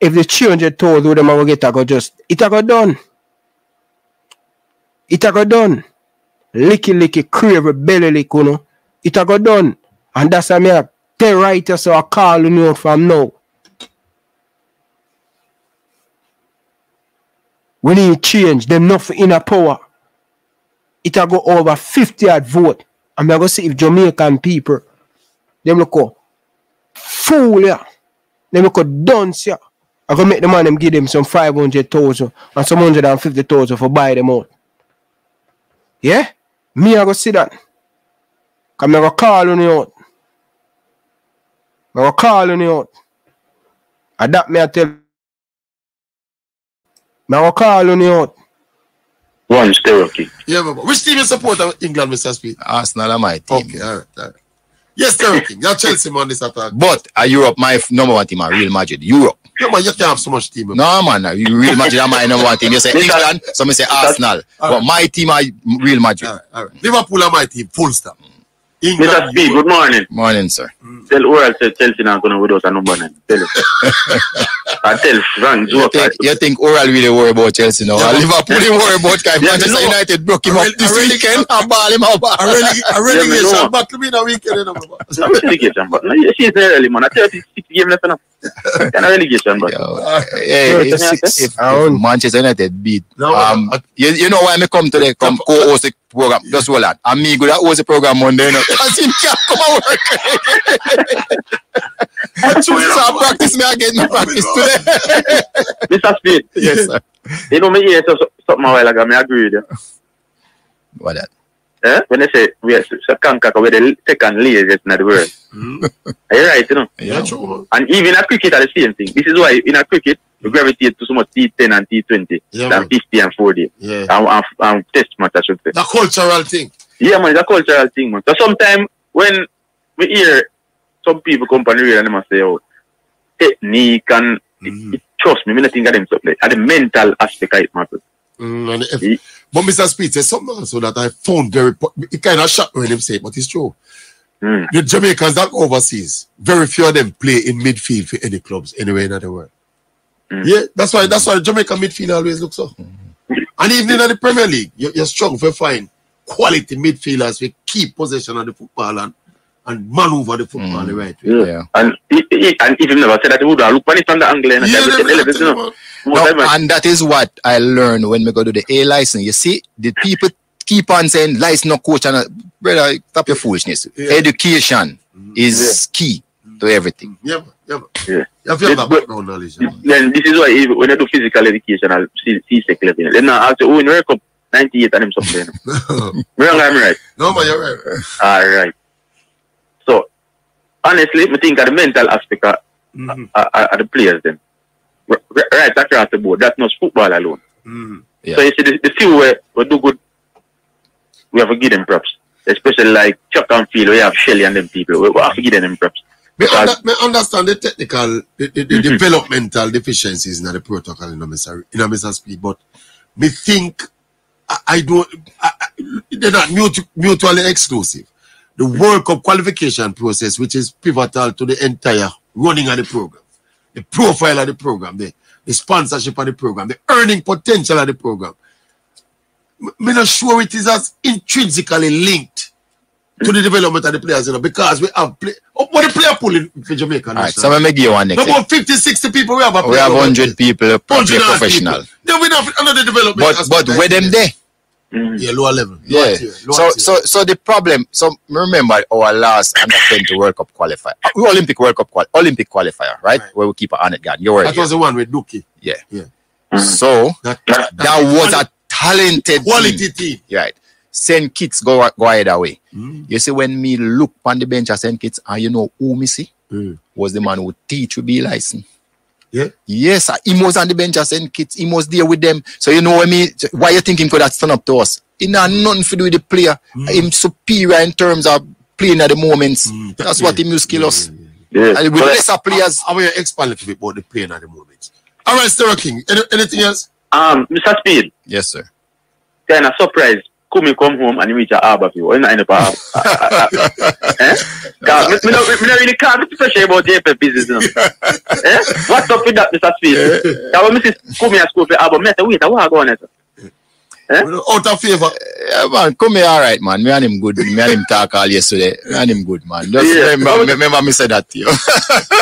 if the 300,000 them I go get I go just it I go done. It a go done. Licky licky crave belly lick, you know. It a go done. And that's why me a tell writer so I call you out from now. When he change, them not for inner power. It a go over 50 at vote. And me a go see if Jamaican people, them look go fool ya. Them look dunce ya. I'm going to make the man them give them some 500,000 and some 150,000 for buy them out. Yeah? Me I go see that. Cause I go call on you out. I go call on you out. And that me I tell. Me I go call on you out. One Cherokee. Yeah, but which team you support of England, Mr. Speid? Arsenal are my team. Okay, all right, all right. Yes, Cherokee. You're Chelsea man this attack. But uh, Europe, my f- number one team are Real Madrid. Europe. Yeah, man, you can't have so much team. man. No, man. uh, Real Madrid are my number one team. You say England, some may say Arsenal. But my team are Real Madrid. All right, all right. Liverpool are my team, full stop. Mr. England, Speid, good morning. Morning, sir. Tell Oral said Chelsea not gonna without a number nine. Tell him. I tell Frank You think, you think Oral really worry about Chelsea now? Yeah, Liverpool didn't worry about guy. Yeah, Manchester you know. United broke him I up really- this I really- weekend and ball him out. a, releg- a relegation know. battle me in a weekend. You know, man. No relegation, but no, she's there early, man. I tell you, six game left now. Kind of relegation, but Yo, hey, if, Thirty-six. if, if Manchester United beat, No, um, I- you, you know why me come to the come co-host the program? Just hold on. And me good at host the program Monday, you know. Because him can't come and work. so I practice me again, no practice today. Mr. Speid, yes, sir. you know me hear so- so- something a while ago. Me agree with you. What that? Eh? When they say we are so Kankaka, we're the second laziest in the world. Are you right? You know. Yeah, true. And even at cricket, are the same thing. This is why in a cricket, we gravitate to so much T10 and T20 Yeah, than man. 50 and 40. Yeah. And, and, and test match, I should say. The cultural thing. Yeah, man, it's a cultural thing, man. So sometimes when we hear some people come on the radio and they must say, oh, technique and Mhm. it, trust me, me not think of them something like and the mental aspect of it matters. Mm, and if, Yeah. but Mr. Speid says something also that I found very, it kind of shocked me when him say, it, but it's true. Mm. The Jamaicans that overseas, very few of them play in midfield for any clubs anywhere in the world. Mm. Yeah, that's why that's why Jamaica midfield always looks so. And even in the Premier League, you, you're strong for find quality midfielders who keep possession of the football and, and maneuver the football the right way. Yeah. Yeah. And, i- i- and if you never said that, you would have looked on it from the angle and Yeah, yeah, them- television, you know. No, and that is what I learned when we go to the A license. You see, the people keep on saying license no coach and uh, brother, stop your foolishness. Yeah. Education is key to everything. Yeah, man, yeah. Yeah. You have to have that background knowledge. yeah, man. then this is why even when you do physical education at C- C-Sec level, then now after, oh, in World Cup 98 and them something. you know. Wrong, I'm right. no, man, you're right. All right. So, honestly, I think of the mental aspect of, Mhm, of, of the players then. R- r- right across the board. That's not football alone. mhm. Yeah. So you see the, the few where we do good we have to give them props. Especially like track and field, we have Shelly and them people. We, we have to give them props. Me, under, me understand the technical, the, the, the mm-hmm. developmental deficiencies in the protocol in a Mr. in Mr. Speid, but me think I, I don't. I, they're not mutu, mutually exclusive. The World Cup qualification process, which is pivotal to the entire running of the program, the profile of the program, the, the sponsorship of the program, the earning potential of the program. M- Me not sure it is as intrinsically linked to the development of the players, you know, because we have play. Oh, what the player pool in for Jamaica? All right, so let me give you one No, next. about 50, 60 people we have a We have 100 people, 100 professional. people. Then we have another development. But aspect but where them there? Yeah, lower level. Yeah. Tier, lower So tier. so so the problem. So remember our last under 20 World Cup qualifier, uh, Olympic World Cup qual- Olympic qualifier, right? Right. Where we keep an on it, God. You were that here. was the one with Dookie. yeah. Yeah. So That, that was a talented quality team. team. Right. St. Kitts go go either way. Mm. You see, when me look on the bench at St. Kitts, and you know who me see Mm. was the man who teach we be license. Yeah. Yes, sir. he was on the bench at St. Kitts. He was there with them. So you know what me why you think him could have stand up to us? He not nothing to do with the player. Him superior in terms of playing at the moments. Mm. That's Yeah. what him use kill us. Yeah. And with But, lesser players. I want to expand a little bit about the playing at the moment. All right, Sarah King. Any, anything else? um, Mr. Speid, Yes, sir. kind of surprised. Come come home and he reach a harbour view. Or not end up a eh? Cause me, me, not, me not really can't be pressure about JFF business. You know? eh? What's up with that, Mr. Speid? That when me see come here school for harbour, me say, wait, what go on there? We're Out of favor. Yeah, man, come here, all right, man. Me and him good. Me and him talk all yesterday. Me and him good, man. Just Yeah. remember, me- remember me said that to you.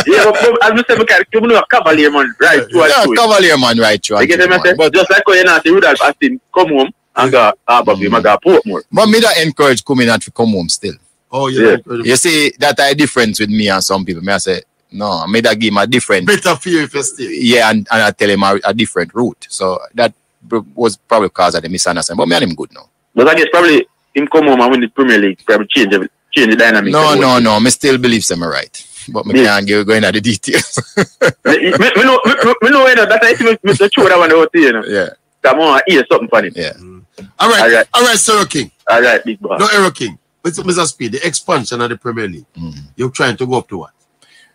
Yeah, but, but as me say, me can, you know, a cavalier man, right? through and yeah. Cavalier, man, right? You You get what I say? but, Just like how you not see Rudolph Austin come home and go harbour view, I go Portmore. but me that encourage coming out to come home still. Oh, yeah. You see, that a difference with me and some people. Me I say, no, me that give him a different, Better fear if you stay. yeah, and, and I tell him a, a different route. So that was probably cause of the misunderstanding. But me and him good now. But I guess probably him come home and win the Premier League, probably change the, change the dynamic. No, no, no. Me still believe them right. But me Yeah. can't give, go into the details. thing. me, me, me know, me, me- me know, you know, that's why I think me, me true that one out here, you know. yeah, Come on, hear something funny. yeah. All right. All right. All right, Sarah King. All right, big boss. No, Errol King. Mr. Mr. Speid, the expansion of the Premier League. Mm. You're trying to go up to what?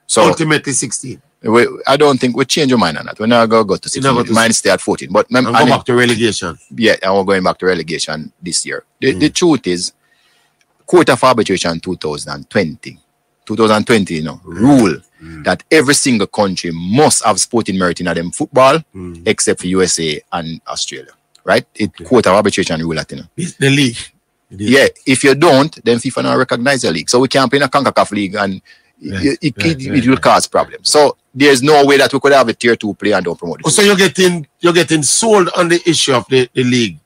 So Ultimately 16. we, I don't think we change your mind on that. We're not going to go to 16. go to Mine stay at 14. But mem- And and go back to relegation. yeah, and we're going back to relegation this year. The, Mm. the truth is, Court of Arbitration 2020, 2020, you know, rule Mm. that every single country must have sporting merit in them football, Mm. except for USA and Australia. Right? It Court of Arbitration rule that, you know. It's the league. It. Yeah, if you don't, then FIFA not recognize the league. So we can't play in a CONCACAF league and Right, it, it, right, it, it will cause problems. So there's no way that we could have a tier two player and don't promote Oh, so you're getting you're getting sold on the issue of the, the league.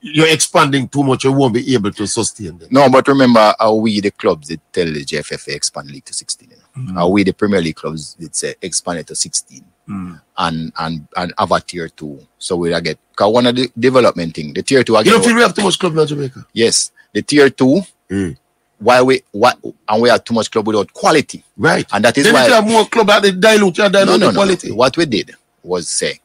You're expanding too much, you won't be able to sustain them. No, but remember how we the clubs did tell the JFFA expand league to 16. You know? Mm. How we the Premier League clubs did say expand it to 16 Mm. and and and have a tier two. So we get cause one of the development thing, the tier two You don't feel we have too much club in Jamaica? yes, the tier two. Mm. Why we what and we have too much club without quality, Right. and that is Then why have more club at the dilute, dilute no, no, quality. What we did was say,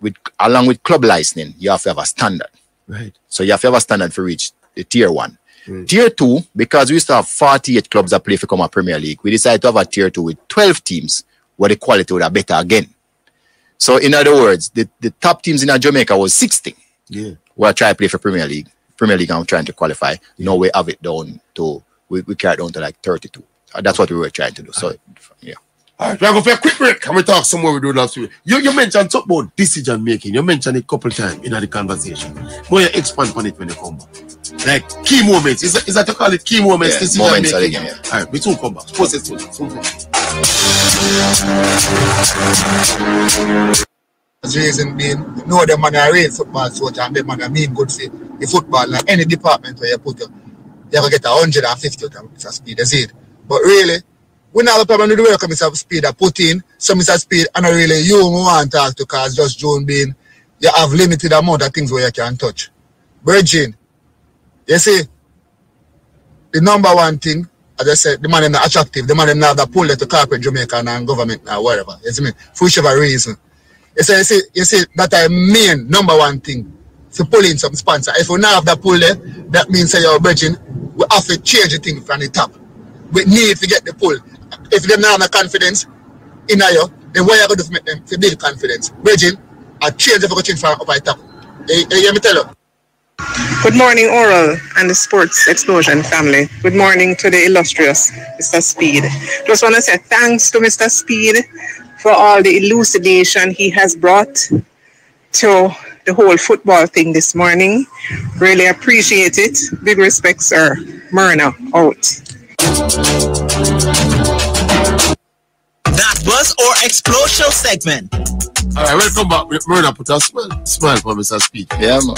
with along with club licensing, you have to have a standard. Right. So you have to have a standard for each the tier one. Mm. Tier two, because we used to have 48 clubs that play for come a Premier League, we decided to have a tier two with 12 teams where the quality would have better again. So in other words, the, the top teams in Jamaica was 16. Yeah. We are trying to play for Premier League. Premier League, I'm trying to qualify. Now we have it down to, we, we carry it down to like 32. Uh, That's what we were trying to do. So, yeah. All right, we're going for a quick break. Can we talk some more? We do last week. You, you mentioned something about decision making. You mentioned it a couple times in the conversation. Will you expand on it when you come back? Like key moments. Is that, is that to call it key moments? Yeah, decision moments of the making? game, All right, we soon come back. Sports is soon. soon come back. The reason being, you know the man are real football soldier and the man are mean good for the football. Like any department where you put you, you have to get a 150 of them, Mr. Speid, that's it. But really, we not have a problem with the work Mr. Speid that put in. So Mr. Speid, and I really you want to talk to cause just June being, you have limited amount of things where you can touch. Virgin, you see, the number one thing, as I said, the man is not attractive, the man is not the pull to corporate Jamaica and government or whatever. You see me? For whichever reason. You see, you see, you see that I mean number one thing to pull in some sponsor. If we not have that pull there, that means say you're bridging, we have to change the thing from the top. We need to get the pull. If they don't have confidence in you, then what you going to do make them eh, to build confidence? Bridging, I change the change from up at top. Eh, eh, hey, hey, let me tell you. Good morning, Oral and the Sports Explosion family. Good morning to the illustrious Mr. Speid. Just want to say thanks to Mr. Speid for all the elucidation he has brought to the whole football thing this morning. Really appreciate it. Big respect, sir. Myrna out. That was our explosion segment. All right, welcome back. Murder put a smile, smile for Mr. Speid. Yeah, man.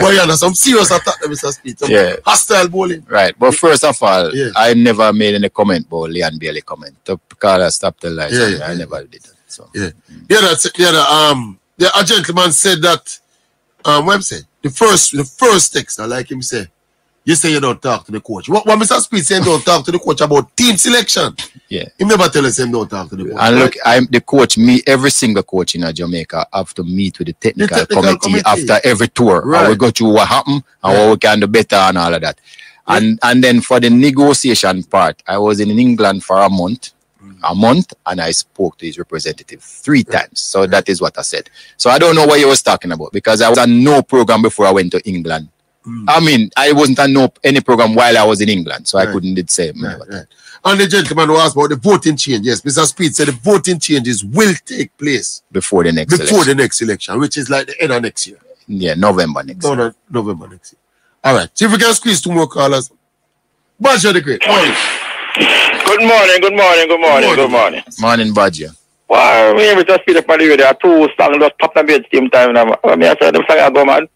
Boy, yeah, there's some serious attack to Mr. Speid. Some Yeah. hostile bowling. Right, but first of all, Yeah. I never made any comment about Leon Bailey comment. To call her stop the lies. Yeah, yeah, I yeah. never did that. So Yeah. Yeah, that's yeah, the, um yeah, a gentleman said that um what I'm saying, the first the first text, I like him say, you say you don't talk to the coach. What, what Mr. Speid saying don't talk to the coach about team selection. yeah. He never tell us him don't talk to the coach. And right? look, I'm the coach. Me, every single coach in uh, Jamaica have to meet with the technical, technical committee, committee. after every tour. And Right. we go through what happened and Yeah. what we can do better and all of that. And and then for the negotiation part, I was in England for a month, Mm. a month, and I spoke to his representative three times. So that is what I said. So I don't know what you was talking about because I was on no program before I went to England. I mean, I wasn't on no any program while I was in England, so I Mm. Couldn't did say. Right, right. And the gentleman who asked about the voting change, yes, Mr. Speid said the voting changes will take place before the next before election. the next election, which is like the end of next year. Yeah, November next. No, no, November next year. All right. See if we can squeeze two more callers. Badger the Great. Morning. Good morning, good morning, good morning, good morning. Morning, Badger. Well, me every just feel up on the radio, two songs just pop them at the same time. Now, I mean, I said, them song I go, man.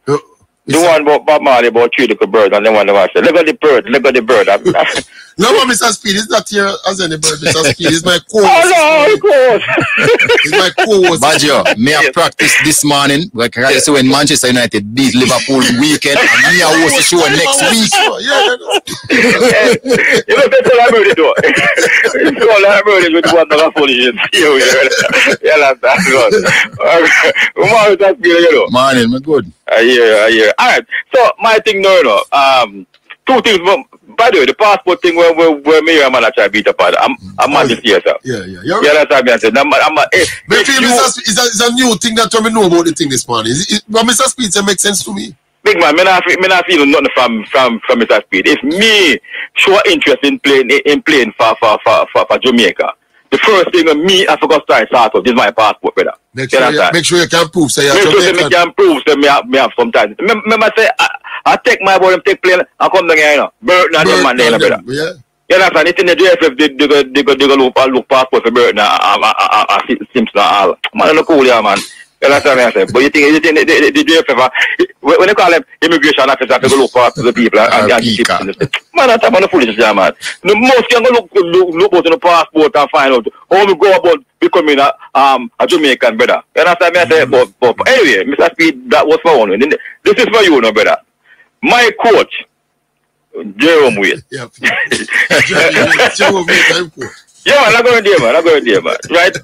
The one about Bob Marley about three little birds, and the one that I said, look at the bird, look at the bird. I, I, No, but Mr. Speid is not here as any bird. Mr. Speid is my oh, co-host. no, of course. He's my co-host. Badger, me I practice this morning. Like I say when Manchester United beat Liverpool weekend, and me I host the show next week. you know, that's all I'm ready to do. It's all I'm ready with one of the foolishness. You hear Yeah, that's good. Good morning, that's good, you know. Morning, me good. I hear, I hear. All right. So my thing, no, no. Um, two things. By the way, the passport thing where where, where me and man I try to beat up on. I'm I'm not just here, sir. Yeah, yeah. You're Yeah, that's what I'm saying. I'm, I'm, eh, But if you- Mr. Speid, it's, a, it's a new thing that we know about the thing this morning. Is it, but Mr. Speid say makes sense to me. Big man, me not, me not feel nothing from from from Mr. Speid. If me show interest in playing in playing for for for for, for Jamaica, The first thing on me, I forgot to start off. This is my passport, brother. Make sure, you, make sure you can prove. Say so make sure Jamaican. you can prove. Say me have, me have some time. Remember, I say, I, I take my boy, I take plane, I come down here, you know. Burton and them, man, there, brother. Yeah. You understand? It's in the JFF, they, they, they, they, they go look, look passport for Burton and uh, uh, uh, Simpson and all. Man, look cool here, man. You understand what I'm saying? But you think, you think the, the, the JFF, when they call them immigration officers, they go look for the people and, and, and, and, and, that's a man of foolishness, yeah, man. The most can go look, look, look out in the passport and find out how we go about becoming a, um, a Jamaican, brother. You understand me? I say, but, but, but anyway, Mr. Speid, that was for one. This is for you, no, brother. My coach, Jerome Waite. Yeah. Jerome Waite, time for. Yeah, man, I'm going there, man. I'm going there, man. Right?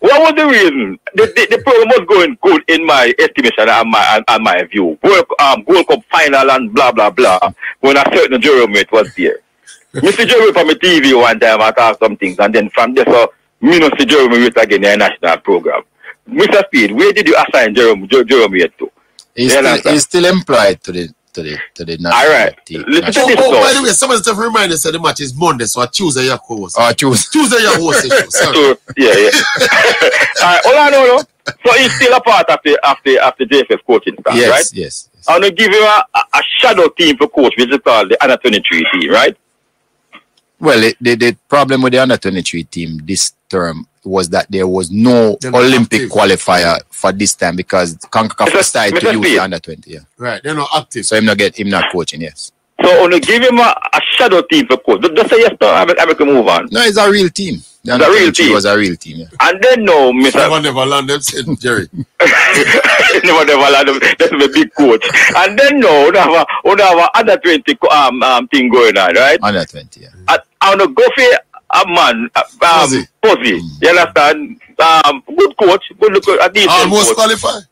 What was the reason? The, the, the program was going good in my estimation and my and, and my view. World, um, World Cup final and blah blah blah. When a certain Jerome Waite was there. Mr. Jerome from the TV one time I talked some things and then from there so me no see Jerome Waite again in a national program. Mr. Speid, where did you assign Jerome Jer- Jerome Waite to? He's still, he's still employed to the to the to the national All right. team. Listen to Oh, oh, by the way, some of the stuff remind us the match is Monday, so I Tuesday your co-host. Oh, choose. Tuesday your host. Sorry. So, yeah, yeah. All right, all I know, no. So he's still a part of the of the of the JFF coaching staff, Yes, right? yes. I'm gonna give him a, a a shadow team for coach, which is called the under 23 team, right? Well, it, the, the problem with the under 23 team this term was that there was no They're Olympic qualifier for this time because CONCACAF Mr. decided to use the under 20. Yeah. Right, they're not active. So him not get him not coaching. Yes. So I'm give him a, a shadow team for coach. Just, just say yes, no, I make, I make a move on. No, it's a real team. The It's a real 23 team. was a real team. Yeah. And then no, Mr. Never, never land them said Jerry. never, never allowed them. That's a big coach. And then no, we have a, we have a under 20 co- um, um, thing going on, right? Under 20. Yeah. I, I wanna go for a man, uh, um, Posey. Posey. You understand? Um, good coach, good look at these Almost qualified.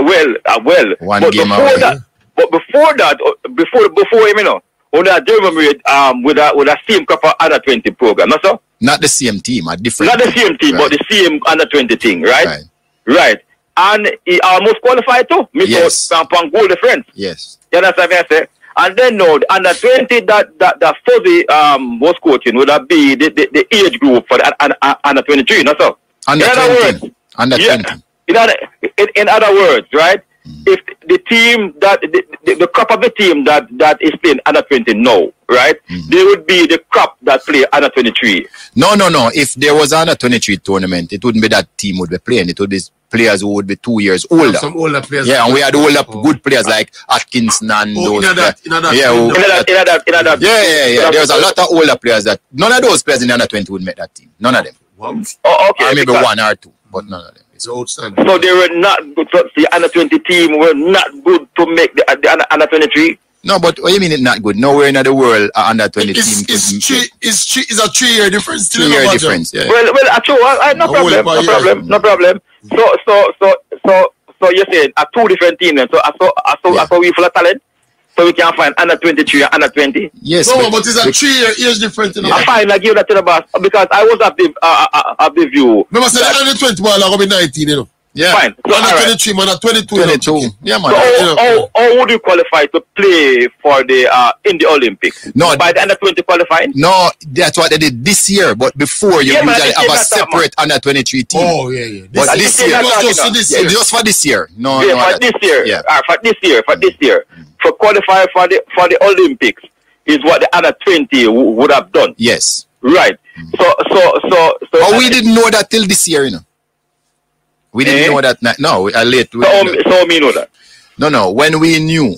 well, uh, well. One but game before away. that, but before that, uh, before before him, you know, on that German um with a with a same cup of under twenty program, no sir. Not the same team, a different. Not the same team, but the same under twenty thing, right? Right. Right. And he almost qualified too. Miss Yes. on goal difference. Yes. You understand what I say? And then no, the under twenty that that that Fuzzy um was coaching would that be the, the, the age group for the un- un- under twenty three, no sir? Under in other 20. words, Under yeah, 20. In other, in, in other words, right? If the team that the, the, the crop of the team that that is playing under twenty now, right? They would be the crop that play under twenty three. No, no, no. If there was under 23 tournament, it wouldn't be that team would be playing. It would be players who would be two years older. Some older players. Yeah, and we had older oh. good players like Atkinson and Oh, those. in that- in that- yeah, who- In that, in that, in that, yeah, yeah, yeah. There's a lot of older players that none of those players in the under 20 would make that team. None of them. Oh, okay. Or maybe one or two, but none of them. It's outstanding. So they were not good. So the under twenty team were not good to make the, the under, under twenty three. No, but what you mean it's not good? Nowhere in the world uh, under 20 It's, team it's, three, it's, three, it's a three year difference. three year difference. Yeah. Well, well, actually, I, I, no No, problem, well, no problem, no problem. So, so, so, so, so you're saying a two different teams. then. So, I saw, I saw, I saw we full of talent. So we can find under twenty three and under twenty. Yes, No, but, it's a three year age difference. You know? I find I give that to the boss because I was of the uh, uh, of the view. Remember, say the under 20 ball are going to be 19, you know. Yeah. Fine. So, Under all right. 23, man, under 22. 22. Yeah, man. So you how, know. how, how would you qualify to play for the uh, in the Olympics? No. by the under twenty qualifying. No, that's what they did this year. But before, you Yeah, usually have a did that, separate under 23 team. Oh, yeah, yeah. But This- this this year, year, just, just talking this yeah, year. just for this year. No, yeah, no. for that- this year. Yeah. Uh, for this year, for this year, for qualify for the for the Olympics is what the under twenty w- would have done. Yes. Right. So so so so. But we didn't know that till this year, you know. We didn't Eh? know that. ni- No, we- uh, late. we- So, um, so me know that. no, no. When we knew,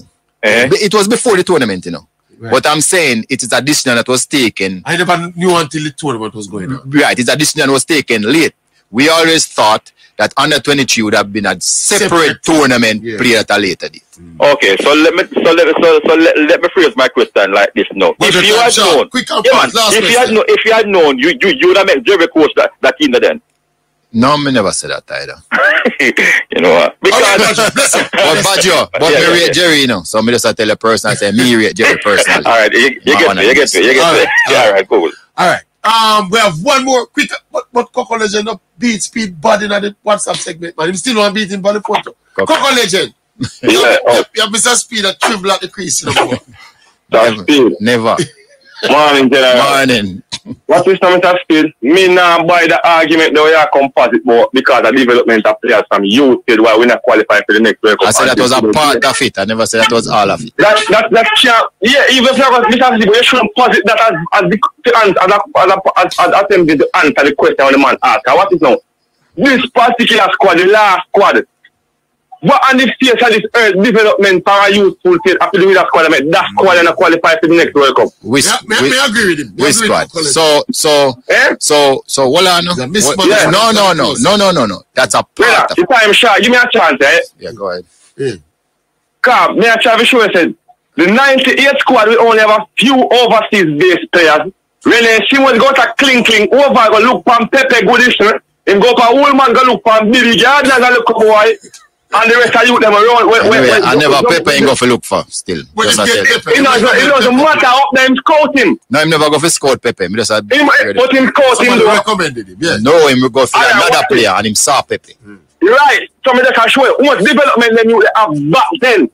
Eh? it was before the tournament, you know. But I'm saying it is a decision that was taken. I never knew until the tournament was going on. Right, it's a decision that was taken late. We always thought that under 23 would have been a separate, Separate. tournament Yeah. played at a later date. Okay, so let me so let me so, so let, let me phrase my question like this now. But if you had short, known, quick yeah, man, last if you had known, if you had known, you you you would have made Jerry coach that that team then. No, me never said that either. you know what? Because listen. But Badger, but Yeah, me yeah, rate. Jerry, you know. So me just tell a person, I say me rate Jerry personally. all right, you, you get me, you get me, you get me. Yeah, all right, cool. All right. Um, we have one more quick, but but Coco Legend up beat speed body in the WhatsApp segment, man. Him still want beating the photo. Coco. Coco Legend. Yeah, You oh. you have Mr. Speid that tremble at the crease, you know. That's speed. Never. Morning, General. Morning. What is Mr. Speid? Me now buy the argument that we are composite but because of development of players from youth till why we not qualify for the next World Cup. I said that was a part of it. I never said that was all of it. That that that can't. Yeah, even if you have Mr. Speid, you shouldn't posit that as as the to answer as as a, as, as to answer the question when the man asked. What is now? This particular squad, the last squad. What on the stage of this earth development para youthful team after the that squad, I that squad and qualify for the next World Cup. Which, Yeah, me, me agree with him. Me which squad? So, so, Eh? so, so, hold on. no. The mismatch What- is No, no, no, no, no, no, no. That's a Brother, part of the time shot, give me a chance, eh? Yeah, go ahead. Yeah. Come, me and Travis Show said the 98 squad we only have a few overseas based players. Really, she was go to cling cling over go look for Pepe Goodish. And go for Woolman go look for Billy Gardner go look for boy. And the rest of you them around. When, when, Anyway, when, I never Pepe ain't go for look for still. When Just you I get tell you. Pepe, It doesn't, it doesn't matter up them scouting. No, him never go for scout Pepe. Me just a, Him, but him scouting Somebody recommended him, yeah. no, him go for I another watch it. player and him saw Pepe. You're right. So me just can show you how much development them you have back then.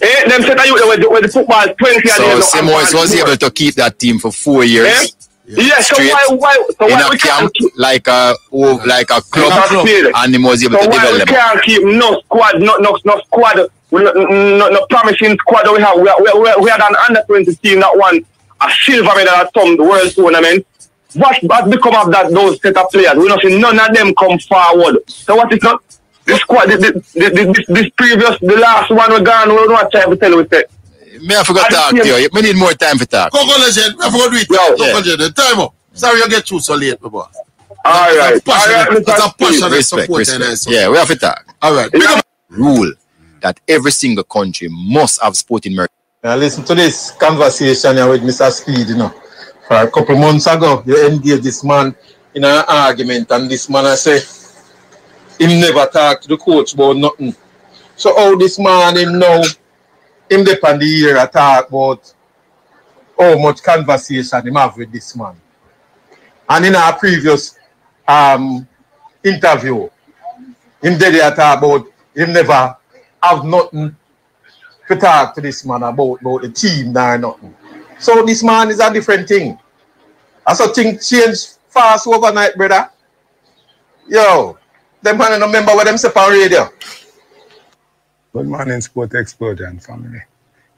Eh, them set you with, the- with the football 20 So and Simoes was able to keep that team for four years. Eh? Yeah, so Straight why, why, so in why we camp can't keep, like a like a club, it. and he was able so to why we develop. can't keep no squad, no, no, no squad, we no, no, no promising squad that we have. We, we, we, had an under 20 team that won a silver medal at some world tournament. What has become of that those set of players? We don't see none of them come forward. So what is not the squad? The, the, the, the, this, this previous, the last one we gone. We don't try to tell you. We say, Me I forgot I to talk to you. Me need more time for talk. Coco Legend, I forgot to eat. Yo. Coco Legend, time up. Sorry you get through so late, my boy. all right, all Passionate, right, a passionate Respect, support and respect. so. Yeah, we have to talk. All right. Big. Rule that every single country must have sporting merch. I listened to this conversation here with Mr. Speid, you know. For a couple months ago, you engaged this man in an argument, and this man I say, him never talk to the coach about nothing. So how this man him now, him dep on the ear a talk about how much conversation him have with this man. And in our previous um, interview, him did talk about him never have nothing to talk to this man about, about the team nor nothing. So this man is a different thing. And so things change fast overnight, brother. Yo, them man don't remember what them on radio. Good morning, Sport Explosion family.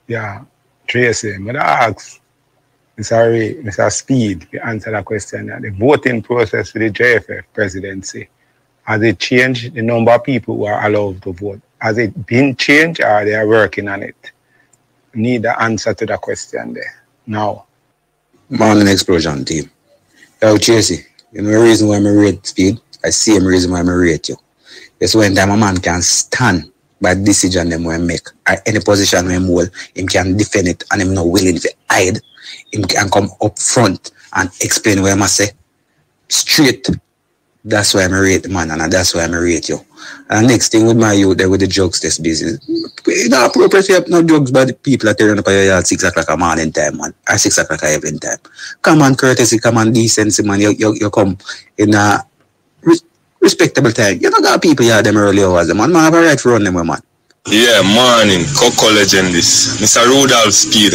Yeah, Tracy, I'm gonna ask Mr. Speid to answer that question. The voting process for the JFF presidency, has it changed the number of people who are allowed to vote? Has it been changed or they working on it? Need the answer to that question there. Now. Morning Explosion team. Yo, Tracy, you know the reason why I'm a rate Speid? I see him reason why I'm a rate you. It's when time a man can stand by decision them we make or any position we hold, him can defend it and him not willing to hide. Him can come up front and explain what I must say. Straight. That's why I'm rate man and that's why I'm rate you. And next thing with my youth there with the drugs test business. It's not appropriate to have no drugs by the people that turn up at your yard six o'clock a morning time, man. Or six o'clock a evening time. Come on, courtesy, come on, decency, man. You, you, you come in a respectable time. You don't got people here them early hours, man. Man have a right to run them, man. Yeah, morning, Coco legend this. Mr. Rudolph Speid.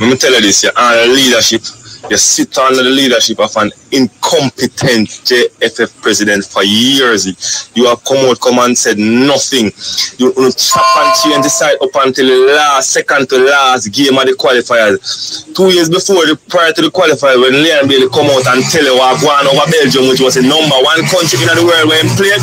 Let me tell you this, you're on leadership. You sit under the leadership of an incompetent JFF president for years. You have come out, come and said nothing. You, you chop and change the side up until the last, second to last game of the qualifiers. Two years before, the, prior to the qualifier, when Leon Bailey come out and tell you what going over Belgium, which was the number one country in the world when he played.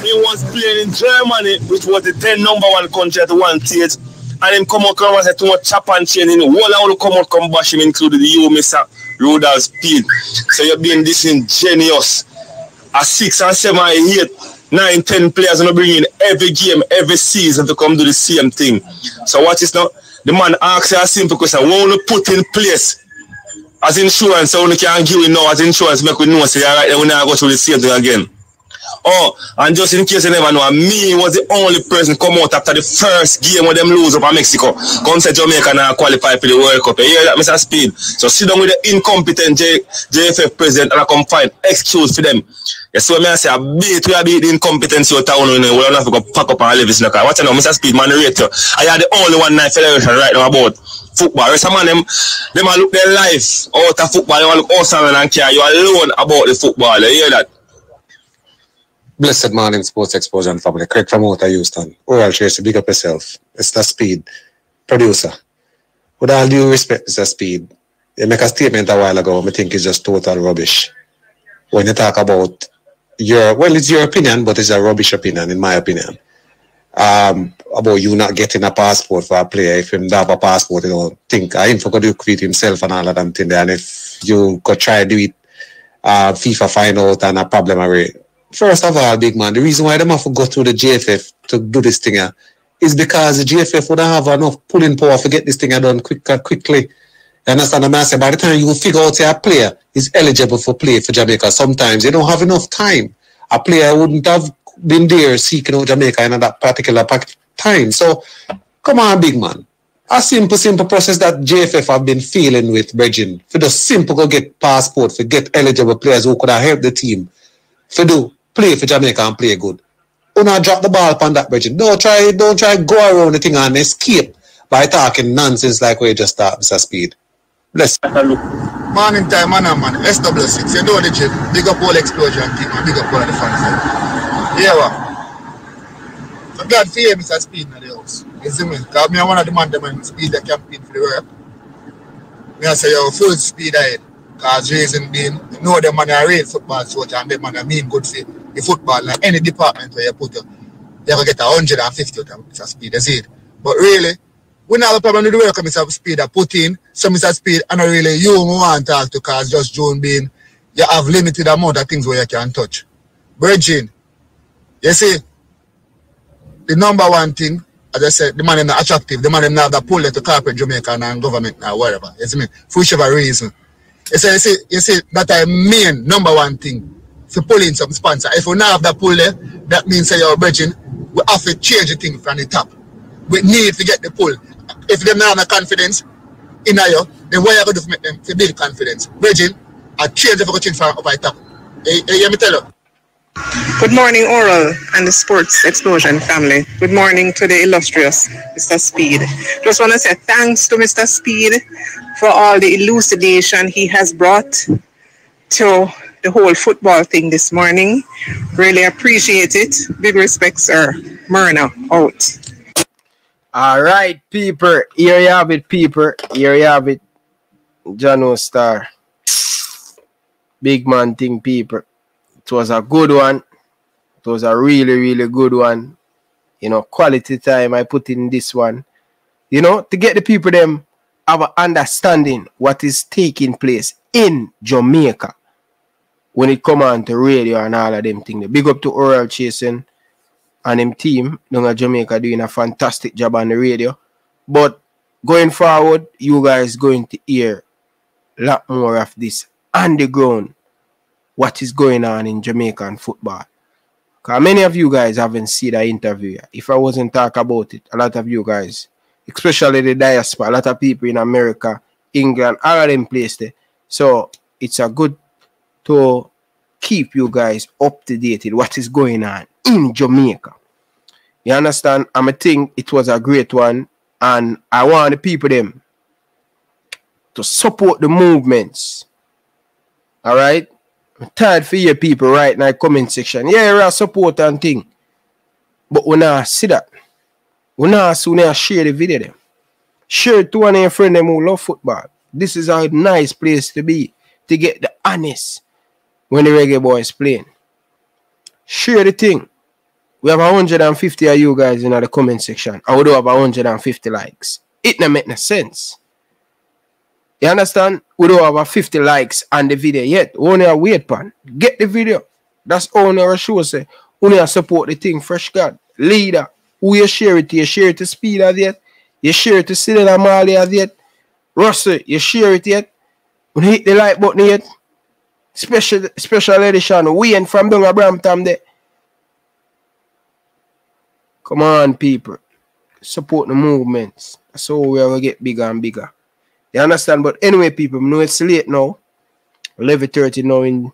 He was playing in Germany, which was the 10 number one country at one stage and him come out come and say too much chop and chain in all come out come bash him included you Mr. Rudolph Speid so you're being disingenuous. A six and seven and eight nine ten players and bring in every game every season to come do the same thing. So what is now. The man asks a simple question. What will put in place? As insurance so we can give you now. As insurance make we know say all right then we not go through the same thing again Oh, and just in case you never know, me was the only person come out after the first game when them lose up in Mexico. Come say Jamaica now qualify for the World Cup. You hear that, Mr. Speid? So sit down with the incompetent J- JFF president and I come find excuse for them. You see what I say? I beat we beat the incompetence of town when we don't have to go pack up and live in the car. Watch now, Mr. Speid, man, rate you. I are the only one night federation right now about football. Rest of man, them, them a look their life out of football. You want look awesome and care. You alone about the football. You hear that? Blessed morning, Sports Explosion and family. Craig from Outer Houston. Oral Tracey, big up yourself. Mr. Speid, producer. With all due respect, Mr. Speid, you make a statement a while ago, I think it's just total rubbish. When you talk about your, well, it's your opinion, but it's a rubbish opinion, in my opinion. Um, about you not getting a passport for a player. If him have a passport, you don't think I ain't forgot to create himself and all of them thing there. And if you could try to do it, uh, FIFA find out and a problem already. First of all, big man, the reason why them have to go through the JFF to do this thing here is because the JFF wouldn't have enough pulling power to get this thing done quick, uh, quickly. You understand what I'm saying? By the time you figure out a player is eligible for play for Jamaica, sometimes you don't have enough time. A player wouldn't have been there seeking out Jamaica in that particular time. So, come on, big man. A simple, simple process that JFF have been feeling with Virgin. For the simple go get passport, for get eligible players who could have helped the team. For do play for Jamaica and play good. Do not drop the ball upon that bridge. Don't try, don't try go around the thing and escape by talking nonsense like we just start, Mr. Speid. Bless. Morning time, man, man. SW6, you know the chip. Big up all explosion team and big up all the fans. Yeah, what? So for fear Mr. Speid in the house. You see me? Because me are one of the man that man speed the campaign for the work. Me I say you're full speed ahead. Because reason being, you know the man are real football soldier and the man are mean good for the football. Like any department where you put you, you're going to get 150 of them, Mr. Speid, you see it. But really, we not have a problem with the work Mr. Speid I put in. So Mr. Speid, I really you want to talk to because just June being, you have limited amount of things where you can touch. Virgin, you see, the number one thing, as I said, the man is not attractive, the man is not the pull to corporate Jamaica and government now, whatever. You see me? For whichever reason. You see, you see, you see that I mean number one thing to pull in some sponsor. If we not have that pull there, that means say you're bridging, we have to change the thing from the top. We need to get the pull. If them not have no confidence in you, then what you going to make them to build confidence? Bridging, I change the fucking from up at top. Eh, eh, hey, hey, let me tell you. Good morning, Oral and the Sports Explosion family. Good morning to the illustrious Mr. Speid. Just want to say thanks to Mr. Speid for all the elucidation he has brought to the whole football thing this morning. Really appreciate it. Big respect, sir. Myrna out. All right, people. Here you have it, people. Here you have it. Jano Star. Big man thing, people. It was a good one. It was a really, really good one. You know, quality time I put in this one. You know, to get the people them have an understanding what is taking place in Jamaica when it come on to radio and all of them things. Big up to Oral Chasing and him team down at Jamaica doing a fantastic job on the radio. But going forward, you guys going to hear a lot more of this on the ground, what is going on in Jamaican football. Because many of you guys haven't seen that interview. If I wasn't talk about it, a lot of you guys, especially the diaspora, a lot of people in America, England, all of them places. So it's a good to keep you guys up to date with what is going on in Jamaica. You understand? I'm a think it was a great one, and I want the people them to support the movements. All right. I'm tired for your people right now comment section. Yeah, we're a support and thing. But when I see that, when I soon I share the video them. Share it to one of your friends them who love football. This is a nice place to be to get the honest when the Reggae Boyz playing. Share the thing. We have 150 of you guys in the comment section. I would have 150 likes. It don't make no sense. You understand? We don't have 50 likes on the video yet. Only a wait pan. Get the video. That's only our show say. Only support the thing. Fresh God. Leader. Who you share it to? You share it to Speid as yet? You share it to Sidney Marley as yet? Russell, you share it yet? When you hit the like button yet? Special special edition. We and from down Brampton there. Come on, people. Support the movements. That's how we are get bigger and bigger. You understand? But anyway, people, I know it's late now. 11.30 now in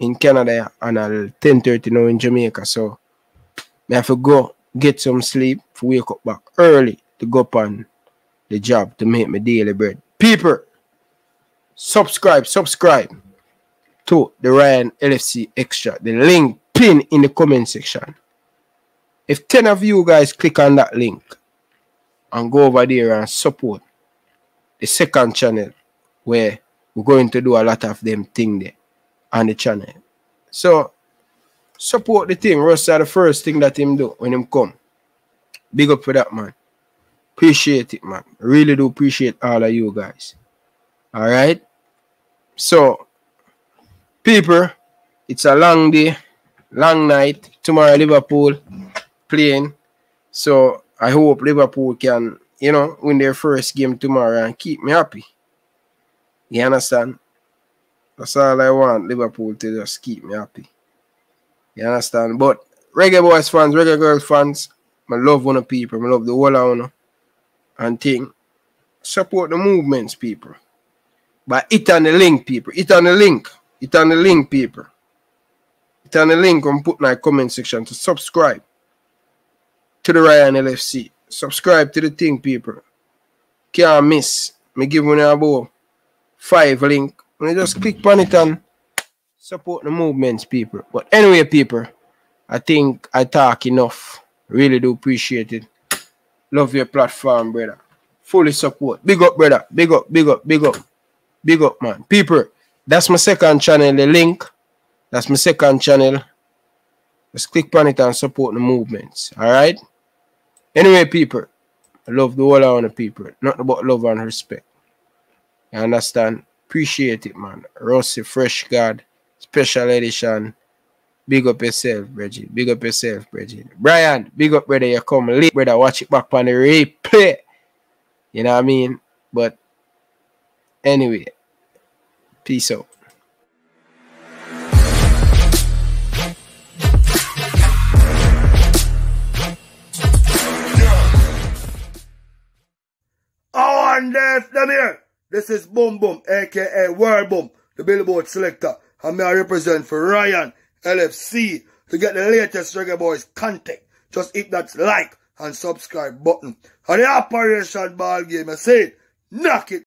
in Canada and 10.30 now in Jamaica. So I have to go get some sleep, to wake up back early to go on the job to make my daily bread. People, subscribe, subscribe to the Ryan LFC Extra. The link pin in the comment section. If 10 of you guys click on that link and go over there and support the second channel where we're going to do a lot of them thing there on the channel. So support the thing. Russ are the first thing that him do when him come. Big up for that man. Appreciate it, man. Really do appreciate all of you guys. All right. So, people, it's a long day, long night. Tomorrow, Liverpool playing. So, I hope Liverpool can, you know, win their first game tomorrow and keep me happy. You understand? That's all I want, Liverpool to just keep me happy. You understand? But Reggae Boyz fans, Reggae Girlz fans, I love one of people. I love the whole of one and thing. Support the movements, people. But it on the link, people. It on the link. It on the link, people. It on the link and put in my comment section to subscribe to the Ryan LFC. Subscribe to the thing, people. Can't miss. Me give you about five link. When you just click on it and support the movements, people. But anyway, people, I think I talk enough. Really do appreciate it. Love your platform, brother. Fully support. Big up, brother. Big up, big up, big up. Big up, man. People, that's my second channel. The link. That's my second channel. Just click on it and support the movements. All right? Anyway, people, I love the whole of the people. Not about love and respect. You understand? Appreciate it, man. Rossi Fresh God, special edition. Big up yourself, Reggie. Big up yourself, Reggie. Brian, big up, brother. You come late, brother. Watch it back on the replay. You know what I mean? But anyway, Peace out. Oh, and there's them here. This is Boom Boom, aka World Boom, the Billboard selector. I'm here represent for Ryan LFC. To get the latest Reggae Boyz content, just hit that like and subscribe button. And the Operation Ball Game, I say, knock it